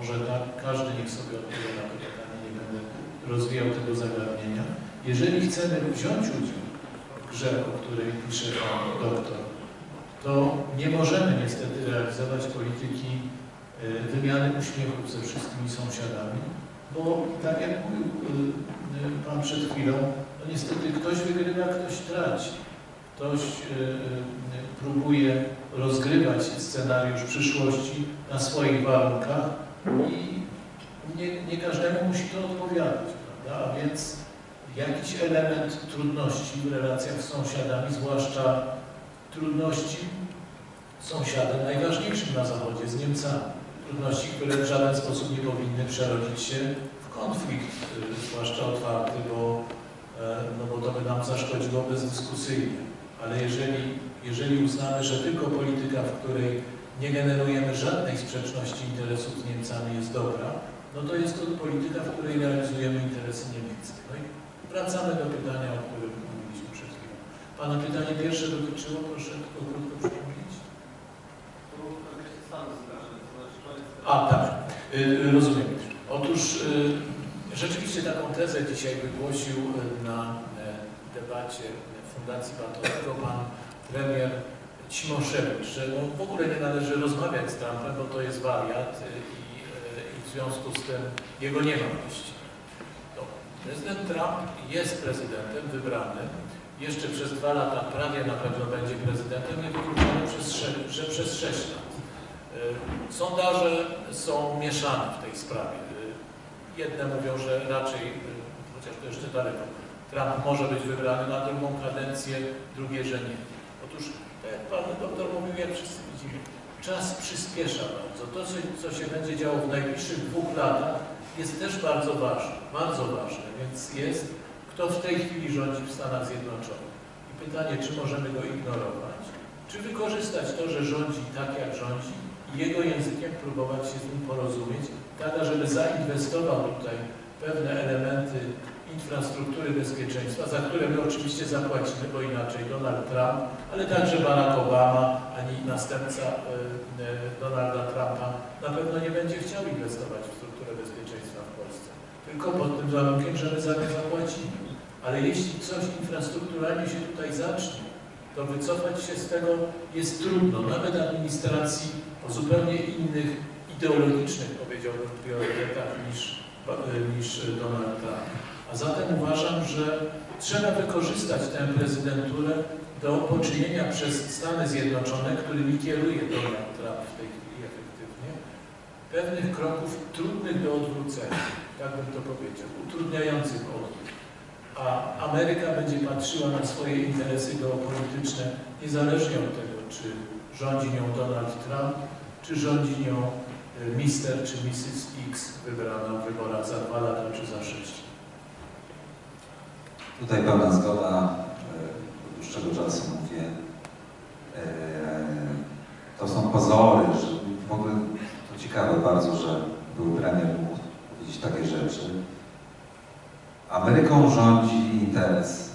Może tak, każdy niech sobie odpowie na to pytanie, nie będę rozwijał tego zagadnienia. Jeżeli chcemy wziąć udział w grze, o której pisze pan doktor, to nie możemy niestety realizować polityki e, wymiany uśmiechów ze wszystkimi sąsiadami, bo tak jak mówił e, Pan przed chwilą, no niestety ktoś wygrywa, ktoś traci. Ktoś e, e, próbuje rozgrywać scenariusz przyszłości na swoich warunkach i nie, nie każdemu musi to odpowiadać, prawda? A więc jakiś element trudności w relacjach z sąsiadami, zwłaszcza trudności sąsiadem najważniejszym na Zachodzie, z Niemcami. Trudności, które w żaden sposób nie powinny przerodzić się w konflikt, y, zwłaszcza otwarty, bo, e, no bo to by nam zaszkodziło bezdyskusyjnie. Ale jeżeli, jeżeli uznamy, że tylko polityka, w której nie generujemy żadnej sprzeczności interesów z Niemcami jest dobra, no to jest to polityka, w której realizujemy interesy niemieckie. No i wracamy do pytania, o którym mówiliśmy przed chwilą. Pana pytanie pierwsze dotyczyło, proszę tylko krótko przypomnieć. A, tak, y, rozumiem. Otóż y, rzeczywiście taką tezę dzisiaj wygłosił y, na y, debacie Fundacji Batorego pan premier Cimoszewicz, że no w ogóle nie należy rozmawiać z Trumpem, bo to jest wariat i, y, i w związku z tym jego nie ma. To prezydent Trump jest prezydentem wybranym. Jeszcze przez dwa lata prawie na pewno będzie prezydentem, niewykluczone że przez sześć lat. Y, Sondaże są mieszane w tej sprawie. Y, Jedne mówią, że raczej, chociaż to jeszcze daleko, Trump może być wybrany na drugą kadencję, drugie, że nie. Otóż, tak jak Pan doktor mówił, jak wszyscy widzimy, czas przyspiesza bardzo. To, co, się będzie działo w najbliższych dwóch latach, jest też bardzo ważne, bardzo ważne, więc jest, kto w tej chwili rządzi w Stanach Zjednoczonych. I pytanie, czy możemy go ignorować, czy wykorzystać to, że rządzi tak, jak rządzi i jego językiem próbować się z nim porozumieć, tak, ażeby zainwestował tutaj pewne elementy infrastruktury bezpieczeństwa, za które my oczywiście zapłacimy, bo inaczej Donald Trump, ale także Barack Obama, ani następca e, e, Donalda Trumpa na pewno nie będzie chciał inwestować w strukturę bezpieczeństwa w Polsce. Tylko pod tym warunkiem, że my za nie zapłacimy. Ale jeśli coś infrastrukturalnie się tutaj zacznie, to wycofać się z tego jest trudno, nawet administracji o zupełnie innych ideologicznych, powiedziałbym, priorytetach niż, niż Donald Trump. A zatem uważam, że trzeba wykorzystać tę prezydenturę do poczynienia przez Stany Zjednoczone, którymi kieruje Donald Trump w tej chwili efektywnie, pewnych kroków trudnych do odwrócenia, tak bym to powiedział, utrudniających odwrót. A Ameryka będzie patrzyła na swoje interesy geopolityczne niezależnie od tego, czy rządzi nią Donald Trump, czy rządzi nią y, Mister czy Mrs. X wybrana w wyborach za dwa lata czy za sześć. Tutaj pełna zgoda, e, od dłuższego czasu mówię. E, To są pozory, że w ogóle to ciekawe bardzo, że był premier mógł powiedzieć takie rzeczy. Ameryką rządzi interes,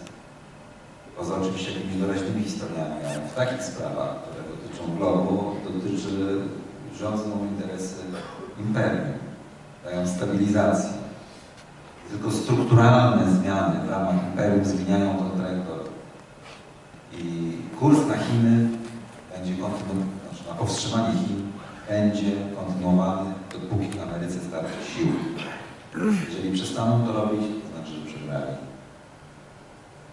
poza oczywiście jakimiś doraźnymi historiami, ale w takich sprawach, które dotyczą globu, dotyczy rządzą interesy imperium, dają stabilizacji. Tylko strukturalne zmiany w ramach imperium zmieniają tą trajektorię. I kurs na Chiny będzie kontynuowany, znaczy na powstrzymanie Chin będzie kontynuowany, dopóki Ameryce starczy sił. Jeżeli przestaną to robić, to znaczy, że przegrali.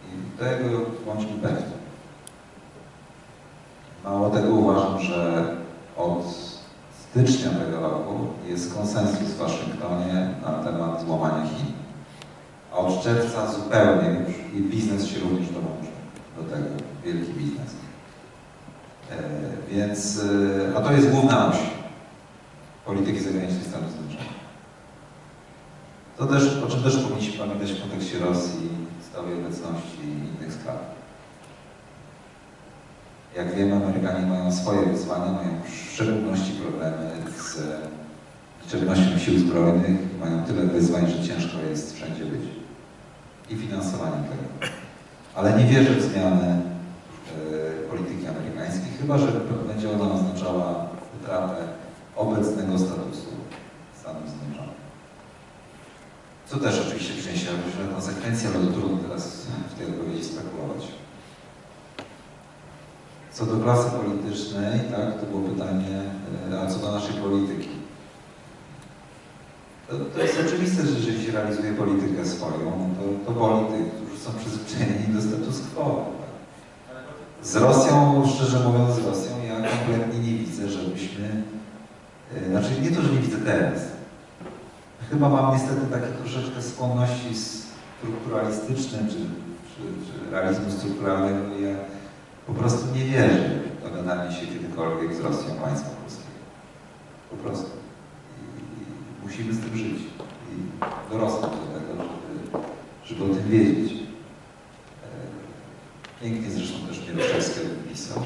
I tego bądźmy pewni. Mało tego uważam, że od stycznia tego roku jest konsensus w Waszyngtonie na temat złamania Chin. A od czerwca zupełnie już i biznes się również dołączył do tego, wielki biznes. E, więc, e, a to jest główna oś polityki zagranicznej Stanów Zjednoczonych. To też, o czym też powinniśmy pamiętać w kontekście Rosji, stałej obecności i innych spraw. Jak wiemy, Amerykanie mają swoje wyzwania, mają w szczególności problemy z liczebnością sił zbrojnych, mają tyle wyzwań, że ciężko jest wszędzie być. I finansowaniem tego. Ale nie wierzę w zmianę e, polityki amerykańskiej, chyba że będzie ona oznaczała utratę obecnego statusu Stanów Zjednoczonych. Co też oczywiście przyniesie różne konsekwencje, ale to trudno teraz w tej odpowiedzi spekulować. Co do klasy politycznej, tak, to było pytanie, e, a co do naszej polityki? To, to jest oczywiste, że jeżeli się realizuje politykę swoją, to, to boli tych, którzy są przyzwyczajeni do status quo. Z Rosją, szczerze mówiąc, z Rosją ja kompletnie nie widzę, żebyśmy, e, znaczy nie to, że nie widzę teraz. Chyba mam niestety takie troszeczkę skłonności strukturalistyczne, czy, czy, czy realizmu strukturalnego. Ja po prostu nie wierzę w dogadanie się kiedykolwiek z Rosją państwa polskiego. Po prostu. Musimy z tym żyć. I dorosnąć do tego, żeby, żeby o tym wiedzieć. E, Pięknie zresztą też Mieroszewski o tym pisał.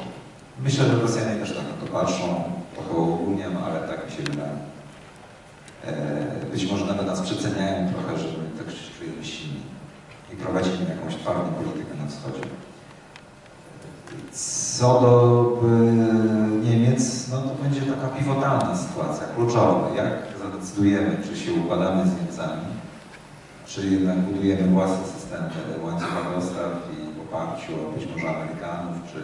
Myślę, że Rosjanie też tak na to patrzą, trochę ogólniam, ale tak mi się wydaje. E, Być może nawet nas przeceniają trochę, że my tak się czujemy silni i prowadzimy jakąś twardą politykę na wschodzie. Co do y, Niemiec, no to będzie taka pivotalna sytuacja, kluczowa. Jak zadecydujemy, czy się układamy z Niemcami, czy jednak budujemy własne systemy łańcucha dostaw i w oparciu o być może Amerykanów, czy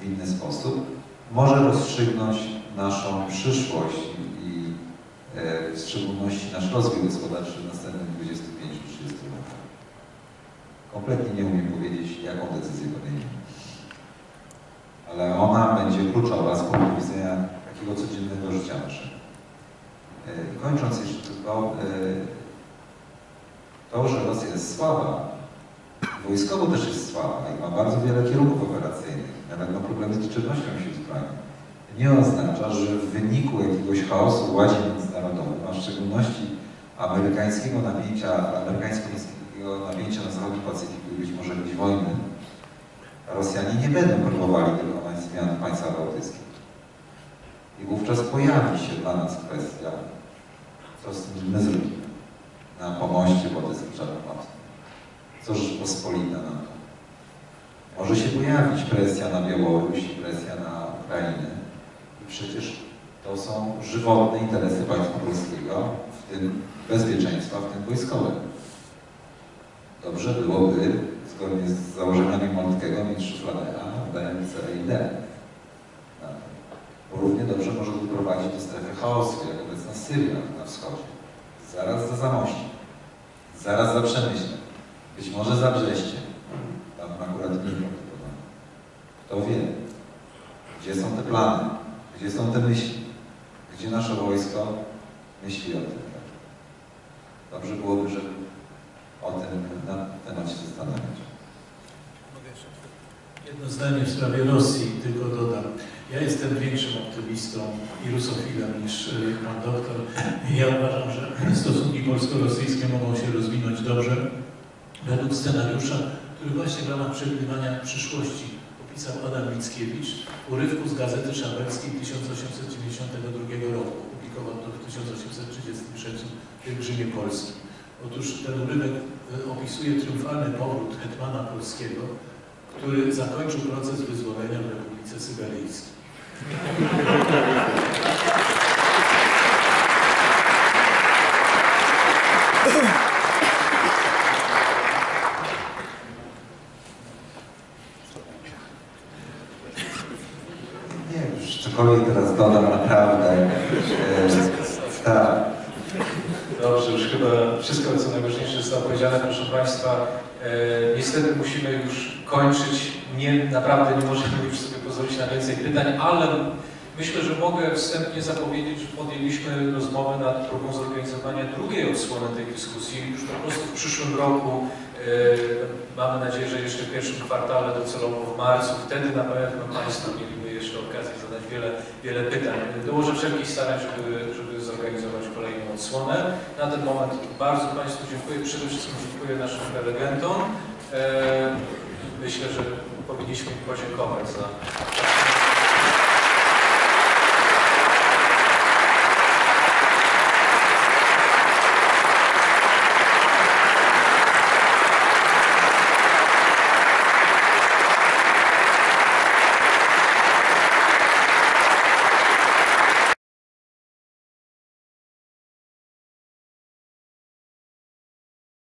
w inny sposób, może rozstrzygnąć naszą przyszłość i e, w szczególności nasz rozwój gospodarczy w następnych 25-30 latach. Kompletnie nie umiem powiedzieć, jaką decyzję podejmiemy ale ona będzie kluczowa z punktu widzenia takiego codziennego życia naszego. E, kończąc jeszcze tylko, to, że Rosja jest słaba, wojskowo też jest słaba i ma bardzo wiele kierunków operacyjnych, nawet ma problemy z liczebnością sił zbrojnych, nie oznacza, że w wyniku jakiegoś chaosu w ładzie międzynarodowym, a w szczególności amerykańskiego napięcia, amerykańskiego napięcia na zachodnim Pacyfiku i być może jakiejś wojny, Rosjanie nie będą próbowali dokonać zmian w państwach bałtyckich. I wówczas pojawi się dla nas kwestia, co z tym my zrobimy na pomoście bałtyckim czarnomorskiej. Co Rzeczpospolita na to? Może się pojawić presja na Białoruś, presja na Ukrainę. I przecież to są żywotne interesy państwa polskiego, w tym bezpieczeństwa, w tym wojskowym. Dobrze byłoby zgodnie z założeniami Montkiego mieć szufladę A, B, C i D. Równie dobrze może doprowadzić do strefy chaosu, jak obecna Syria na wschodzie. Zaraz za Zamościem, zaraz za Przemyślem, być może za Brześciem. Tam akurat nie prawdopodobnie. Kto wie, gdzie są te plany, gdzie są te myśli, gdzie nasze wojsko myśli o tym. Dobrze byłoby, żeby o tym na temat się zastanawiać. Jedno zdanie w sprawie Rosji, tylko dodam. Ja jestem większym optymistą i rusofilem niż y, pan doktor. Ja uważam, że stosunki polsko-rosyjskie mogą się rozwinąć dobrze według scenariusza, który właśnie w ramach przewidywania przyszłości opisał Adam Mickiewicz w urywku z Gazety Szabelskiej 1892 roku. Publikował to w 1833 w Pielgrzymie Polski. Otóż ten urywek y, opisuje triumfalny powrót hetmana polskiego, który zakończył proces wyzwolenia w Republice Syberyjskiej. Cokolwiek teraz dodam, naprawdę. E, tak. Dobrze, już chyba wszystko, co najważniejsze zostało powiedziane. Proszę Państwa, e, niestety musimy już kończyć. Nie, naprawdę nie możemy już pozwolić na więcej pytań, ale myślę, że mogę wstępnie zapowiedzieć, że podjęliśmy rozmowę nad próbą zorganizowania drugiej odsłony tej dyskusji już po prostu w przyszłym roku. E, mamy nadzieję, że jeszcze w pierwszym kwartale, docelowo w marcu. Wtedy na pewno Państwo mieliby jeszcze okazję zadać wiele, wiele pytań. Dołożę wszelkich starań, żeby, żeby zorganizować kolejną odsłonę. Na ten moment bardzo Państwu dziękuję. Przede wszystkim dziękuję naszym prelegentom. E, Myślę, że powinniśmy podziękować za...